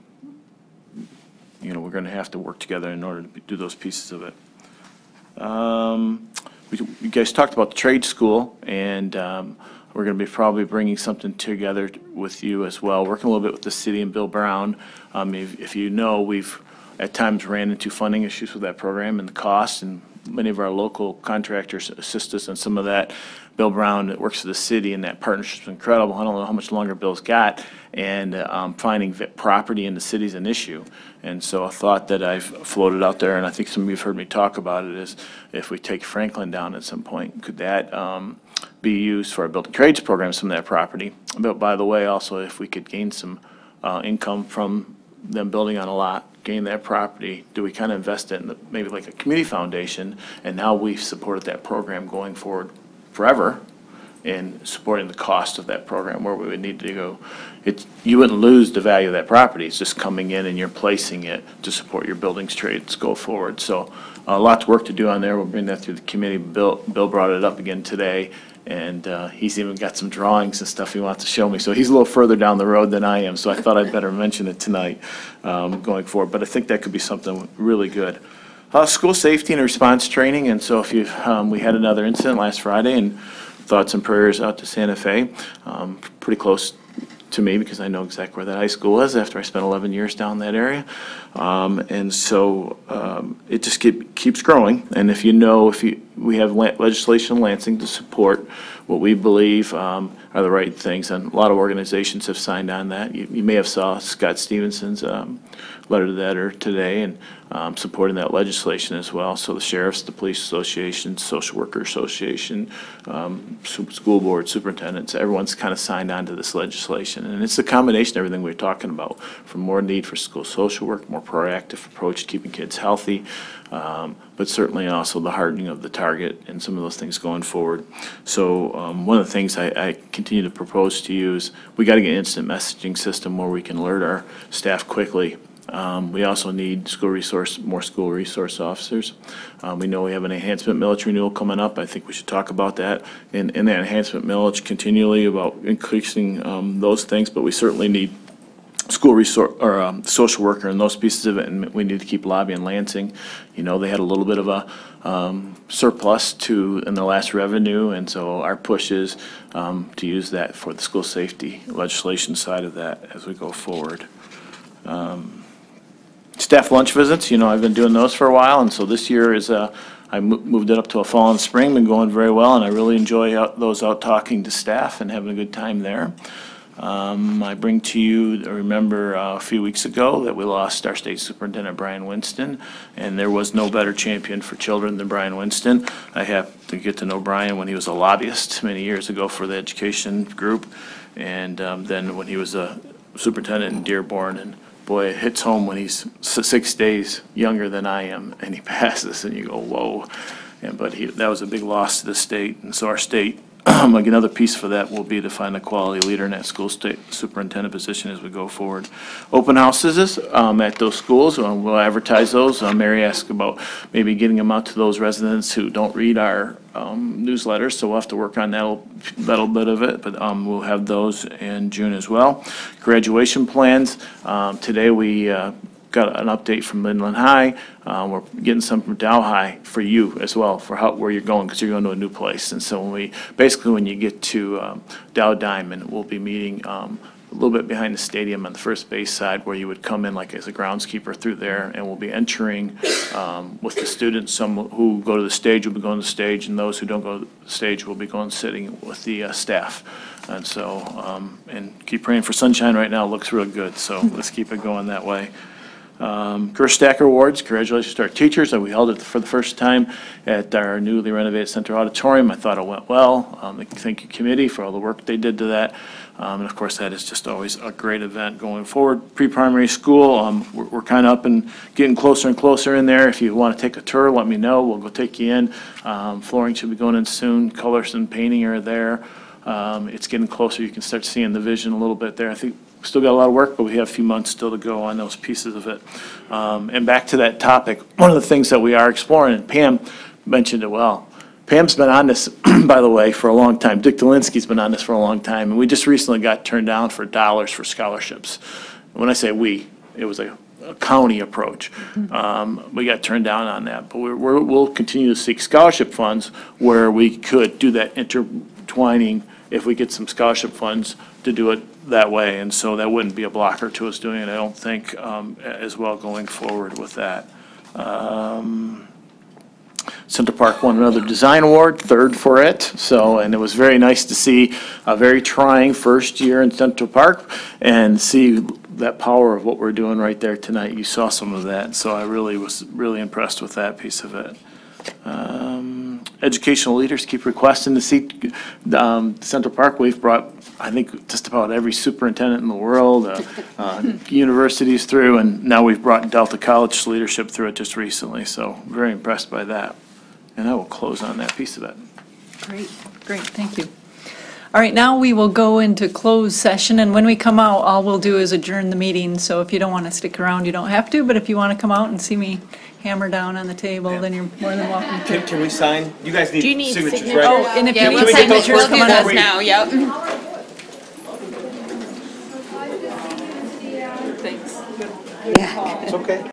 you know, we're going to have to work together in order to do those pieces of it. Um, we- You guys talked about the trade school, and um, we're going to be probably bringing something together with you as well, working a little bit with the city and Bill Brown. Um, If if you know, we've at times ran into funding issues with that program and the cost, and many of our local contractors assist us in some of that. Bill Brown that works for the city, and that partnership's incredible. I don't know how much longer Bill's got, and um, finding property in the city's an issue. And so a thought that I've floated out there, and I think some of you have heard me talk about it, is if we take Franklin down at some point, could that um, be used for our building trades program, some of that property? But by the way, also, if we could gain some uh, income from them building on a lot, gain that property, do we kind of invest it in the- maybe like a community foundation? And now we've supported that program going forward forever in supporting the cost of that program, where we would need to go. It, you wouldn't lose the value of that property, it's just coming in and you're placing it to support your buildings trades go forward. So a lot of work to do on there, we'll bring that through the committee. Bill, Bill brought it up again today, and uh, he's even got some drawings and stuff he wants to show me. So he's a little further down the road than I am, so I thought I'd better mention it tonight um, going forward. But I think that could be something really good. Uh, School safety and response training, and so if you, um, we had another incident last Friday, and thoughts and prayers out to Santa Fe, um, pretty close to me because I know exactly where that high school was after I spent 11 years down that area. Um, And so um, it just keep- keeps growing. And if you know, if you, we have le- legislation in Lansing to support what we believe um, are the right things, and a lot of organizations have signed on that. You you may have saw Scott Stevenson's um, letter to that or today, and um, supporting that legislation as well. So the sheriffs, the police association, social worker association, um, school board, superintendents, everyone's kind of signed on to this legislation. And it's a combination of everything we're talking about, from more need for school social work, more proactive approach to keeping kids healthy, um, but certainly also the hardening of the target and some of those things going forward. So um, one of the things I, I continue to propose to you is, we got to get an instant messaging system where we can alert our staff quickly um, We also need school resource, more school resource officers. Um, We know we have an enhancement millage renewal coming up. I think we should talk about that. And, and that enhancement millage continually about increasing um, those things, but we certainly need school resource, or um, social worker and those pieces of it, and we need to keep lobbying Lansing. You know, they had a little bit of a um, surplus to, in the last revenue, and so our push is um, to use that for the school safety legislation side of that as we go forward. Um, Staff lunch visits, you know, I've been doing those for a while, and so this year is, uh, moved it up to a fall and spring, been going very well, and I really enjoy out- those out talking to staff and having a good time there. Um, I bring to you, I remember uh, a few weeks ago that we lost our state superintendent, Brian Whiston, and there was no better champion for children than Brian Whiston. I happened to get to know Brian when he was a lobbyist many years ago for the education group, and um, then when he was a superintendent in Dearborn, and boy, it hits home when he's six days younger than I am, and he [laughs] passes, and you go, whoa. And, but he, that was a big loss to the state, and so our state, [clears throat] like another piece for that will be to find a quality leader in that school state superintendent position as we go forward. Open houses, um, at those schools, um, we'll advertise those. Uh, Mary asked about maybe getting them out to those residents who don't read our, um, newsletters, so we'll have to work on that, little- little bit of it, but, um, we'll have those in June as well. Graduation plans, um, today we, uh, got an update from Midland High. Uh, We're getting some from Dow High for you as well, for how, where you're going, because you're going to a new place. And so when we, basically when you get to um, Dow Diamond, we'll be meeting um, a little bit behind the stadium on the first base side, where you would come in like as a groundskeeper through there, and we'll be entering um, with the students, some who go to the stage will be going to the stage, and those who don't go to the stage will be going sitting with the uh, staff. And so, um, and keep praying for sunshine right now, looks real good, so let's keep it going that way. Um, Awards, congratulations to our teachers, we held it for the first time at our newly renovated Center Auditorium. I thought it went well. Um, Thank you, committee, for all the work they did to that. Um, And of course, that is just always a great event going forward. Pre-primary school, um, we're- we're kind of up and getting closer and closer in there. If you want to take a tour, let me know, we'll go take you in. Um, Flooring should be going in soon, colors and painting are there. Um, It's getting closer, you can start seeing the vision a little bit there. I think we Still got a lot of work, but we have a few months still to go on those pieces of it. Um, And back to that topic, one of the things that we are exploring, and Pam mentioned it well, Pam's been on this, [clears throat] by the way, for a long time. Dick Delinsky's been on this for a long time, and we just recently got turned down for dollars for scholarships. When I say we, it was a a county approach. Um, We got turned down on that, but we're, we're- we'll continue to seek scholarship funds where we could do that intertwining, if we get some scholarship funds, to do it that way, and so that wouldn't be a blocker to us doing it, I don't think, um, as well going forward with that. Um, Central Park won another design award, third for it, so, and it was very nice to see a very trying first year in Central Park and see that power of what we're doing right there tonight. You saw some of that, so I really was really impressed with that piece of it. Um, Educational leaders keep requesting to see um, Central Park. We've brought, I think, just about every superintendent in the world, uh, uh, [laughs] universities through, and now we've brought Delta College leadership through it just recently, so very impressed by that. And I will close on that piece of it. Great, great, thank you. All right, now we will go into closed session, and when we come out, all we'll do is adjourn the meeting. So if you don't want to stick around, you don't have to, but if you want to come out and see me hammer down on the table, then you're more than welcome to. Can, can we sign? You guys need Do you need signatures, signatures? right? Oh, and if Yeah, you we'll need Can we get those signatures, first come Do on up. those now, yep. Thanks. It's okay.